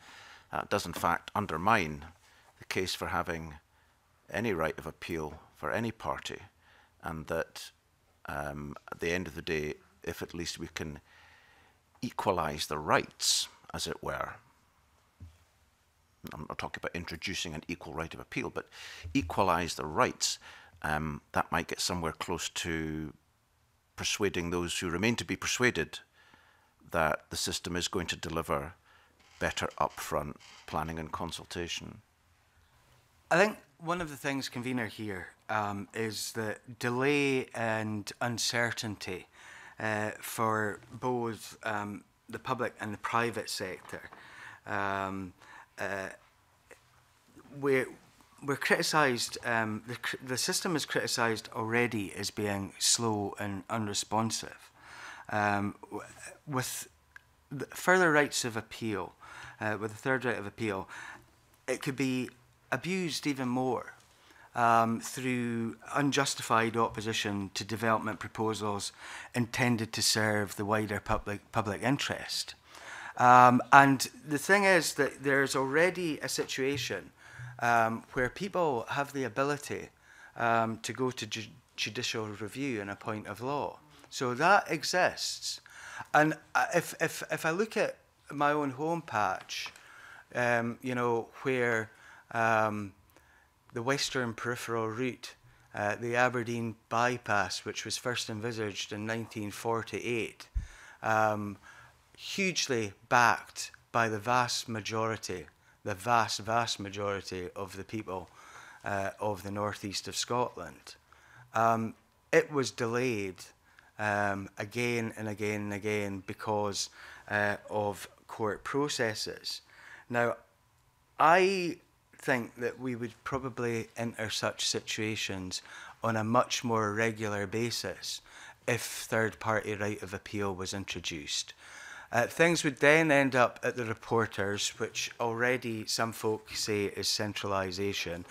that does in fact undermine the case for having any right of appeal for any party. And that um, at the end of the day, if at least we can equalise the rights, as it were, I'm not talking about introducing an equal right of appeal, but equalise the rights, um, that might get somewhere close to persuading those who remain to be persuaded that the system is going to deliver better upfront planning and consultation. I think one of the things, convener, here um, is that delay and uncertainty uh, for both um, the public and the private sector. Um, uh, we're we're criticised. Um, the, the system is criticised already as being slow and unresponsive. Um, with the further rights of appeal, uh, with the third right of appeal, it could be abused even more um, through unjustified opposition to development proposals intended to serve the wider public public interest. Um, and the thing is that there's already a situation um, where people have the ability um, to go to ju judicial review in a point of law. So that exists. And uh, if, if, if I look at my own home patch, um, you know, where um, the western peripheral route, uh, the Aberdeen bypass, which was first envisaged in 1948, um, hugely backed by the vast majority, the vast, vast majority of the people uh, of the northeast of Scotland. Um, it was delayed um, again and again and again because uh, of court processes. Now, I think that we would probably enter such situations on a much more regular basis if third party right of appeal was introduced. Uh, things would then end up at the reporters, which already some folk say is centralisation,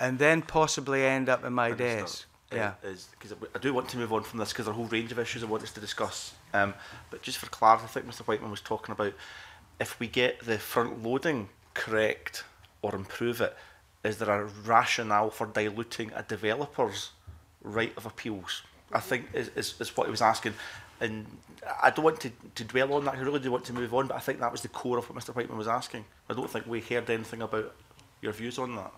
and then possibly end up in my desk. Uh, yeah. Because I do want to move on from this because there are a whole range of issues I want us to discuss. Um, but just for clarity, I think Mr. Whiteman was talking about if we get the front loading correct or improve it, is there a rationale for diluting a developer's right of appeals? I think is, is, is what he was asking. And I don't want to, to dwell on that, I really do want to move on, but I think that was the core of what Mr Whiteman was asking. I don't think we heard anything about your views on that.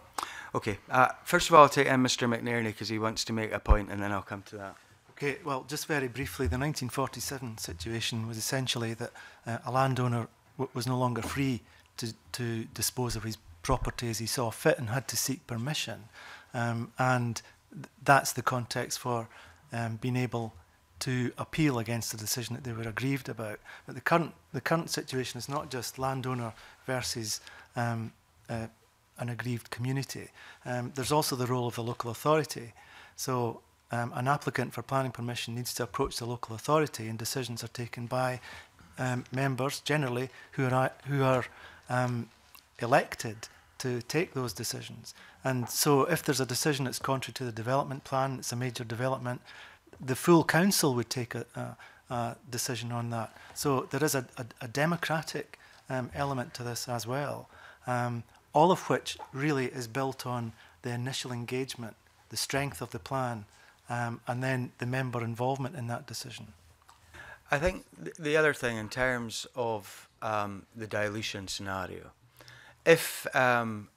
Okay, uh, first of all, I'll take in Mr McNerney because he wants to make a point and then I'll come to that. Okay, well, just very briefly, the 1947 situation was essentially that uh, a landowner was no longer free to, to dispose of his property as he saw fit and had to seek permission. Um, and th that's the context for um, being able to appeal against the decision that they were aggrieved about. But the current, the current situation is not just landowner versus um, uh, an aggrieved community. Um, there's also the role of the local authority. So um, an applicant for planning permission needs to approach the local authority and decisions are taken by um, members generally who are, who are um, elected to take those decisions. And so if there's a decision that's contrary to the development plan, it's a major development, the full council would take a, a, a decision on that. So there is a, a democratic um, element to this as well, um, all of which really is built on the initial engagement, the strength of the plan, um, and then the member involvement in that decision. I think the other thing in terms of um, the dilution scenario, if um,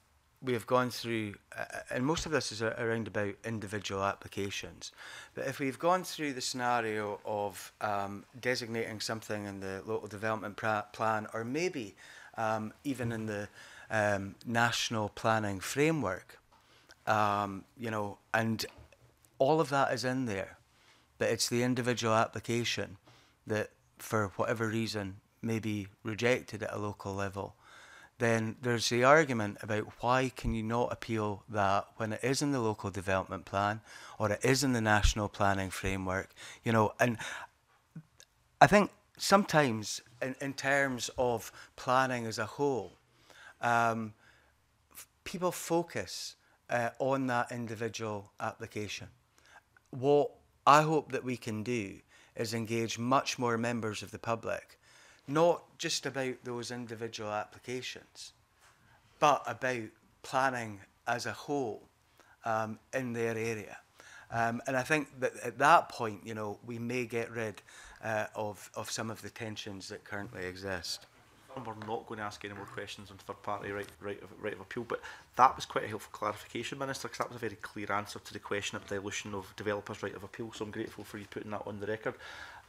we have gone through, uh, uh, and most of this is around about individual applications, but if we've gone through the scenario of um, designating something in the local development plan, or maybe um, even in the um, national planning framework, um, you know, and all of that is in there, but it's the individual application that, for whatever reason, may be rejected at a local level. then there's the argument about why can you not appeal that when it is in the local development plan or it is in the national planning framework, you know, and I think sometimes in, in terms of planning as a whole, um, people focus uh, on that individual application. What I hope that we can do is engage much more members of the public not just about those individual applications, but about planning as a whole um, in their area. Um, and I think that at that point, you know, we may get rid uh, of, of some of the tensions that currently exist. We're not going to ask any more questions on third party right, right, of, right of appeal, but that was quite a helpful clarification, Minister, because that was a very clear answer to the question of dilution of developers' right of appeal. So I'm grateful for you putting that on the record.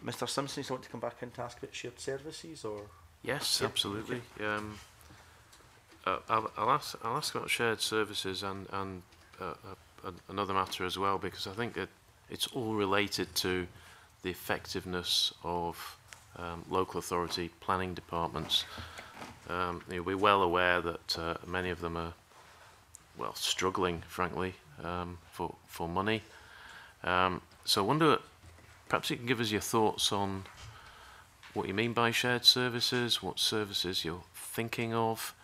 Mr. Simpson, you want to come back and ask about shared services or? Yes, yeah. absolutely. Okay. Um, uh, I'll, I'll, ask, I'll ask about shared services and, and uh, uh, another matter as well because I think it, it's all related to the effectiveness of um, local authority planning departments. Um, you know, we're well aware that uh, many of them are well struggling, frankly, um, for for money. Um, so I wonder Perhaps you can give us your thoughts on what you mean by shared services, what services you're thinking of,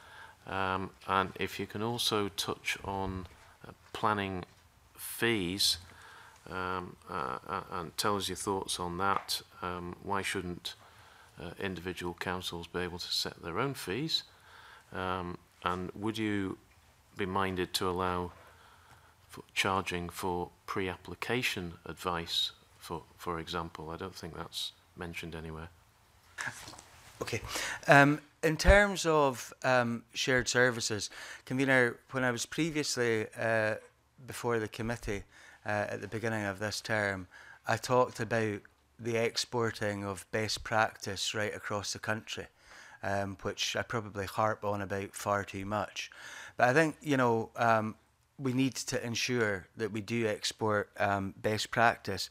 um, and if you can also touch on uh, planning fees um, uh, uh, and tell us your thoughts on that. Um, why shouldn't uh, individual councils be able to set their own fees? Um, and would you be minded to allow for charging for pre-application advice for, for example. I don't think that's mentioned anywhere. Okay. Um, in terms of um, shared services, convener, when I was previously uh, before the committee uh, at the beginning of this term, I talked about the exporting of best practice right across the country, um, which I probably harp on about far too much. But I think, you know, um, we need to ensure that we do export um, best practice.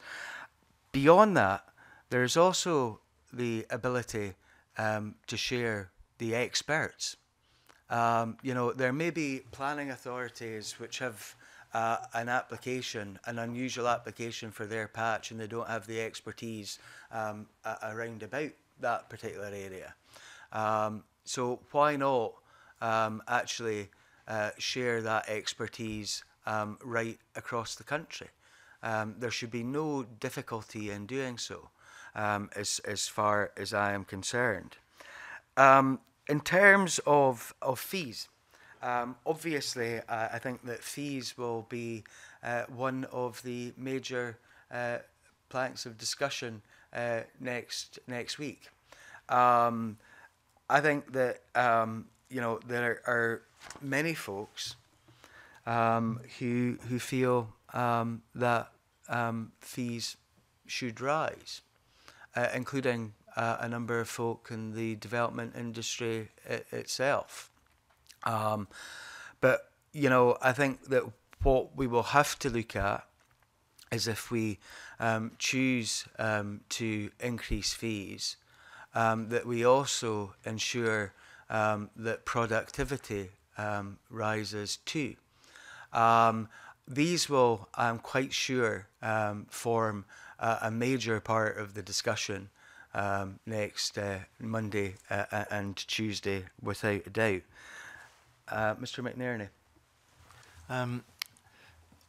Beyond that, there's also the ability um, to share the experts. Um, you know, there may be planning authorities which have uh, an application, an unusual application for their patch, and they don't have the expertise um, around about that particular area. Um, so why not um, actually uh, share that expertise um, right across the country? um, there should be no difficulty in doing so, um, as, as far as I am concerned. Um, in terms of, of fees, um, obviously, I think that fees will be uh, one of the major uh, planks of discussion uh, next next week. Um, I think that um, you know there are many folks who who feel um, that um, fees should rise, uh, including uh, a number of folk in the development industry it itself. Um, but, you know, I think that what we will have to look at is if we um, choose um, to increase fees, um, that we also ensure um, that productivity um, rises too. Um, these will, I'm quite sure, um, form a, a, major part of the discussion um, next uh, Monday uh, uh and Tuesday, without a doubt. Uh, Mr. McNerney. Um,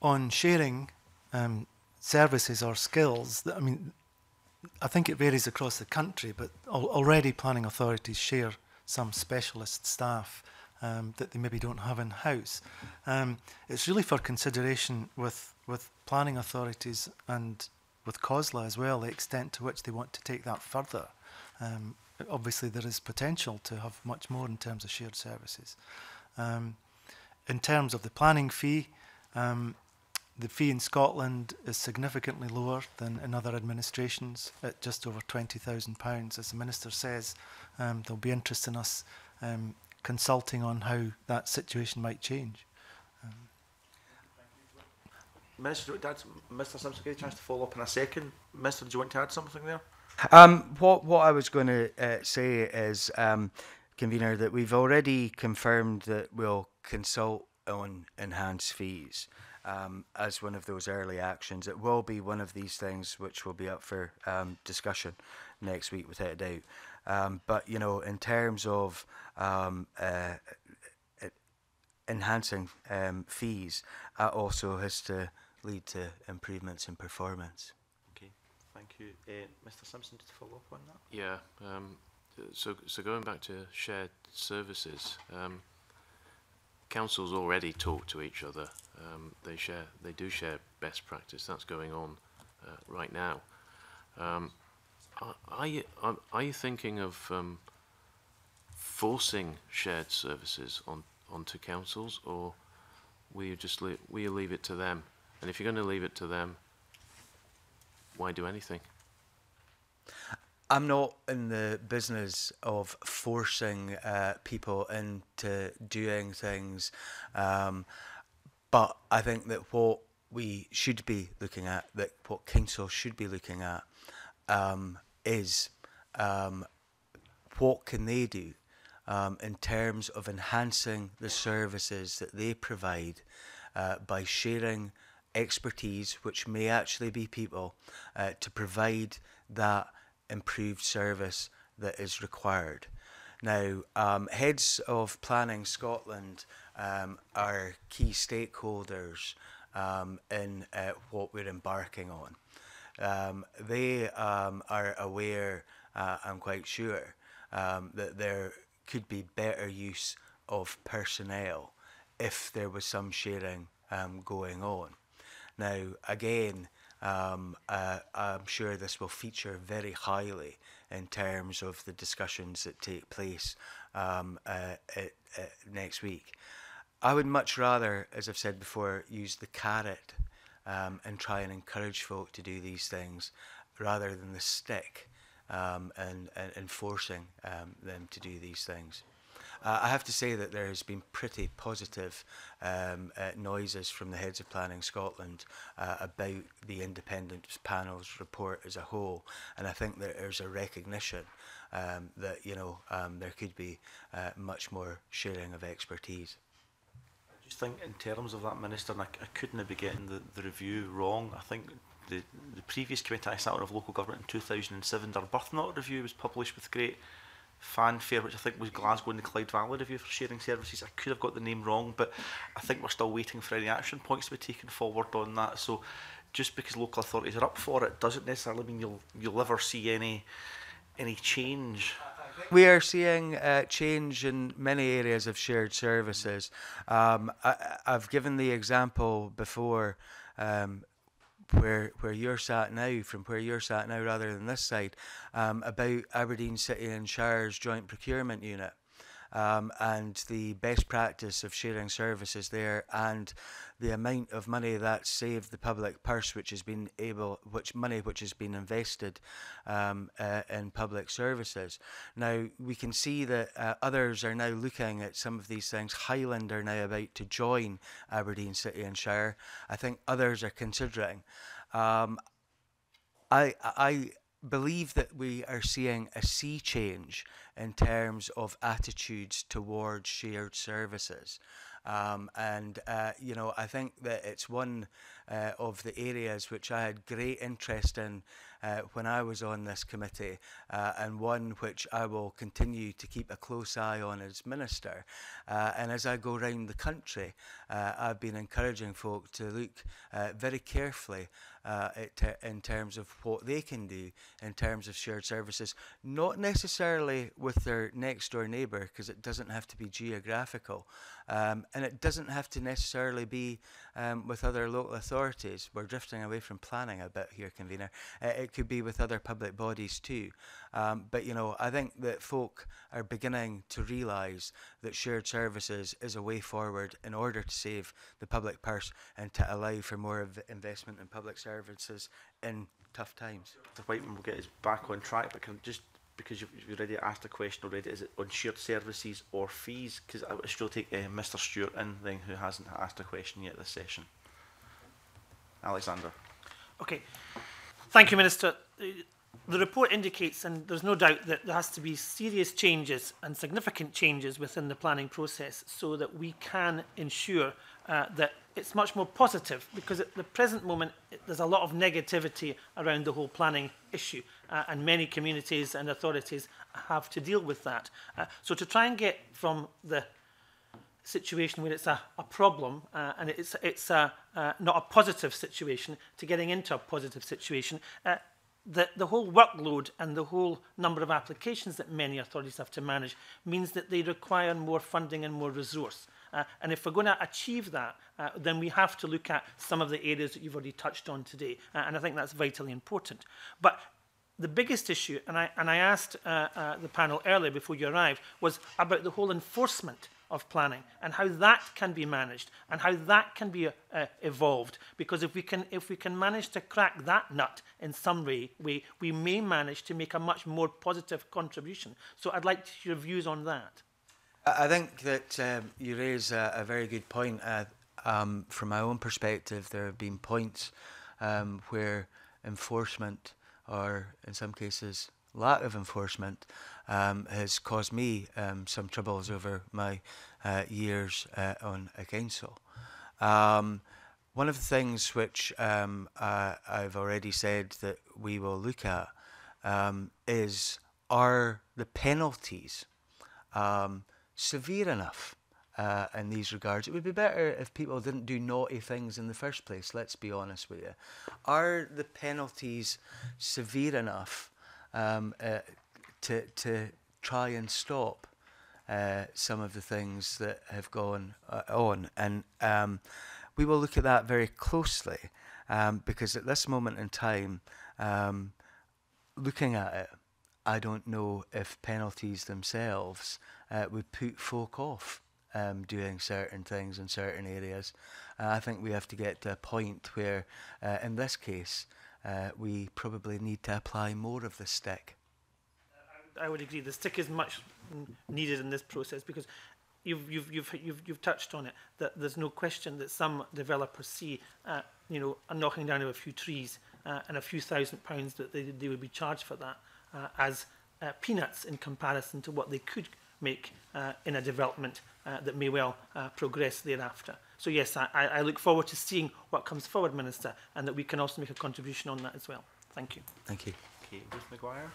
on sharing um, services or skills, I mean, I think it varies across the country, but al already planning authorities share some specialist staff um, that they maybe don't have in house. Um, it's really for consideration with with planning authorities and with COSLA as well, the extent to which they want to take that further. Um, obviously, there is potential to have much more in terms of shared services. Um, in terms of the planning fee, um, the fee in Scotland is significantly lower than in other administrations at just over £20,000. As the Minister says, um, there'll be interest in us um, consulting on how that situation might change. Um, Minister, Mr. Simpson, get a chance to follow up in a second. Mr. do you want to add something there? Um, what what I was going to uh, say is, um, convener, that we've already confirmed that we'll consult on enhanced fees um, as one of those early actions. It will be one of these things which will be up for um, discussion next week without a doubt. Um, but you know, in terms of um, uh, enhancing um, fees, that also has to lead to improvements in performance. Okay, thank you, uh, Mr. Simpson, to follow up on that. Yeah. um, so, so going back to shared services, um, councils already talk to each other. um, they share, they do share best practice. That's going on uh, right now. Um, Are are, you thinking of um, forcing shared services on onto councils, or will you just leave, will you leave it to them? And if you're going to leave it to them, why do anything? I'm not in the business of forcing uh, people into doing things, um, but I think that what we should be looking at, that what council should be looking at, um, is um, what can they do um, in terms of enhancing the services that they provide uh, by sharing expertise, which may actually be people, uh, to provide that improved service that is required. Now, um, heads of Planning Scotland um, are key stakeholders um, in uh, what we're embarking on. um, they um, are aware, uh, I'm quite sure, um, that there could be better use of personnel if there was some sharing um, going on. Now, again, um, uh, I'm sure this will feature very highly in terms of the discussions that take place um, uh, at, uh, at uh, next week. I would much rather, as I've said before, use the carrot um, and try and encourage folk to do these things rather than the stick um, and, and, and forcing um, them to do these things. Uh, I have to say that there has been pretty positive um, uh, noises from the heads of Planning Scotland uh, about the independent panel's report as a whole, and I think that there's a recognition um, that you know um, there could be uh, much more sharing of expertise just think in terms of that minister, and I, I couldn't be getting the, the review wrong. I think the, the previous committee I sat on of local government in 2007, their Birthnot review was published with great fanfare, which I think was Glasgow and the Clyde Valley review for sharing services. I could have got the name wrong, but I think we're still waiting for any action points to be taken forward on that. So just because local authorities are up for it doesn't necessarily mean you'll you'll ever see any any change. We are seeing uh, change in many areas of shared services. Um, I, have given the example before um, where where you're sat now, from where you're sat now rather than this site, um, about Aberdeen City and Shires Joint Procurement Unit um, and the best practice of sharing services there and the amount of money that saved the public purse which has been able which money which has been invested um, uh, in public services now we can see that uh, others are now looking at some of these things Highland are now about to join Aberdeen City and Shire I think others are considering um, I, I believe that we are seeing a sea change in terms of attitudes towards shared services. Um, and, uh, you know, I think that it's one uh, of the areas which I had great interest in uh, when I was on this committee, uh, and one which I will continue to keep a close eye on as Minister. Uh, and as I go around the country, uh, I've been encouraging folk to look uh, very carefully uh, ter in terms of what they can do in terms of shared services, not necessarily with their next door neighbour, because it doesn't have to be geographical, um, and it doesn't have to necessarily be um, with other local authorities. We're drifting away from planning a bit here, convener. Uh, it could be with other public bodies too. Um, but you know, I think that folk are beginning to realise that shared services is a way forward in order to save the public purse and to allow for more investment in public services in tough times. The Whiteman will get us back on track, but can just because you've, you've already asked a question already. Is it on shared services or fees? Because I should take uh, eh, Mr. Stewart in then, who hasn't asked a question yet this session. Alexander. Okay. Thank you, Minister. The report indicates, and there's no doubt, that there has to be serious changes and significant changes within the planning process so that we can ensure uh, that it's much more positive because at the present moment it, there's a lot of negativity around the whole planning issue uh, and many communities and authorities have to deal with that. Uh, so to try and get from the situation where it's a, a problem uh, and it's, it's a, uh, not a positive situation to getting into a positive situation, uh, the, the whole workload and the whole number of applications that many authorities have to manage means that they require more funding and more resource. Uh, Uh, and if we're going to achieve that, uh, then we have to look at some of the areas that you've already touched on today. Uh, and I think that's vitally important. But the biggest issue, and I, and I asked uh, uh, the panel earlier before you arrived, was about the whole enforcement of planning and how that can be managed and how that can be uh, evolved because if we can if we can manage to crack that nut in some way we we may manage to make a much more positive contribution so i'd like your views on that I think that um, you raise a, a, very good point. Uh, um, from my own perspective, there have been points um, where enforcement, or in some cases, lack of enforcement, um, has caused me um, some troubles over my uh, years uh, on a council. Um, one of the things which I, I've already said that we will look at is are the penalties um, severe enough uh, in these regards. It would be better if people didn't do naughty things in the first place, let's be honest with you. Are the penalties severe enough um, uh, to, to try and stop uh, some of the things that have gone uh, on? And um, we will look at that very closely um, because at this moment in time, um, looking at it, I don't know if penalties themselves uh, would put folk off um, doing certain things in certain areas. Uh, I think we have to get to a point where, uh, in this case, uh, we probably need to apply more of the stick. I would agree. The stick is much needed in this process because you've you've you've you've, you've touched on it. That there's no question that some developers see, uh, you know, a knocking down of a few trees uh, and a few thousand pounds that they they would be charged for that uh, as uh, peanuts in comparison to what they could make uh, in a development uh, that may well uh, progress thereafter. So yes, I, I look forward to seeing what comes forward, Minister, and that we can also make a contribution on that as well. Thank you. Thank you. Okay, Ruth McGuire.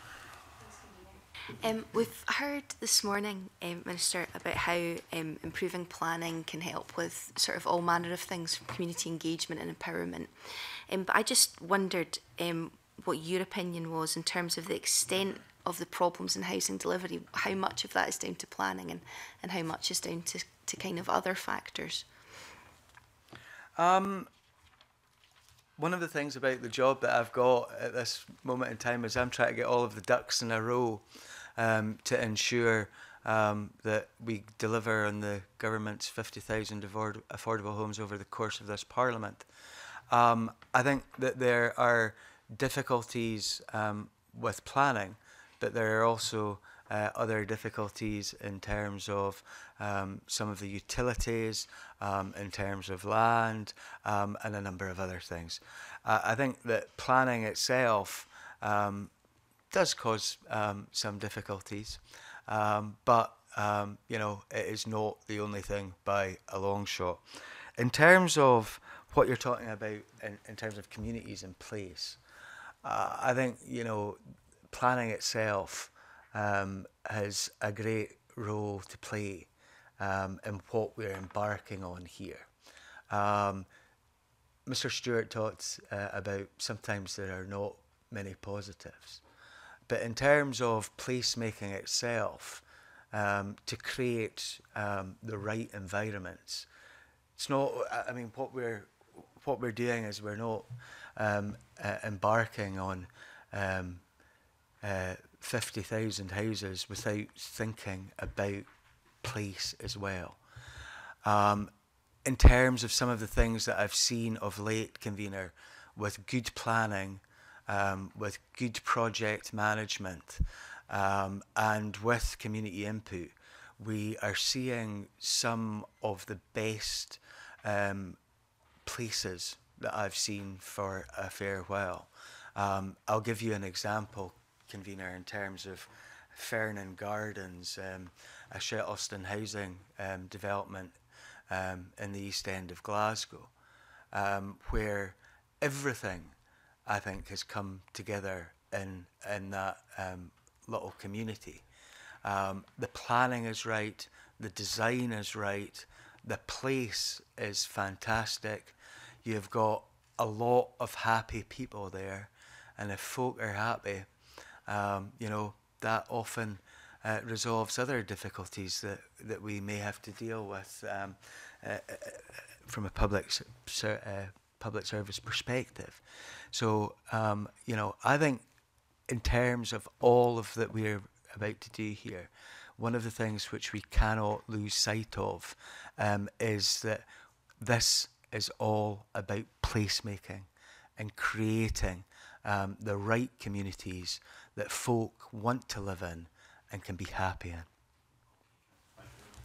Um, we've heard this morning, um, Minister, about how um, improving planning can help with sort of all manner of things, community engagement and empowerment. Um, but I just wondered um, what your opinion was in terms of the extent of the problems in housing delivery, how much of that is down to planning and, and how much is down to, to kind of other factors? Um, one of the things about the job that I've got at this moment in time is I'm trying to get all of the ducks in a row um, to ensure um, that we deliver on the government's 50,000 affordable homes over the course of this parliament. Um, I think that there are difficulties um, with planning, but there are also uh, other difficulties in terms of um, some of the utilities, um, in terms of land, um, and a number of other things. Uh, I think that planning itself um, does cause um, some difficulties, um, but um, you know it is not the only thing by a long shot. In terms of what you're talking about, in, in terms of communities and place, I think you know planning itself um, has a great role to play um, in what we're embarking on here. Um, Mr. Stewart talked uh, about sometimes there are not many positives, but in terms of placemaking itself, um, to create um, the right environments, it's not. I mean, what we're what we're doing is we're not um, uh, embarking on um, uh, 50,000 houses without thinking about place as well. Um, in terms of some of the things that I've seen of late, convener, with good planning, um, with good project management, um, and with community input, we are seeing some of the best um, places that I've seen for a fair while. Um, I'll give you an example, convener, in terms of Fernan Gardens, um, a Shet housing um, development um, in the east end of Glasgow, um, where everything, I think, has come together in, in that um, little community. the planning is right, the design is right, the place is fantastic, you've got a lot of happy people there. And if folk are happy, um, you know, that often uh, resolves other difficulties that, that we may have to deal with um, uh, uh, uh from a public ser uh, public service perspective. So, um, you know, I think in terms of all of that we're about to do here, one of the things which we cannot lose sight of um, is that this is all about placemaking and creating um, the right communities that folk want to live in and can be happy in.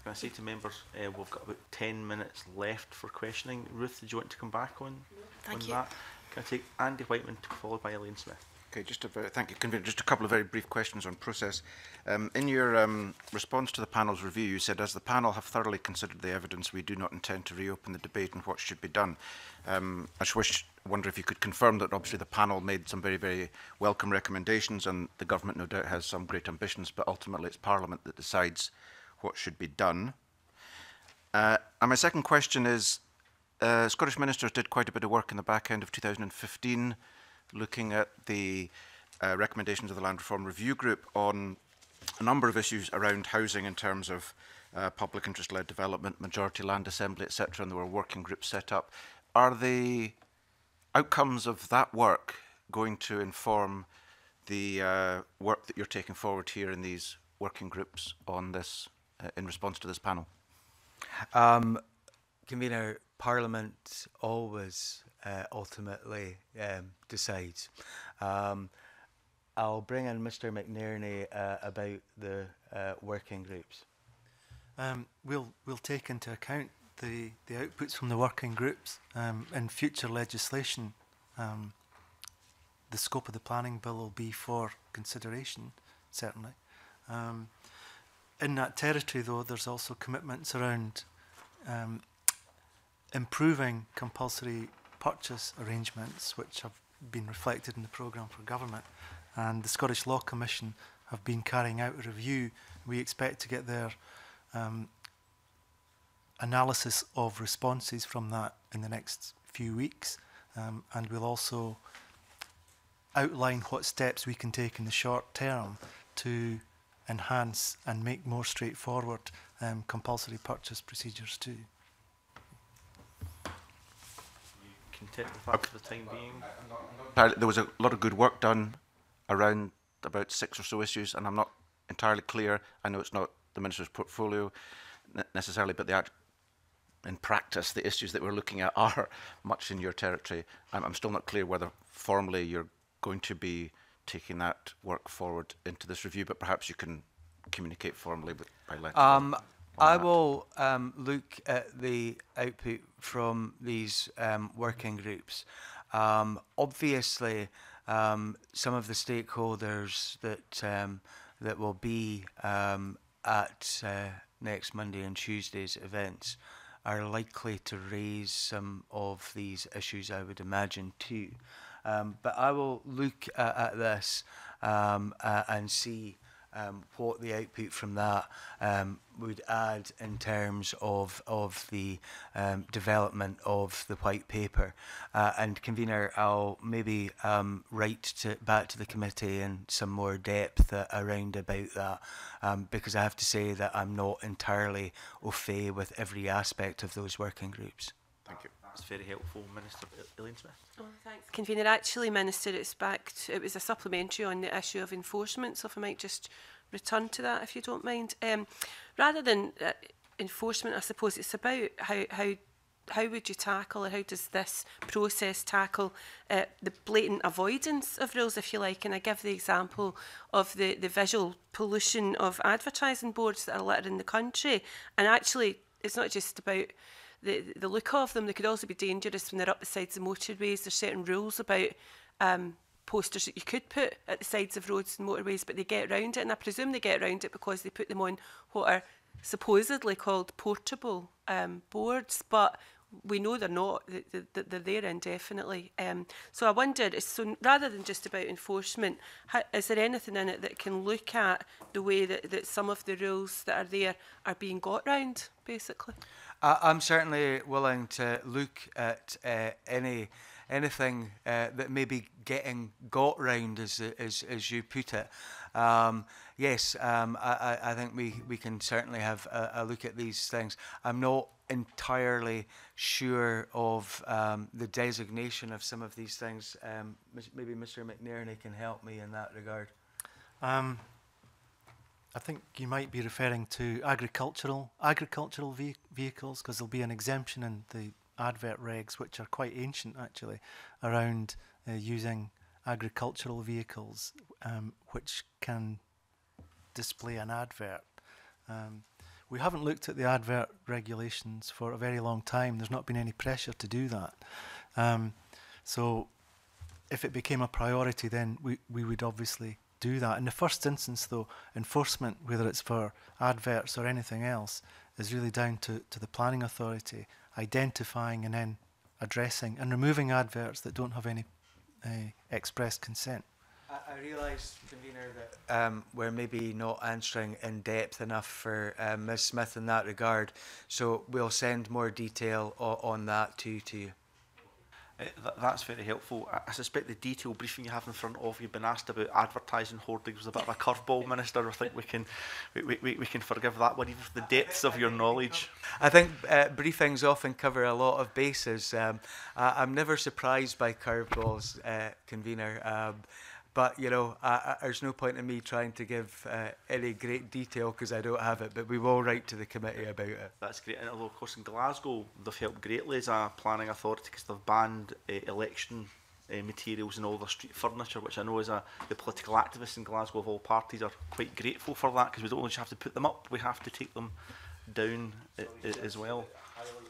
Can I say to members, uh, we've got about 10 minutes left for questioning. Ruth, do you want to come back on, Thank on you. that? Can I take Andy Whiteman followed by Elaine Smith? Okay, just a very, thank you, Convener. Just a couple of very brief questions on process. Um, in your um, response to the panel's review, you said, as the panel have thoroughly considered the evidence, we do not intend to reopen the debate on what should be done. Um, I just wish, wonder if you could confirm that obviously the panel made some very, very welcome recommendations and the government no doubt has some great ambitions, but ultimately it's Parliament that decides what should be done. Uh, and my second question is, uh, Scottish ministers did quite a bit of work in the back end of 2015 looking at the uh, recommendations of the Land Reform Review Group on a number of issues around housing in terms of uh, public interest-led development, majority land assembly, etc., and there were working groups set up. Are the outcomes of that work going to inform the uh, work that you're taking forward here in these working groups on this, uh, in response to this panel? Um, convener, Parliament always uh, ultimately um, decides. Um, I'll bring in Mr. McNerney uh, about the uh, working groups. Um, we'll we'll take into account the the outputs from the working groups um, in future legislation. Um, the scope of the planning bill will be for consideration, certainly. Um, in that territory, though, there's also commitments around um, improving compulsory purchase arrangements which have been reflected in the programme for government. And the Scottish Law Commission have been carrying out a review. We expect to get their um, analysis of responses from that in the next few weeks. Um, and we'll also outline what steps we can take in the short term to enhance and make more straightforward um, compulsory purchase procedures too. content with that okay. for the time being. There was a lot of good work done around about six or so issues, and I'm not entirely clear. I know it's not the minister's portfolio necessarily, but the act in practice, the issues that we're looking at are much in your territory. I'm, I'm still not clear whether formally you're going to be taking that work forward into this review, but perhaps you can communicate formally with, by letter. Um, I that. will um, look at the output from these um, working groups. Um, obviously, um, some of the stakeholders that um, that will be um, at uh, next Monday and Tuesday's events are likely to raise some of these issues, I would imagine, too. Um, but I will look at, at this um, uh, and see um, what the output from that um, would add in terms of of the um, development of the white paper. Uh, and convener, I'll maybe um, write to, back to the committee in some more depth uh, around about that, um, because I have to say that I'm not entirely au fait with every aspect of those working groups. Thank you that's very helpful, Minister Elaine Smith. Oh, thanks, Convener. Actually, Minister, it's back. To, it was a supplementary on the issue of enforcement, so if I might just return to that, if you don't mind. Um, rather than uh, enforcement, I suppose it's about how how how would you tackle or how does this process tackle uh, the blatant avoidance of rules, if you like? And I give the example of the, the visual pollution of advertising boards that are littered in the country. And actually, it's not just about the, the look of them. They could also be dangerous when they're up the sides of motorways. There's certain rules about um, posters that you could put at the sides of roads and motorways, but they get around it, and I presume they get around it because they put them on what are supposedly called portable um, boards, but we know they're not, they're, there indefinitely. Um, so I wondered, so rather than just about enforcement, is there anything in it that can look at the way that, that some of the rules that are there are being got round, basically? I, I'm certainly willing to look at uh, any anything uh, that may be getting got round, as, as, as you put it. Um, yes, um, I, I, think we, we can certainly have a, a, look at these things. I'm not entirely sure of um, the designation of some of these things. Um, maybe Mr. McNerney can help me in that regard. Um, I think you might be referring to agricultural agricultural ve vehicles because there'll be an exemption in the advert regs, which are quite ancient actually, around uh, using agricultural vehicles, um, which can display an advert. Um, we haven't looked at the advert regulations for a very long time. There's not been any pressure to do that. Um, so if it became a priority, then we, we would obviously do that. In the first instance, though, enforcement, whether it's for adverts or anything else, is really down to, to the planning authority identifying and then addressing and removing adverts that don't have any uh, express consent. I, I realise, convener, that um, we're maybe not answering in depth enough for um, Ms Smith in that regard. So we'll send more detail on that too to you. Uh, eh, th that's very helpful. I, I suspect the detailed briefing you have in front of you, been asked about advertising hoardings, was a bit of a curveball, Minister. I think we can we, we, we can forgive that one, even for the depths of your knowledge. I think uh, briefings often cover a lot of bases. Um, I, I'm never surprised by curveballs, uh, convener. Um, But, you know, I, I, there's no point in me trying to give uh, any great detail because I don't have it, but we will write to the committee about it. That's great. And although, of course, in Glasgow, they've helped greatly as a planning authority because they've banned uh, election uh, materials and all the street furniture, which I know as a, the political activists in Glasgow of all parties are quite grateful for that because we don't just have to put them up, we have to take them down uh, as well.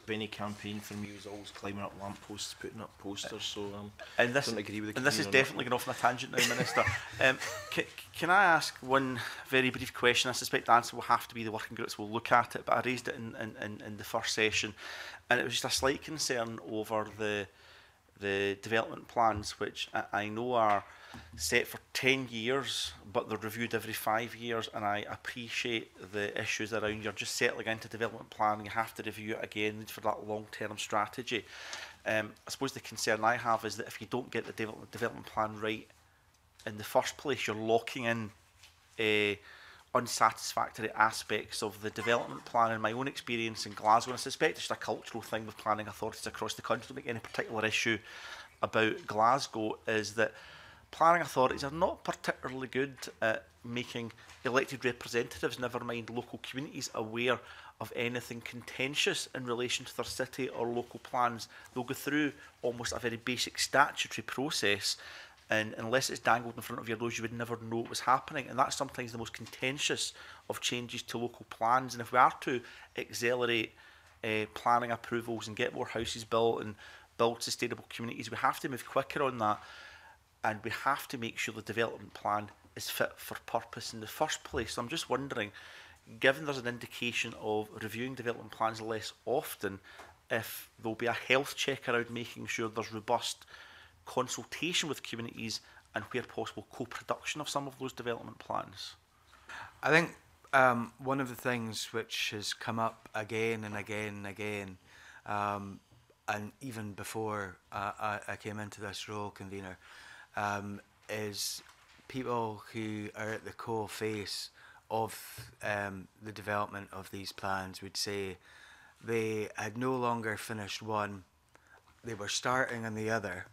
Benny campaign for me was always climbing up lampposts, putting up posters. So um, and this, don't agree with the. And this is definitely going off on a tangent now, Minister. um, can, can I ask one very brief question? I suspect the answer will have to be the working groups will look at it, but I raised it in, in, in, in the first session, and it was just a slight concern over the the development plans, which I, I know are set for 10 years, but they're reviewed every five years, and I appreciate the issues around you're just settling into development planning, you have to review it again for that long-term strategy. Um, I suppose the concern I have is that if you don't get the development, development plan right in the first place, you're locking in a eh, unsatisfactory aspects of the development plan in my own experience in Glasgow. And I suspect it's just a cultural thing with planning authorities across the country. I don't make any particular issue about Glasgow is that planning authorities are not particularly good at making elected representatives, never mind local communities, aware of anything contentious in relation to their city or local plans. They'll go through almost a very basic statutory process and unless it's dangled in front of your nose, you would never know it was happening. And that's sometimes the most contentious of changes to local plans. And if we are to accelerate uh, planning approvals and get more houses built and build sustainable communities, we have to move quicker on that and we have to make sure the development plan is fit for purpose in the first place. So I'm just wondering, given there's an indication of reviewing development plans less often, if there'll be a health check around making sure there's robust consultation with communities and where possible co-production of some of those development plans? I think um, one of the things which has come up again and again and again, um, and even before uh, I, I came into this role, convener, um, is people who are at the core face of um, the development of these plans would say they had no longer finished one, they were starting on the other,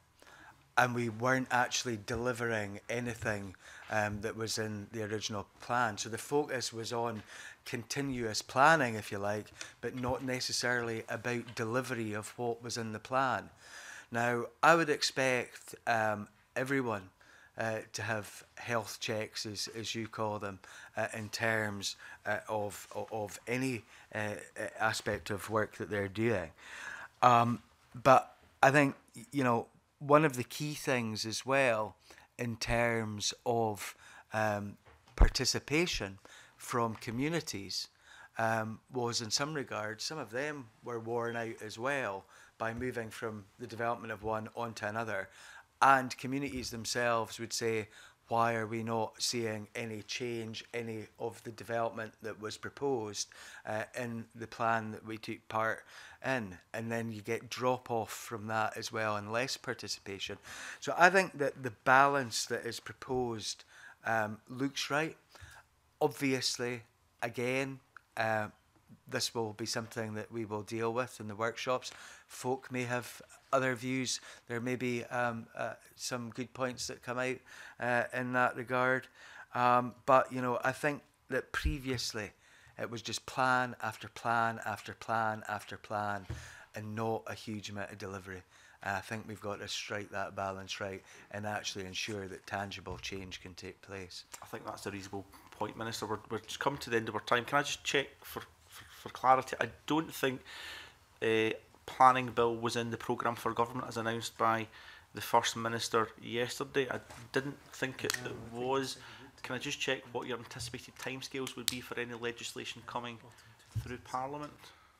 and we weren't actually delivering anything um, that was in the original plan. So the focus was on continuous planning, if you like, but not necessarily about delivery of what was in the plan. Now, I would expect um, everyone uh, to have health checks, as, as you call them, uh, in terms uh, of, of any uh, uh, aspect of work that they're doing. Um, but I think, you know, one of the key things as well in terms of um, participation from communities um, was, in some regards, some of them were worn out as well by moving from the development of one onto another and communities themselves would say, why are we not seeing any change, any of the development that was proposed uh, in the plan that we took part in? And then you get drop off from that as well and less participation. So I think that the balance that is proposed um, looks right. Obviously, again, uh, this will be something that we will deal with in the workshops. Folk may have other views. There may be um, uh, some good points that come out uh, in that regard. Um, but, you know, I think that previously it was just plan after plan after plan after plan and not a huge amount of delivery. And I think we've got to strike that balance right and actually ensure that tangible change can take place. I think that's a reasonable point, Minister. We're, we're just come to the end of our time. Can I just check for for clarity. I don't think a eh, planning bill was in the programme for government as announced by the First Minister yesterday. I didn't think it, it was. Can I just check what your anticipated timescales would be for any legislation coming through Parliament?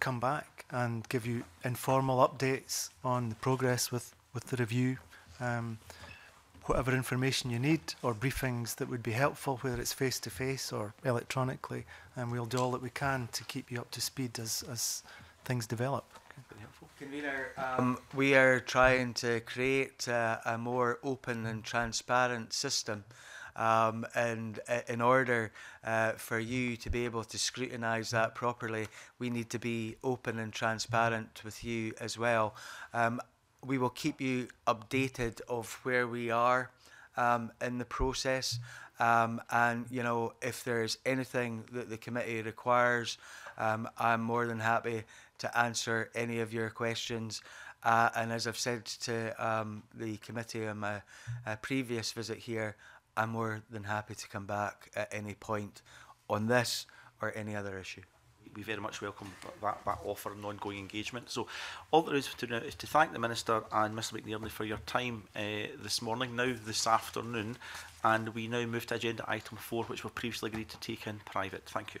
come back and give you informal updates on the progress with, with the review. Um, whatever information you need or briefings that would be helpful, whether it's face to face or electronically, and we'll do all that we can to keep you up to speed as, as things develop. Convener, um, we are trying to create uh, a more open and transparent system. Um, and uh, in order uh, for you to be able to scrutinise that properly, we need to be open and transparent with you as well. Um, we will keep you updated of where we are um, in the process. Um, and, you know, if there's anything that the committee requires, um, I'm more than happy to answer any of your questions. Uh, and as I've said to um, the committee on my uh, previous visit here, I'm more than happy to come back at any point on this or any other issue we very much welcome that, that offer and ongoing engagement. So all there is to do is to thank the Minister and Mr McNearney for your time uh, this morning, now this afternoon, and we now move to agenda item 4, which we previously agreed to take in private. Thank you.